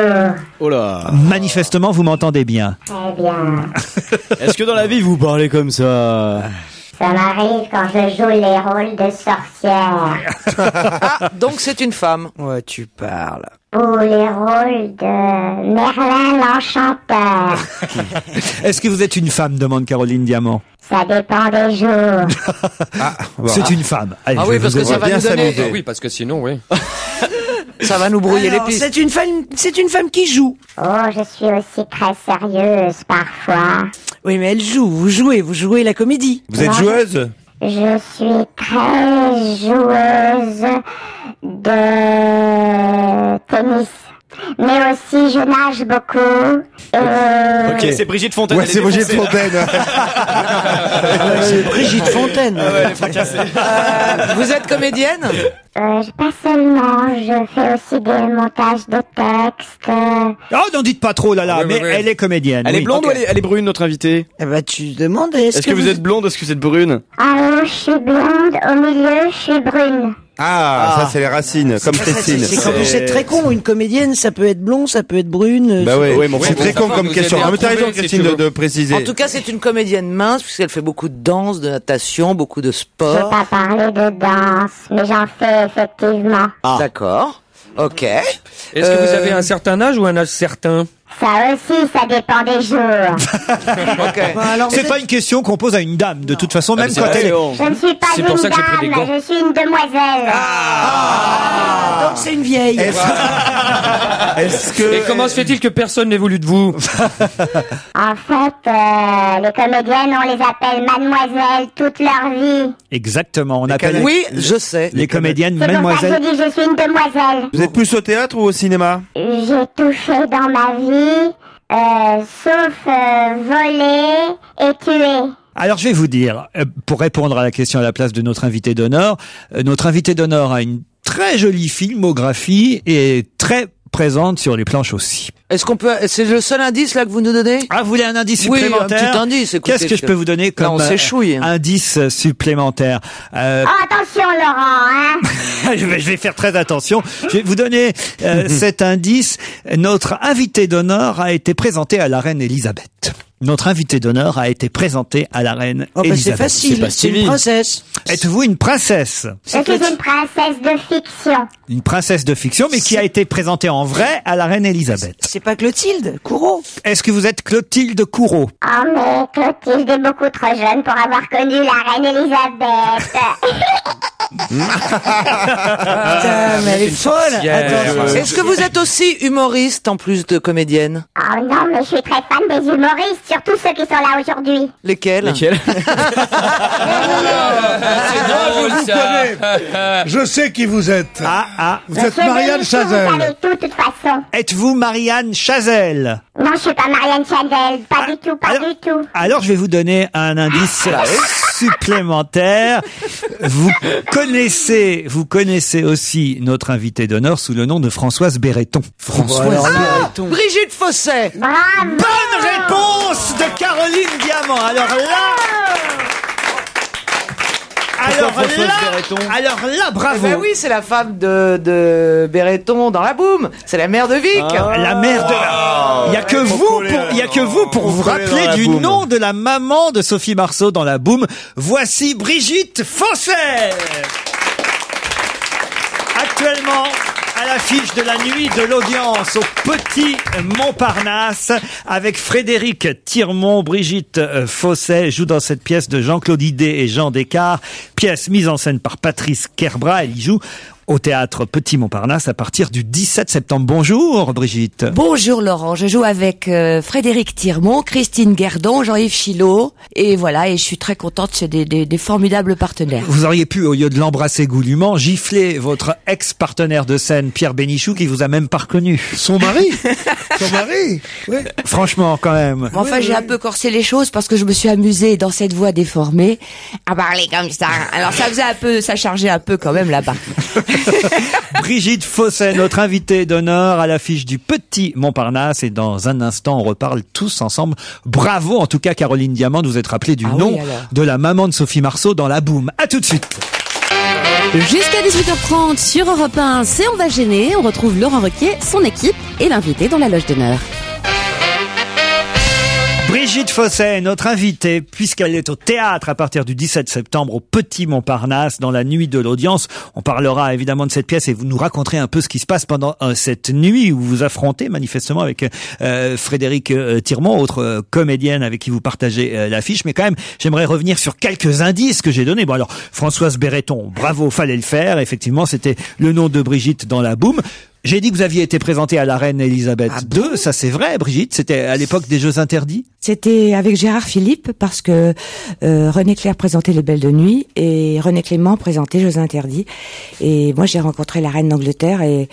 Oh là. Manifestement, vous m'entendez bien. Très bien. Est-ce que dans la vie vous parlez comme ça? Ça m'arrive quand je joue les rôles de sorcière. Ah, donc c'est une femme. Ouais, tu parles. Pour les rôles de Merlin l'Enchanteur. Est-ce que vous êtes une femme demande Caroline Diamant. Ça dépend des jours. C'est une femme. Allez, Ah oui, parce que ça va nous donner. Ah oui, parce que sinon, oui. Ça va nous brouiller Alors, les pistes. C'est une femme, c'est une femme qui joue. Oh, je suis aussi très sérieuse parfois. Oui, mais elle joue. Vous jouez, vous jouez la comédie. Vous êtes joueuse? Je suis très joueuse de tennis. Mais aussi, je nage beaucoup. Ok, c'est Brigitte Fontaine. Ouais, c'est Brigitte. Fontaine. C'est Brigitte Fontaine. Ah ouais. Euh, vous êtes comédienne? Euh, pas seulement, je fais aussi des montages de textes. Oh, n'en dites pas trop là là, Oui, mais oui. elle est comédienne. Elle est blonde ou elle est, elle est brune, notre invitée? Eh ben, tu demandes. Est-ce, que vous êtes blonde Est-ce que vous êtes brune? Haut, je suis blonde, au milieu, je suis brune. Ah, ça c'est les racines, comme C'est- Christine. C'est quand même c'est très con. Une comédienne, ça peut être blond, ça peut être brune. Bah ouais, c'est très con comme question. Ah, mais t'as raison, Christine, de, préciser. En tout cas, c'est une comédienne mince puisqu'elle fait beaucoup de danse, de natation, beaucoup de Je veux sport. pas parler de danse, mais j'en fais effectivement. D'accord. Ok. Est-ce que vous Euh, avez un certain âge ou un âge certain? Ça aussi, ça dépend des jours. Ok. Bah, alors, C'est vous pas une question qu'on pose à une dame, de toute façon, même mais c'est quand elle est... Je ne suis pas C'est une pour ça que j'ai pris des dame, gants. je suis une demoiselle. êtes- Donc c'est une vieille. Est-ce Et que comment se fait-il que personne n'ait voulu de vous En fait, euh, les comédiennes, on les appelle mademoiselle toute leur vie. Exactement, on appelle Oui, je sais. les comédiennes C'est pour ça que je mademoiselle. dis je suis une demoiselle. vous êtes plus au théâtre ou au cinéma? J'ai tout fait dans ma vie, euh, sauf euh, voler et tuer. Alors je vais vous dire, euh, pour répondre à la question à la place de notre invité d'honneur, notre invité d'honneur a une très jolie filmographie et très présente sur les planches aussi. Est-ce qu'on peut C'est le seul indice là que vous nous donnez? Ah, vous voulez un indice Oui, un supplémentaire petit indice. écoutez, Qu'est-ce que je peux vous donner Là, comme on euh, s'échouille. indice supplémentaire Euh, Oh, attention, Laurent, hein je, vais, je vais faire très attention. Je vais vous donner euh, cet indice. Notre invité d'honneur a été présenté à la reine Elisabeth. Notre invité d'honneur a été présenté à la reine Oh, bah, c'est Elisabeth. facile. C'est une princesse. Êtes-vous une princesse Je suis une princesse de fiction. Une princesse de fiction, mais qui a été présentée en vrai à la reine Elisabeth. C'est pas Clotilde, Courreau. Est-ce que vous êtes Clotilde Courreau Oh, mais Clotilde est beaucoup trop jeune pour avoir connu la reine Elisabeth. Putain, mais elle est folle. Attends, Est-ce que vous êtes aussi humoriste en plus de comédienne? Oh non, mais je suis très fan des humoristes, surtout ceux qui sont là aujourd'hui. Lesquels? Lesquels? Je vous connais. Je sais qui vous êtes. Ah, ah. Vous êtes Marianne Chazelle. Vous savez tout, de toute façon. Êtes-vous Marianne Chazelle? Non, je suis pas Marianne Chazelle, pas du tout, pas alors- du tout. Alors je vais vous donner un indice Ah, supplémentaire. Vous connaissez, vous connaissez aussi notre invité d'honneur sous le nom de Françoise Béreton. Françoise Béreton. Brigitte Fosset. Bonne réponse de Caroline Diamant. Alors là. Alors là, Béreton alors là, Eh bravo. ben oui, c'est la femme de, de Béreton dans la boum. C'est la mère de Vic. La mère de. Il y a que vous pour, il y a que vous pour vous rappeler du nom de la maman de Sophie Marceau dans la boum. Voici Brigitte Fosset. Actuellement l'affiche de la nuit de l'audience au Petit Montparnasse avec Frédéric Tirmont. Brigitte euh, Fosset joue dans cette pièce de Jean-Claude Idé et Jean Descartes, pièce mise en scène par Patrice Kerbra. Elle y joue au théâtre Petit Montparnasse à partir du 17 septembre. Bonjour Brigitte. Bonjour Laurent, je joue avec euh, Frédéric Tirmont, Christine Guerdon, Jean-Yves Chilot, et voilà, et je suis très contente, c'est des, des, des formidables partenaires. Vous auriez pu, au lieu de l'embrasser goulûment, gifler votre ex-partenaire de scène, Pierre Bénichou, qui vous a même pas reconnu. Son mari Son mari Oui. Franchement, quand même. Bon, Enfin, j'ai un peu corsé les choses parce que je me suis amusée dans cette voix déformée à parler comme ça. Alors ça faisait un peu, ça chargeait un peu quand même là-bas. Brigitte Fosset, notre invitée d'honneur à l'affiche du Petit Montparnasse. Et dans un instant, on reparle tous ensemble. Bravo, en tout cas, Caroline Diamant, vous êtes rappelée du Ah nom de la maman de Sophie Marceau dans la boum. À tout de suite. Jusqu'à 18h30 sur Europe 1, c'est On va gêner. On retrouve Laurent Requier, son équipe et l'invité dans la loge d'honneur. Brigitte Fosset, notre invitée, puisqu'elle est au théâtre à partir du 17 septembre au Petit Montparnasse dans la nuit de l'audience. On parlera évidemment de cette pièce et vous nous raconterez un peu ce qui se passe pendant euh, cette nuit où vous vous affrontez manifestement avec euh, Frédéric euh, Tirmont, autre comédienne avec qui vous partagez l'affiche. Mais quand même, j'aimerais revenir sur quelques indices que j'ai donnés. Bon alors, Françoise Béreton, bravo, fallait le faire. Effectivement, c'était le nom de Brigitte dans la boum. J'ai dit que vous aviez été présentée à la reine Elisabeth II. Ça, c'est vrai, Brigitte. C'était à l'époque des Jeux interdits. C'était avec Gérard Philippe parce que euh, René Clair présentait Les Belles de Nuit et René Clément présentait Jeux Interdits. Et moi, j'ai rencontré la reine d'Angleterre et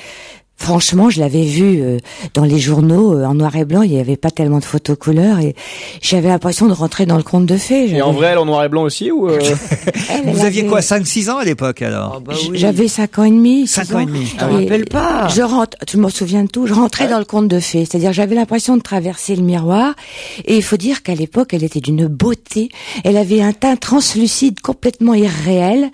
franchement, je l'avais vue euh, dans les journaux euh, en noir et blanc. Il n'y avait pas tellement de photos couleurs et j'avais l'impression de rentrer dans le conte de fées. Et en vrai, elle en noir et blanc aussi ou euh, Vous aviez quoi, 5-6 ans à l'époque alors J'avais 5 ans et demi. 5 six ans et demi. Je me rappelle pas. Je rentre, je me souviens de tout. Je rentrais dans le conte de fées. C'est-à-dire, j'avais l'impression de traverser le miroir. Et il faut dire qu'à l'époque, elle était d'une beauté. Elle avait un teint translucide complètement irréel.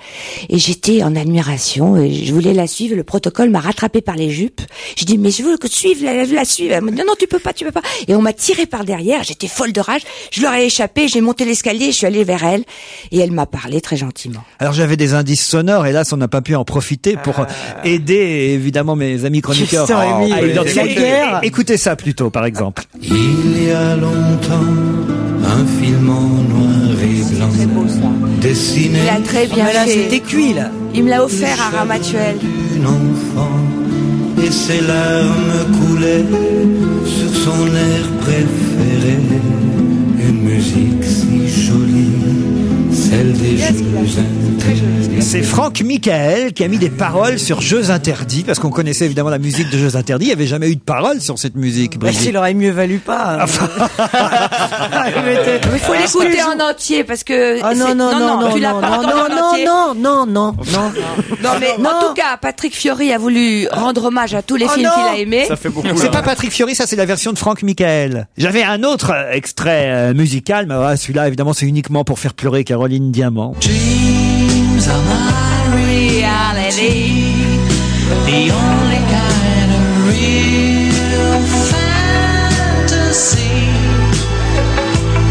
Et j'étais en admiration. Et je voulais la suivre. Le protocole m'a rattrapé par les jupes. Je dis, mais je veux que tu suives, la, la suive. Elle m'a dit, non, non, tu peux pas, tu peux pas. Et on m'a tiré par derrière. J'étais folle de rage. Je leur ai échappé. J'ai monté l'escalier. Je suis allée vers elle. Et elle m'a parlé très gentiment. Alors j'avais des indices sonores, hélas on n'a pas pu en profiter pour euh, aider évidemment mes amis chroniqueurs à oui. identifier. Écoutez ça plutôt par exemple. Il y a longtemps, un film en noir et blanc dessiné Il a très bien Mais là, fait. c'était cuit, là. Il me l'a offert à Ramatuel. enfant et ses larmes coulaient sur son air préféré. Une musique si jolie, celle des jeux interdits. C'est Franck Michael qui a mis des paroles sur Jeux interdits parce qu'on connaissait évidemment la musique de Jeux interdits. Il n'y avait jamais eu de paroles sur cette musique. Bah, Brigitte. s'il aurait mieux valu pas. euh. Il faut l'écouter en entier parce que. Ah non, non, non, non, tu non, pas non, non, entier. non, non, non, non. Non, mais en tout cas, Patrick Fiori a voulu rendre hommage à tous les Oh films non qu'il a aimés. C'est pas Patrick Fiori, ça c'est la version de Franck Michael. J'avais un autre euh, extrait euh, musical, mais celui-là évidemment c'est uniquement pour faire pleurer Caroline Diamant. My reality, the only kind of real fantasy.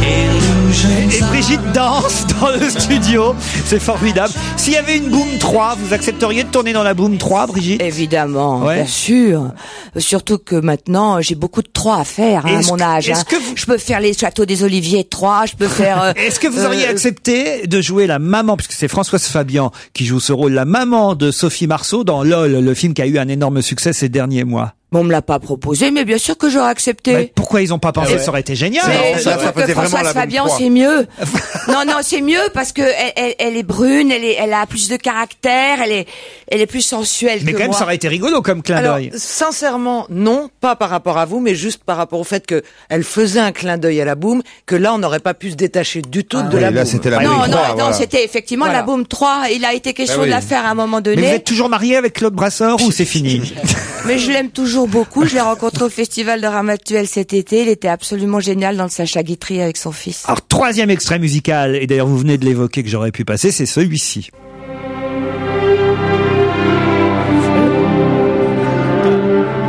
Illusions Et Brigitte danse dans le studio. C'est formidable. S'il y avait une Boom 3, vous accepteriez de tourner dans la Boom 3, Brigitte? Évidemment, Ouais. bien sûr. Surtout que maintenant, j'ai beaucoup de trois à faire hein, à Est-ce mon que- âge. est-ce hein. que vous- Je peux faire les châteaux des Oliviers 3, je peux faire... euh, Est-ce que vous auriez euh, accepté de jouer la maman, puisque c'est Françoise Fabian qui joue ce rôle, la maman de Sophie Marceau dans LOL, le film qui a eu un énorme succès ces derniers mois? Bon, on me l'a pas proposé, mais bien sûr que j'aurais accepté. Mais pourquoi ils ont pas pensé Eh que ça aurait été génial Mais je trouve que Françoise Fabian, c'est mieux. non, non, c'est mieux parce que elle, elle, elle est brune, elle, est, elle a plus de caractère, elle est, elle est plus sensuelle Mais que quand même, ça aurait été rigolo comme clin d'œil. sincèrement, non, pas par rapport à vous, mais juste par rapport au fait que elle faisait un clin d'œil à la boum, que là, on n'aurait pas pu se détacher du tout de la boum. non, non, non, c'était effectivement Voilà. la Boom 3. Il a été question Ah oui. de la faire à un moment Mais donné. vous êtes toujours marié avec Claude Brasseur ou c'est fini Mais je l'aime toujours beaucoup. Je l'ai rencontré au Festival de Ramatuel cet été. Il était absolument génial dans le Sacha Guitry avec son fils. Alors, troisième extrait musical, et d'ailleurs vous venez de l'évoquer que j'aurais pu passer, c'est celui-ci.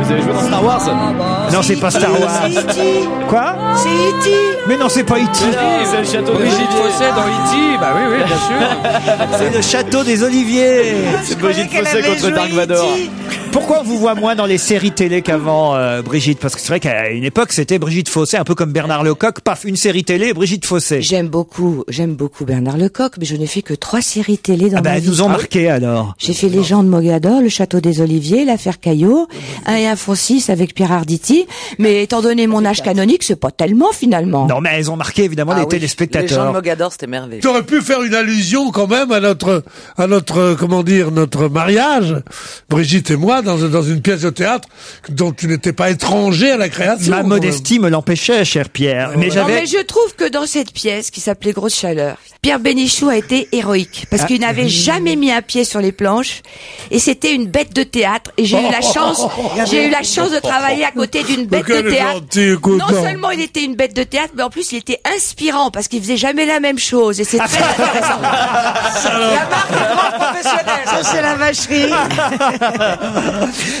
Vous avez joué dans Star Wars Non, c'est pas Star Wars. Quoi C'est E.T. Mais non, c'est pas E.T. c'est le château des Brigitte Oliviers. Fossé dans E.T. Bah oui, oui, bien sûr. C'est le château des Oliviers. C'est Brigitte Fossé contre Dark Vador. Pourquoi on vous voit moins dans les séries télé qu'avant, euh, Brigitte? Parce que c'est vrai qu'à une époque, c'était Brigitte Fossé, un peu comme Bernard Lecoq. Paf, une série télé, Brigitte Fossé. J'aime beaucoup, j'aime beaucoup Bernard Lecoq, mais je n'ai fait que trois séries télé dans Ah bah, ma elles vie. nous ont marqué alors. J'ai fait Les gens de Mogador, Le Château des Oliviers, L'affaire Caillot, un et un six avec Pierre Arditi. Mais étant donné mon âge canonique, c'est pas tellement finalement. Non, mais elles ont marqué évidemment Ah les oui, Les gens de téléspectateurs. Mogador, c'était merveilleux. Tu aurais pu faire une allusion quand même à notre, à notre, comment dire, notre mariage, Brigitte et moi, dans, dans une pièce de théâtre dont tu n'étais pas étranger à la création. Ma modestie me l'empêchait, cher Pierre. Mais Non, j'avais. mais je trouve que dans cette pièce qui s'appelait Grosse Chaleur, Pierre Bénichou a été héroïque parce Ah. qu'il n'avait jamais mis un pied sur les planches et c'était une bête de théâtre et j'ai eu la chance, j'ai eu la chance de travailler à côté d'une bête de théâtre. gentil, écoute, non non. seulement il était une bête de théâtre, mais en plus il était inspirant parce qu'il faisait jamais la même chose et c'est très intéressant. la marque est grand professionnel. Ça c'est la vacherie.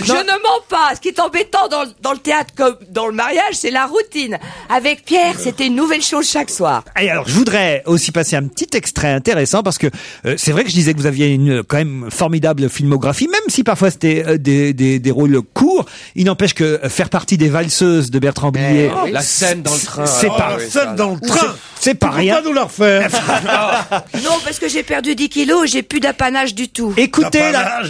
Je ne mens pas. Ce qui est embêtant dans, le- dans le théâtre comme dans le mariage, c'est la routine. Avec Pierre, c'était une nouvelle chose chaque soir. Et alors, je voudrais aussi passer un petit extrait intéressant parce que euh, c'est vrai que je disais que vous aviez une quand même formidable filmographie, même si parfois c'était euh, des, des, des rôles courts. Il n'empêche que euh, faire partie des valseuses de Bertrand Blier, oui. La scène dans le train. c'est Ah, pas, oui, Scène dans le train. c'est pas rien. pas nous la refaire. Non, parce que j'ai perdu 10 kilos et j'ai plus d'apanage du tout. Écoutez la,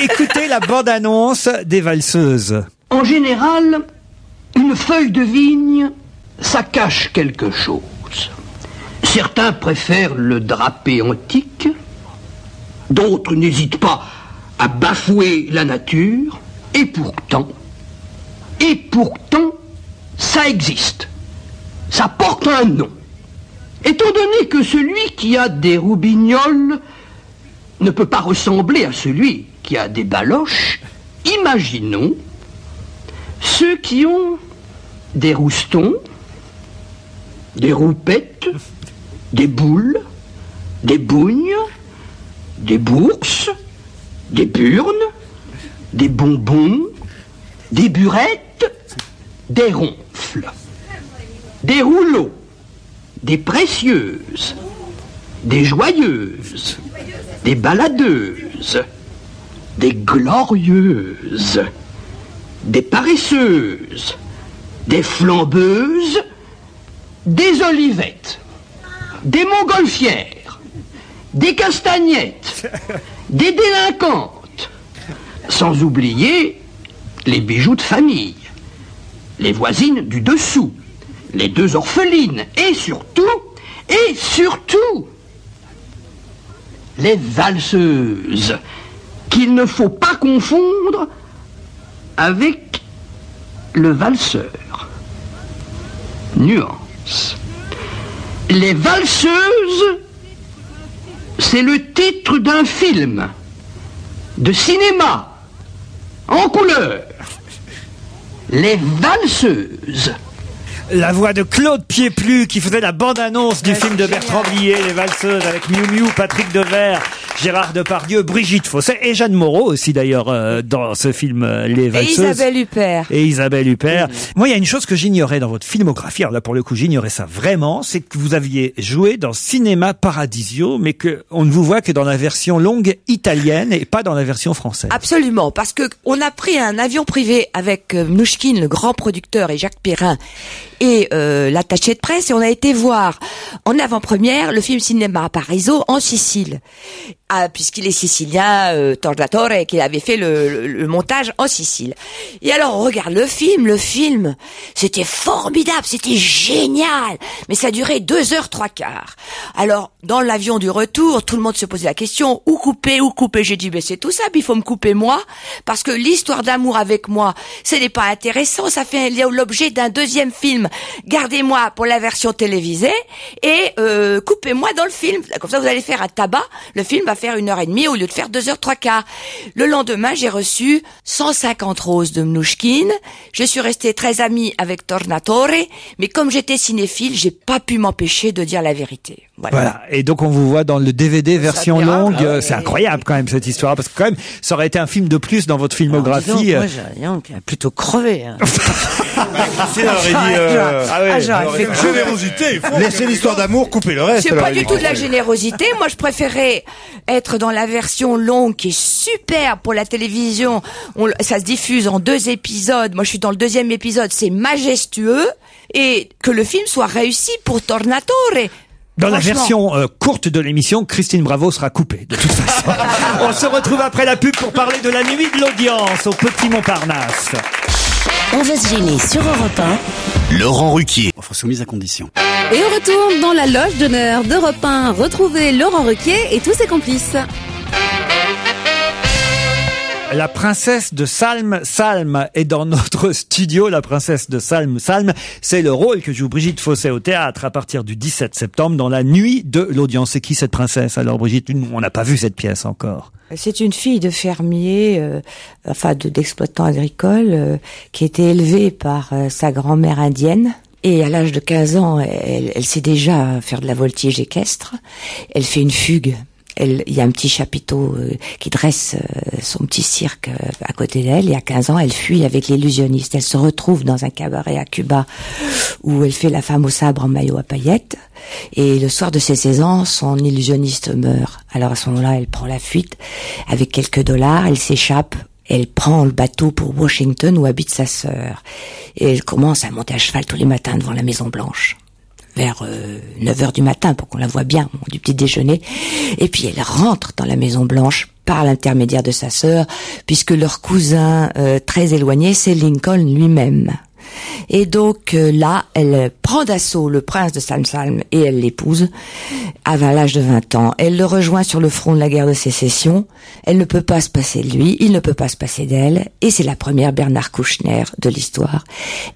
écoutez la bande-annonce des valseuses. En général, une feuille de vigne, ça cache quelque chose. Certains préfèrent le drapé antique, d'autres n'hésitent pas à bafouer la nature, et pourtant, et pourtant, ça existe. Ça porte un nom. Étant donné que celui qui a des roubignoles ne peut pas ressembler à celui qui a des baloches, imaginons ceux qui ont des roustons, des roupettes, des boules, des bougnes, des bourses, des burnes, des bonbons, des burettes, des ronfles, des rouleaux, des précieuses, des joyeuses, des baladeuses, des glorieuses, des paresseuses, des flambeuses, des olivettes, des montgolfières, des castagnettes, des délinquantes, sans oublier les bijoux de famille, les voisines du dessous, les deux orphelines, et surtout, et surtout, les valseuses, qu'il ne faut pas confondre avec le valseur. Nuance. Les valseuses, c'est le titre d'un film de cinéma en couleur. Les valseuses. La voix de Claude Pieplu qui faisait la bande-annonce du film de Bertrand Blier, Les Valseuses, avec Miu Miu, Patrick Devers, Gérard Depardieu, Brigitte Fossé et Jeanne Moreau aussi d'ailleurs euh, dans ce film euh, Les Et Valseuses. Isabelle Huppert. Et Isabelle Huppert. Moi, il y a une chose que j'ignorais dans votre filmographie. Alors là, pour le coup, j'ignorais ça vraiment. C'est que vous aviez joué dans Cinéma Paradisio, mais que on ne vous voit que dans la version longue italienne et pas dans la version française. Absolument, parce que on a pris un avion privé avec euh, Mnouchkine, le grand producteur, et Jacques Perrin, et euh, l'attaché de presse, et on a été voir en avant-première le film Cinéma Paradiso en Sicile. Ah, puisqu'il est sicilien, euh, Tornatore, et qu'il avait fait le, le- le montage en Sicile. Et alors, on regarde le film, le film, c'était formidable, c'était génial, mais ça durait deux heures, trois quarts. Alors, dans l'avion du retour, tout le monde se posait la question, où couper, où couper? J'ai dit, mais c'est tout ça, il faut me couper moi, parce que l'histoire d'amour avec moi, ce n'est pas intéressant, ça fait l'objet d'un deuxième film. Gardez-moi pour la version télévisée, et euh, coupez-moi dans le film. Comme ça, vous allez faire un tabac, le film va faire une heure et demie au lieu de faire deux heures trois quarts. Le lendemain, j'ai reçu 150 roses de Mnouchkine. Je suis restée très amie avec Tornatore, mais comme j'étais cinéphile, j'ai pas pu m'empêcher de dire la vérité. Voilà. Voilà. Et donc on vous voit dans le DVD version longue. ah ouais. Euh, C'est incroyable quand même cette histoire parce que quand même ça aurait été un film de plus dans votre Dis donc, filmographie. moi, euh, j'ai plutôt crevé. hein. Christine aurait dit, euh, Ah ouais, fait euh, crever. Générosité, il faut. Laissez l'histoire d'amour, coupez le reste. C'est pas du tout de la générosité. Moi, je préférais être dans la version longue qui est super pour la télévision. On- ça se diffuse en deux épisodes. Moi, je suis dans le deuxième épisode. C'est majestueux. Et que le film soit réussi pour Tornatore. Dans la version euh, courte de l'émission, Christine Bravo sera coupée, de toute façon. On se retrouve après la pub pour parler de la nuit de l'audience au Petit Montparnasse. On va se gêner sur Europe Laurent Ruquier. Offre soumise à condition. Et on retourne dans la loge d'honneur d'Europe 1. Retrouvez Laurent Ruquier et tous ses complices. La princesse de Salm Salm est dans notre studio. La princesse de Salm Salm, c'est le rôle que joue Brigitte Fossé au théâtre à partir du 17 septembre dans la nuit de l'audience. C'est qui cette princesse Alors Brigitte, on n'a pas vu cette pièce encore. C'est une fille de fermier, euh, enfin de- d'exploitant agricole, euh, qui était élevée par euh, sa grand-mère indienne. Et à l'âge de 15 ans, elle, elle sait déjà faire de la voltige équestre. Elle fait une fugue. Elle- Il y a un petit chapiteau euh, qui dresse euh, son petit cirque euh, à côté d'elle. Et à 15 ans, elle fuit avec l'illusionniste. Elle se retrouve dans un cabaret à Cuba où elle fait la femme au sabre en maillot à paillettes. Et le soir de ses 16 ans, son illusionniste meurt. Alors à ce moment-là, elle prend la fuite. Avec quelques dollars, elle s'échappe. Elle prend le bateau pour Washington où habite sa sœur. Et elle commence à monter à cheval tous les matins devant la Maison Blanche vers 9 heures du matin pour qu'on la voit bien, du petit déjeuner. Et puis elle rentre dans la Maison Blanche par l'intermédiaire de sa sœur, puisque leur cousin euh, très éloigné, c'est Lincoln lui-même. Et donc euh, là, elle prend d'assaut le prince de Salm Salm et elle l'épouse à l'âge de 20 ans. Elle le rejoint sur le front de la guerre de sécession. Elle ne peut pas se passer de lui, il ne peut pas se passer d'elle. Et c'est la première Bernard Kouchner de l'histoire.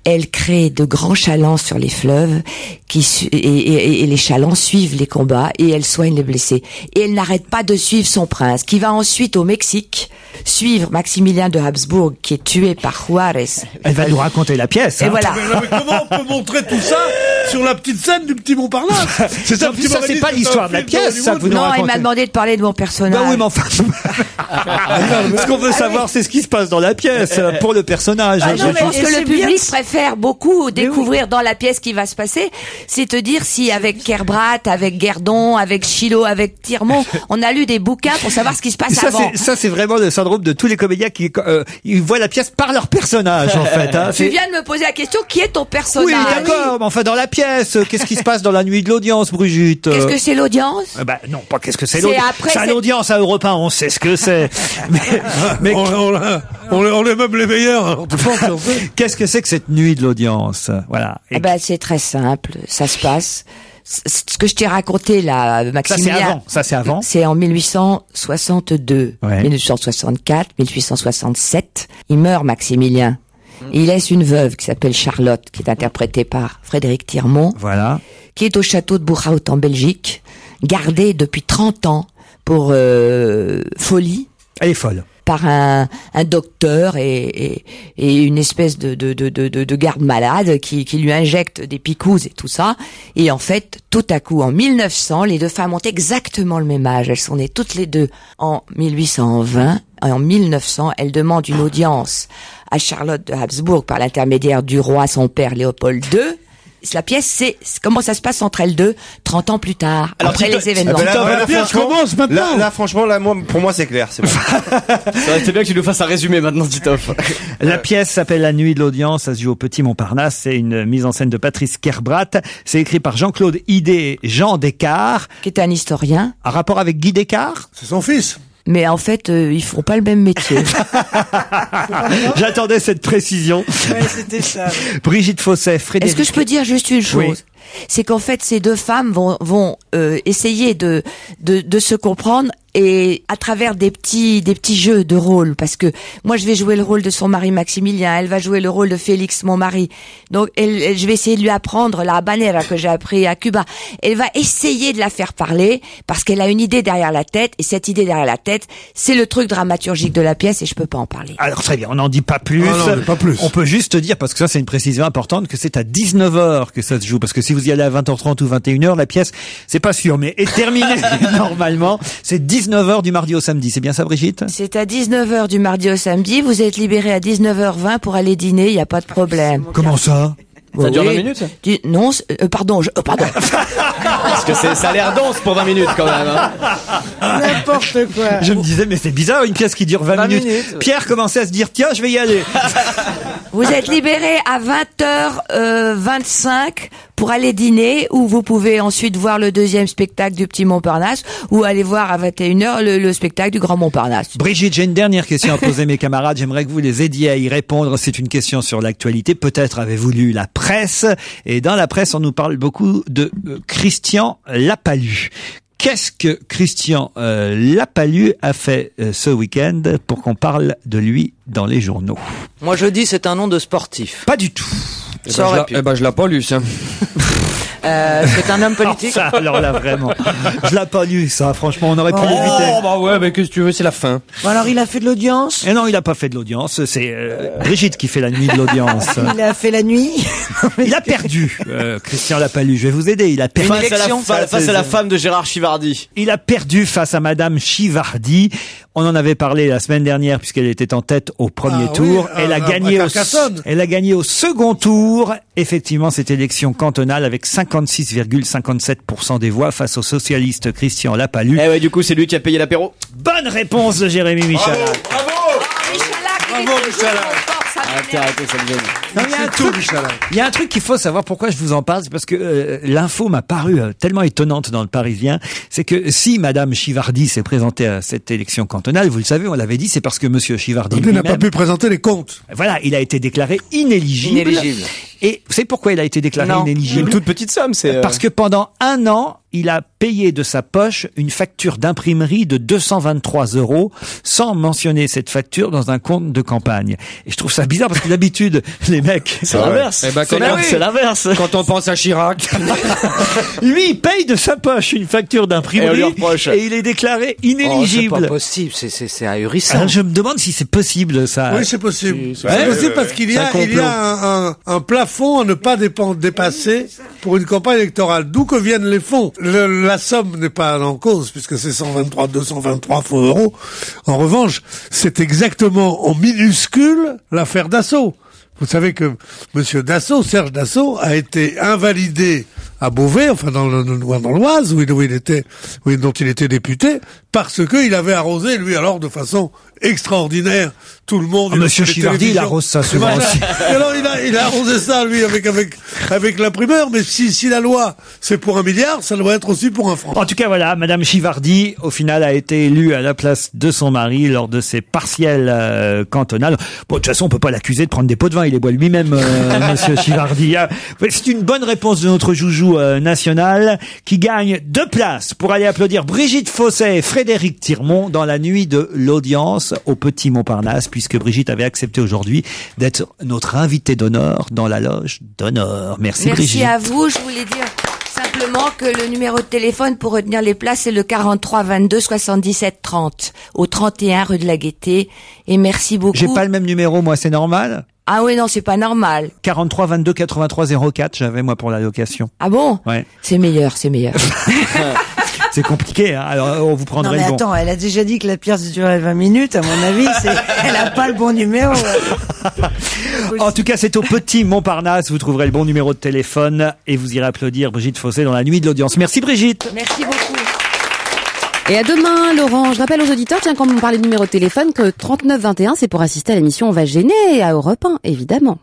Elle crée de grands chalands sur les fleuves qui et les chalands suivent les combats et elle soigne les blessés. Et elle n'arrête pas de suivre son prince, qui va ensuite au Mexique suivre Maximilien de Habsbourg, qui est tué par Juarez. Elle va nous raconter la pièce. Et hein. voilà. Mais non, mais comment on peut montrer tout ça sur la petite scène du petit Montparnasse C'est Non, ça, m'aurais c'est pas l'histoire de la pièce, ça, que vous nous Non, il m'a demandé de parler de mon personnage. Bah oui, mais enfin. Ce qu'on veut savoir, c'est ce qui se passe dans la pièce euh, pour le personnage. Ah non, mais Brigitte. ce que le public préfère beaucoup découvrir dans la pièce qui va se passer, c'est te dire si avec Kerbrat, avec Guerdon, avec Chilo, avec Tirmont, on a lu des bouquins pour savoir ce qui se passe Ça, avant. c'est, ça, c'est vraiment le syndrome de tous les comédiens qui euh, ils voient la pièce par leur personnage, en fait. Hein. Tu viens de me poser la question, qui est ton personnage Oui, d'accord, mais enfin, dans la pièce, qu'est-ce qui se passe dans la nuit de l'audience, Brigitte? Qu'est-ce que c'est l'audience? Euh, bah, non, pas qu'est-ce que c'est C'est l'audience. après C'est à cette- l'audience à Europe 1, on sait ce que c'est. mais, mais- on, on, on, est- on est même les meilleurs. qu'est-ce que c'est que cette nuit de l'audience? Voilà. Et Eh ben, c'est très simple, ça se passe. Ce que je t'ai raconté là, ça, c'est Maximilien. avant. Ça, c'est avant. C'est en 1862, Ouais. 1864, 1867. Il meurt, Maximilien. Il laisse une veuve qui s'appelle Charlotte, qui est interprétée par Frédéric Tirmont, Voilà. qui est au château de Bourhout en Belgique, gardée depuis 30 ans pour euh, folie. Elle est folle. Par un, un docteur et, et, et une espèce de, de, de, de, de garde malade qui, qui lui injecte des picouses et tout ça. Et en fait, tout à coup, en 1900, les deux femmes ont exactement le même âge. Elles sont nées toutes les deux en 1820. Et en 1900, elles demandent une audience à Charlotte de Habsbourg par l'intermédiaire du roi son père Léopold II. La pièce, c'est comment ça se passe entre elles deux, 30 ans plus tard, après les événements. Ah ben là, là, la pièce franchement, commence maintenant. Là, là, franchement, là, moi, pour moi, c'est clair. C'est bon. Ça aurait été bien que tu nous fasses un résumé maintenant, Titoff. La pièce s'appelle La Nuit de l'audience, ça se joue au Petit Montparnasse, c'est une mise en scène de Patrice Kerbrat, c'est écrit par Jean-Claude Idé Jean Descartes. Qui est un historien. Un rapport avec Guy Descartes? C'est son fils. Mais en fait, euh, ils font pas le même métier. J'attendais cette précision. Ouais, c'était ça. Brigitte Fosset, Frédéric... Est-ce que je peux dire juste une chose? Oui. C'est qu'en fait, ces deux femmes vont, vont euh, essayer de, de, de se comprendre et à travers des petits des petits jeux de rôle parce que moi je vais jouer le rôle de son mari Maximilien elle va jouer le rôle de Félix mon mari donc elle, elle- je vais essayer de lui apprendre la habanera que j'ai appris à Cuba elle va essayer de la faire parler parce qu'elle a une idée derrière la tête et cette idée derrière la tête c'est le truc dramaturgique de la pièce et je peux pas en parler Alors très bien, on n'en dit pas plus. Ah non, pas plus. On peut juste dire, parce que ça c'est une précision importante, que c'est à 19h que ça se joue. Parce que si vous y allez à 20h30 ou 21h, la pièce, c'est pas sûr, mais est terminée normalement. C'est 19h du mardi au samedi. C'est bien ça Brigitte? C'est à 19h du mardi au samedi vous êtes libéré à 19h20 pour aller dîner il y a pas de problème Comment ça? Ça dure Oui. 20 minutes? Du- non, c'est- euh, pardon, je, euh, pardon. Parce que c'est- ça a l'air dense pour 20 minutes quand même. hein. N'importe quoi. Je me disais, mais c'est bizarre, une pièce qui dure 20, 20 minutes. minutes. Pierre commençait à se dire, tiens, je vais y aller. Vous êtes libéré à 20h25 pour aller dîner où vous pouvez ensuite voir le deuxième spectacle du Petit Montparnasse ou aller voir à 21h le, le spectacle du Grand Montparnasse. Brigitte, j'ai une dernière question à poser mes camarades. J'aimerais que vous les aidiez à y répondre. C'est une question sur l'actualité. Peut-être avez-vous lu la presse. Et dans la presse, on nous parle beaucoup de euh, Christian Lapalu. Qu'est-ce que Christian euh, Lapalu a fait euh, ce week-end pour qu'on parle de lui dans les journaux? Moi je dis c'est un nom de sportif. Pas du tout. Eh Ça ben, l'ai- pu. eh ben, je l'ai pas lu, ça. Euh, c'est un homme politique. Ça, alors là, vraiment. Je l'ai pas lu, ça. Franchement, on aurait pu Oh, l'éviter. bah ouais, mais qu'est-ce que tu veux, c'est la fin. Bon, alors il a fait de l'audience. Et non, il a pas fait de l'audience. C'est euh, Brigitte qui fait la nuit de l'audience. Il a fait la nuit. Il a perdu, euh, Christian Lapalu. Je vais vous aider. Il a perdu. Face à la, fa- face à la femme de Gérard Chivardi. Il a perdu face à Madame Chivardi. On en avait parlé la semaine dernière puisqu'elle était en tête au premier Ah tour. à- elle a à- gagné à au, elle a gagné au second tour. Effectivement, cette élection cantonale avec 56,57% des voix face au socialiste Christian Lapalu. Eh ouais, du coup, c'est lui qui a payé l'apéro. Bonne réponse de Jérémy Michel. Bravo, Michalak. Arrêtez, arrêtez, ça me gêne. Non, il y a un C'est tout, truc- Michalak. Il y a un truc qu'il faut savoir pourquoi je vous en parle, c'est parce que euh, l'info m'a paru euh, tellement étonnante dans le Parisien, c'est que si Madame Chivardi s'est présentée à cette élection cantonale, vous le savez, on l'avait dit, c'est parce que Monsieur Chivardi Il n'a pas pu présenter les comptes. voilà, il a été déclaré inéligible. Inéligible. Et vous savez pourquoi il a été déclaré Non. inéligible Une toute petite somme, c'est. euh, Parce que pendant un an, il a payé de sa poche une facture d'imprimerie de 223 euros sans mentionner cette facture dans un compte de campagne. Et je trouve ça bizarre parce que d'habitude, les mecs, C'est l'inverse. Eh ben, C'est quand- la- c'est l'inverse. Quand on pense à Chirac. lui, il paye de sa poche une facture d'imprimerie et, il est déclaré Oh, c'est inéligible. pas possible, c'est c'est c'est ahurissant. Alors, je me demande si c'est possible ça. Oui, c'est possible. C'est Ouais, possible parce qu'il y a, il y a un, un- un plafond à ne pas dépasser pour une campagne électorale. D'où que viennent les fonds? La somme n'est pas en cause puisque c'est 123, 223 faux euros. En revanche, c'est exactement en minuscule l'affaire Dassault. Vous savez que Monsieur Dassault, Serge Dassault, a été invalidé à Beauvais, enfin dans l'Oise, où il, où il était, où il- dont il était député, parce qu'il avait arrosé lui alors de façon extraordinaire tout le monde. Ah, Monsieur Chivardi, il arrose ça souvent voilà. aussi. Alors il a, il a arrosé ça lui avec avec avec l'imprimeur, mais si si la loi c'est pour un milliard, ça doit être aussi pour un franc. En tout cas, voilà, Madame Chivardi, au final, a été élue à la place de son mari lors de ses partiels euh, cantonales. Bon, de toute façon, on peut pas l'accuser de prendre des pots de vin. Il les boit lui-même, euh, Monsieur Chivardi. Ah, C'est une bonne réponse de notre joujou euh, national qui gagne deux places pour aller applaudir Brigitte Fosset et Frédéric Tirmont dans la nuit de l'audience au Petit Montparnasse, puisque Brigitte avait accepté aujourd'hui d'être notre invitée d'honneur dans la loge d'honneur. Merci, Merci Brigitte. à vous, je voulais dire, Simplement que le numéro de téléphone pour retenir les places, c'est le 43 22 77 30 au 31 rue de la Gaîté. Et merci beaucoup. J'ai pas le même numéro, moi, c'est normal? Ah oui, non, c'est pas normal. 43 22 83 04, j'avais moi pour la location. Ah bon? Ouais. C'est meilleur, c'est meilleur. C'est compliqué, hein. alors on vous Non prendrait mais le bon. attends, elle a déjà dit que la pièce durait 20 minutes. À mon avis, c'est, elle a pas le bon numéro. En tout cas, c'est au petit Montparnasse, vous trouverez le bon numéro de téléphone et vous irez applaudir Brigitte Fossé dans la nuit de l'audience. Merci Brigitte. Merci beaucoup. Et à demain, Laurent. Je rappelle aux auditeurs, tiens, quand on parlait de numéro de téléphone, que 3921, c'est pour assister à l'émission On va gêner à Europe 1, évidemment.